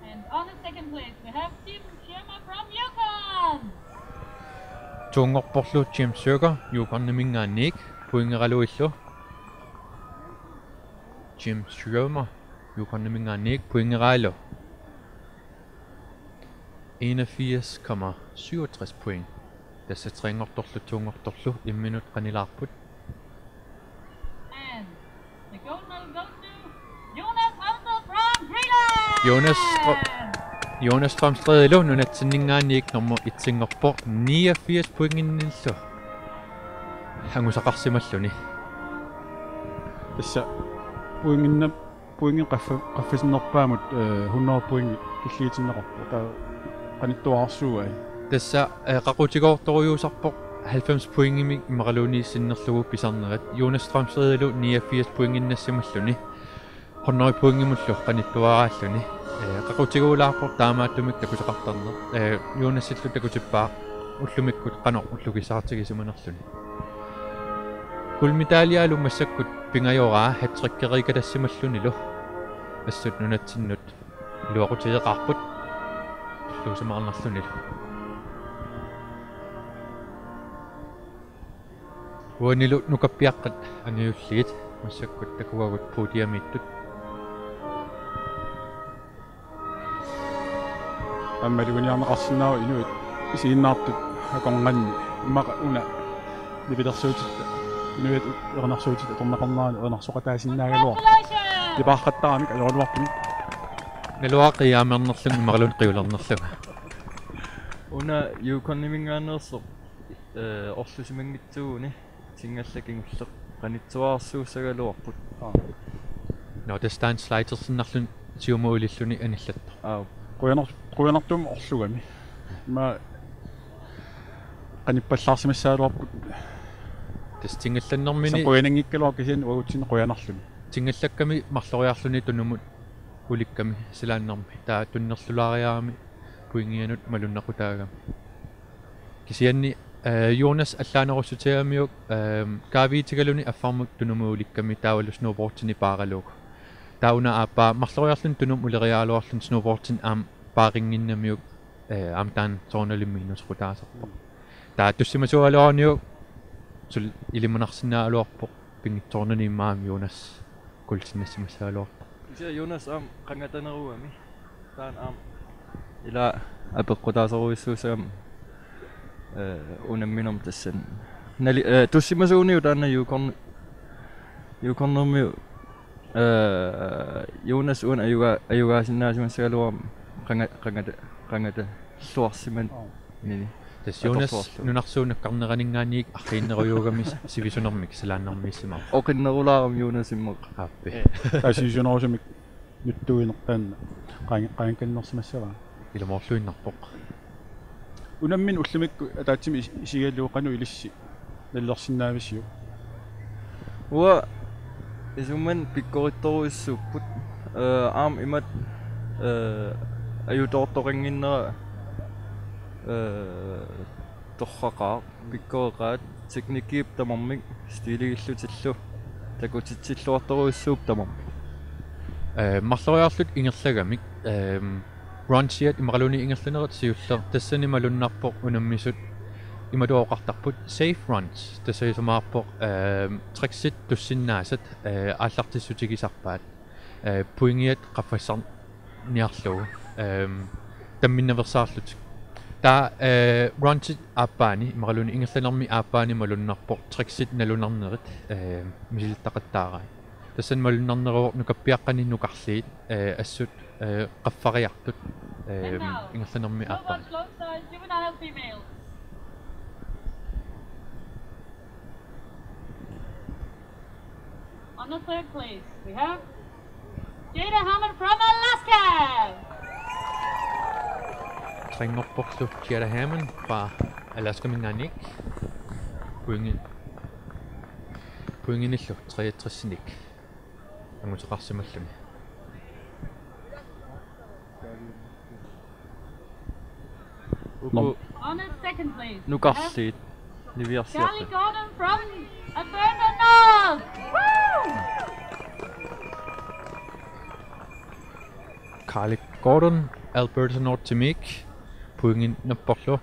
And on the second place we have Tim Sherma from Yukon. тунгорпорлу Jim Sugar юкарна мингаанник пуингералуиллу Jim Sherma юкарна мингаанник пуингераалу 81,67 point тасса трингорторлу тунгорторлу имминут канилаарпут And the gold medal goes to Jonas Hamsel from Greenland. Jonas Stro- Jonas Strømstredelu нунатсиннингаанник номер 1-ингорпо 89 поингинниллу хангусақарсималлуни тасса пуингинна пуингин қаффа қаффисиннерпаамут 100 пуинги киллиитиннеқарпу таа qaниттуаарсууа тасса қақутигоорторуйуусарпоқ 90 поингими имақалуни синнерлугу писарнерат Jonas Strømstredelu 89 поингиннассималлуни 100 поингимуллу qaниттуарааллуни qaqutiguulaarpor taamaatumik takusaqartarner ee Jonasillu takutippaaq уллумиккут qano уллугисаартигисиманерлүни кулмитаалиалу массаккут пингайораа хатсриккерикалассималлунилу ассут нунатсиннут луақутигеқарпут луусамаарнарлунилу Уанилу нукаппиаққат ангиуллигит массаккут такуагут пуудиамиттут аммалугуниарнеқарсинаава инуит исииннаартут аконганни имақа уна нивидерсуутитта инуит ернарсуутит торнақарнаани ернарсоқатаасиннаагалуар ипааққаттарамик алорулуарпими налуақиаамернерлун имарлун қиулернерлуга уна юконнимингаанерсо э орлусимангитсууни тингаллакингуллеқ qanitsuaarsuussaгаluarput но дистан слайдерсиннарлун сиумуулиллуни аниллатта аа quyanart quyanartum orlugami ima qanippallaarsimassaaluarput тас тингалланнэрмини сақуянангиккалуар кисиан уутсин қуянарлуни тингаллакками марлориарлуни тунумут уликками силааннэрми таа туннерлулаариарами пуингианут малуннақутаагам кисианни Eh, Jonas Allanerov Sutermiuk, eh, Gavi Tigaluni Affarmuk Dunumulik Gamitawal Snowboardin i Baraluk. Dauna Abba Marloriarlin Dunum Ulerialorlin Snowboardin am Baringinamiuk eh, am Dan Tornalim Minus Rudaserpo. Taa Tussimasualorniuk sul ilimunarsinaaluarpo pingittornani maam Jonas kultinnassimasaaluarpo. Isia Jonas am qangataneruami taan am ila apeqqutaaseruissuusam нали э туссимасууниу таана юкорн юкорнерми э Jonas уун аюга аюгаасиннаасумассагалуарм qanga qangata qangata ллуарсиман нини тас Jonas нунарсуунаккарнеранингааниик арлииннеруйуугами сивисунермик салааннэрмииссимаа оқиннерулаарам Jonas иммеқ ааппи асисунерусумик нуттуинертаанна qaang qaangkannersimassavaa иламоорлуиннарпоқ унаммин уллумикку атаатсими исигаллуоқану илисси наллерсиннаависсиу уа исуман пиккоритторуиссууппут э аам имат э аюторторингиннера э торрақаа пиккореқаат техникиип тамармик стилигиллутиллу такутитсиллуарторуиссууп тамар э марлориарлут ингерлагамик э ранчиат имаралуни ингерлунерат сиуллер тассани малуннарпоқ унаммисут имадуоқартарпут safe runs тассаисумаарпоқ э трексит туссиннаасат э ааллартиссутигисарпаат э пуингиат қаффассар ниарлуу э тамминнаверсаарлут та э ранчит аппаани имаралуни ингерланерми аппаани малуннарпоқ трексит налунарнерит э мисилтақаттаарай тассан малуннарнеруор нукаппиаққани нукарлиит э ассут э qaffariartut ingerlanermi aappar On the third place, we have Jada Hammond from Alaska! Trængopboksu Jada Hammond fra Alaska Minganik. Poingen. Poingen illu, 63 nik. Angutaqarsimallami. No. On a gallu. Ni fi allu. Charlie Gordon from Aberna North! Carly Gordon, Alberta North til mig. Pwyngin na bollo.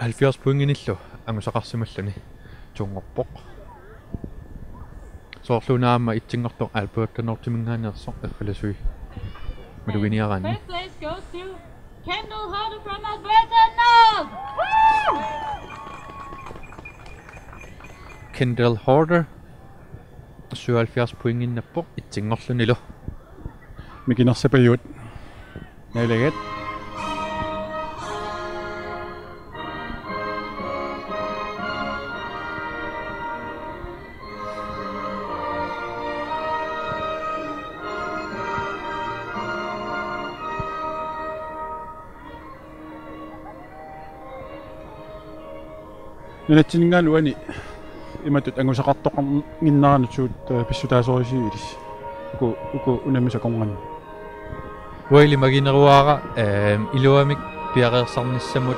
70 pwyngin illo. Angusaqarsimallani. Tungorpoq. Soorluunaama itsinngortoq Alberta North timingaaniarsoq affalisui. Maluiniarani. First place goes to Kendall Harder from Alberta North. Kendall Harder. 77 point innappo. Itsingorlunilo. Mikinersepajut. Näileget. Inatsingan wani imatut angu saqartoq nginnaranu suut äh, pissutaasorisiilis uku uku unamisakongan waili magineruara eem ähm, iluamik piaqeersarnissamut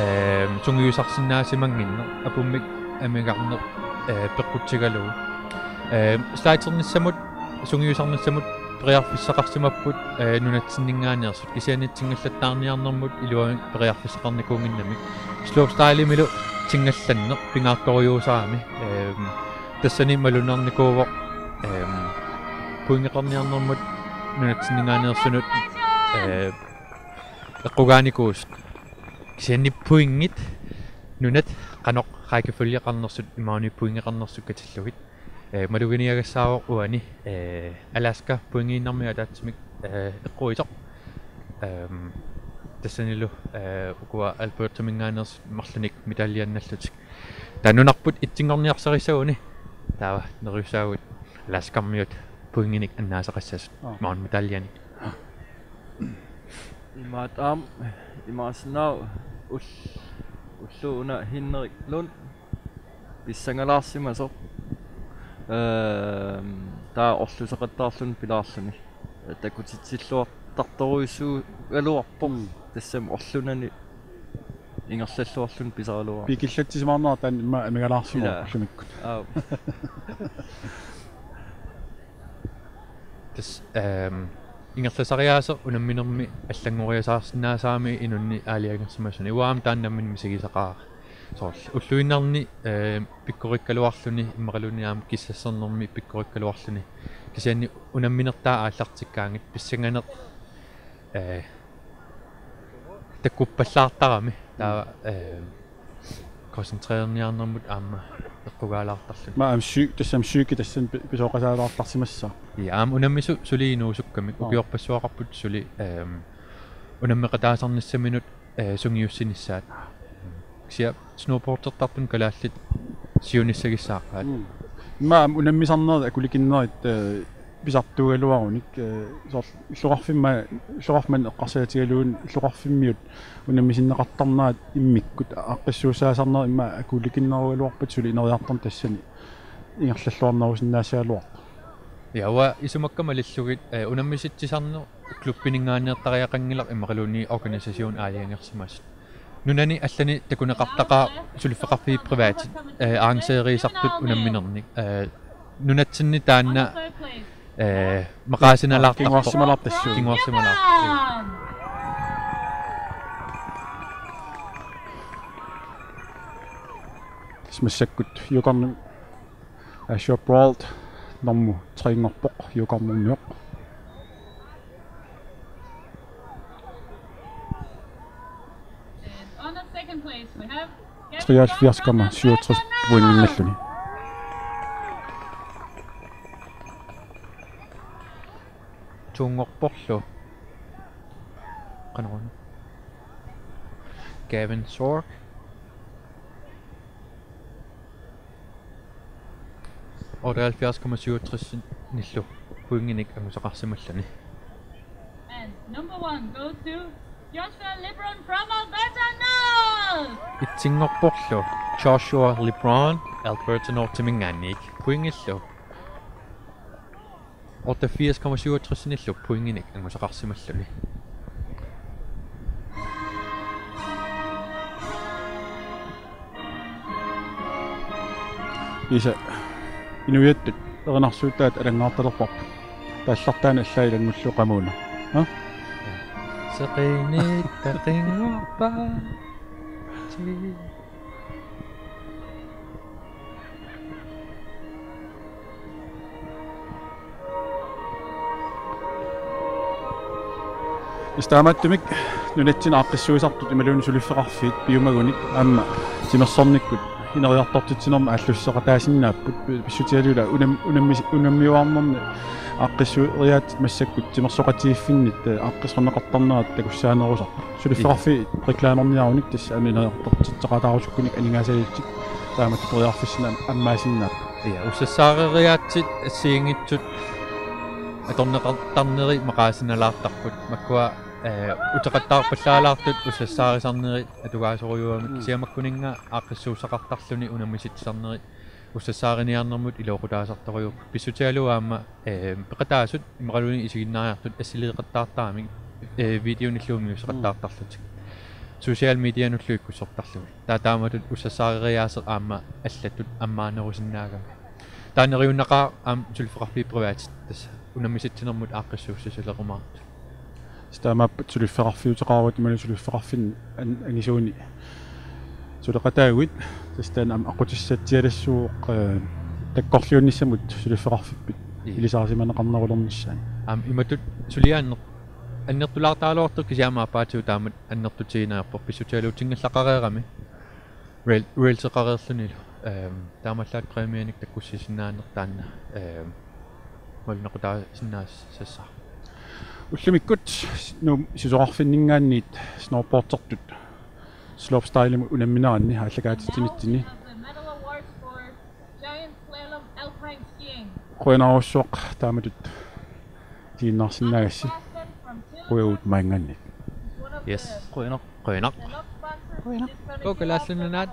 eem ähm, tungiusarsinnaasimanginner apummik amigarner ee äh, peqqutsigalugu eem ähm, staitsernissamut tungiusarnissamut периарфиссақарсимаппут э нунатсиннингаанерсут кисианитсингаллаттаарниарнэрмут илуамик периарфиссақарникуунгиннамик слоопстайлимилу тингалланнер пингаартторюусаами эм тассани малунарникууво эм пуингеқарниарнэрмут нунатсиннингаанерсунут э эққугааникуус кисианниппуингит нунат қанеқ раакафуллиақарнерсут имаани пуингеқарнерсут катиллугит э малугиниагассаавоо уани э аласка пуингииннарми алаатсимик э эққуисоқ эм тассанилу э укуа алберто мингаанерс марлуник медалианналлутик танунарпут итсингорниарсарисауни таава неруссаагут аласкармиут пуингиник аннаасақассас маун медалиани имаат аам имааснаа ул уллууна хиннерик лун писсангалаарсимасо эм таа орлусеқаттаарлун пилаарлуни такутитсиллуартарторуиссуу галуарпо тассам орлунани ингерллаллуарлун писаралуа пикиллатсимаарнаа таан имма амигалаарсума Ила. уллумиккут аа тас эм ингерласариаасо унамминерми аллангориасаарсинаасаами инунни аалиагерсимасуни уаам тааннаммин мисигисақаа соорл уллуиннарни э пиккориккалуарлуни иммақалуниаам киссассернэрми пиккориккалуарлуни. Кисианни унамминертаа ааллартиккаангит писсанганеқ э таккуппаллаартарами. Таа э концентрерниарнэрмут аама эққугаалаартарлуни ма ам syg тассам syg тассан писоқасаалаартарсимасса Ja, am unammisu suli inuusukkamik ukiorpassuaqarput suli ehm unammeqataasarnissaminut eh sungiussinissat. Sia snowboardertartun kalaallit siunissagissaaqqaat. ма ам унаммисарнерат акуликиннерит писартугалуаруник соор иллуқарфимма иллуқарфман эққарсаатигалуун иллуқарфиммиут унаммисиннеқартарнаат иммиккут аққиссуусаасарнер имма акуликиннеругалуарпат сули инериартарн тассани ингерллаллуарнерусиннаасиалуар Ja, wa isumakkama lillugit eh unammisitsisarnu kluppininggaaniartariaqangilaq immaqaluuni organisation aaliangersimas. Nunani allani takuneqartaqaa suliffeqarfii privat eh arrangeeriisartut unamminernik eh nunatsinni taanna eh maqaasinalaartarpo Kinguarsimalaart tassuu. Kinguarsimalaart. смассаккут юкарнум ашо бролд норму трингорпоқ юкарнуммиоқ Triage fiaskama sijoitsos voimin melluni. Tungorporlu. Kanon. Gavin Sork. Og der er 70,67 nillu. Huingen ikke, men så rasser melluni. And number one goes to Joshua Libron from Alberta North! Itingo bollo, Joshua Libron, Alberta North Timinganig, pwyngillo. O dy 4,67 yn illo, pwynginig, yng Nghymru Rasym Allu. Isa, inuiattut, eranarsuutaat alangaartalerpaq. Taallartaan allailanngullu qamuuna. Ha? taqingorpa истаамааттумик нунатсина аққиссуисартут ималуни сулиффеқарфиит пиумагуник аама тимерсорниккут инериартортитсинерма аллуссеқа таасиннааппут писсутиалула унам унамми унаммиуарнерни Аққиссуириаат массаккут тимерсоқатииффиннит аққисрнеқартарнаат такуссаанерусар сулиффеқарфи рекламерниаруник тасса аминериартортитсеқатаарусуккуник анигаасалитсик таамат ториарфиссина аммаасиннаап Ja, usassaareриатсит ассиингитсут аторнеқартарнери мақаасиналаартарпут маккуа э утеқаттаарпаллаалаартут усассаарисарнери атугаасориуамик сиамаккунинга ааққиссуусақартарлуни унаммиситсарнери уссассаариниарнэрмут илоқутаасарториуп писсутиалуаама э пеқатаасут имақалуни исигиннариартут ассилиеқаттаартаами э видеониллуумиусеқаттаартарлутик social media нуллуиккусортарлуги таатааматут уссассааририаасеқ аама аллаттут аммаанерусиннаагами таанериуннақаа аам сулфеқарфи приват тасса унаммиситсинэрмут ааққиссууссасулеқумаарт стаамааппат сулиффеқарфиутеқарут ималу сулиффеқарфин ангисууни сулеқатаагуит тастаан ам ақутиссатсиалассууқ таккорлиунниссамут сулиффеқарфиппит илисаарсиманеқарнерулерниссаани аам иматут сулиааннер аннертулаартаалуарту кисиама апаатиу таамат аннертутигинаарпор писсутиалуутингаллақареерами рел релсеқареерлунилу эм таамаллаат премианик таккуссисинаанер таанна эм малнеқутаа синнаас сассаа уллумиккут ну сисоқарфиннингаанниит сноубордтертут слопстайлим унамминаранни хааллагаатитсимитсини The medal awards for giant slalom alpine skiing. қуинааруссуақ тааматут тииннарсинаагасси From Tilburg, қуяут маангаанни yes. Қойнақ қойнақ Go kalaaslunanaat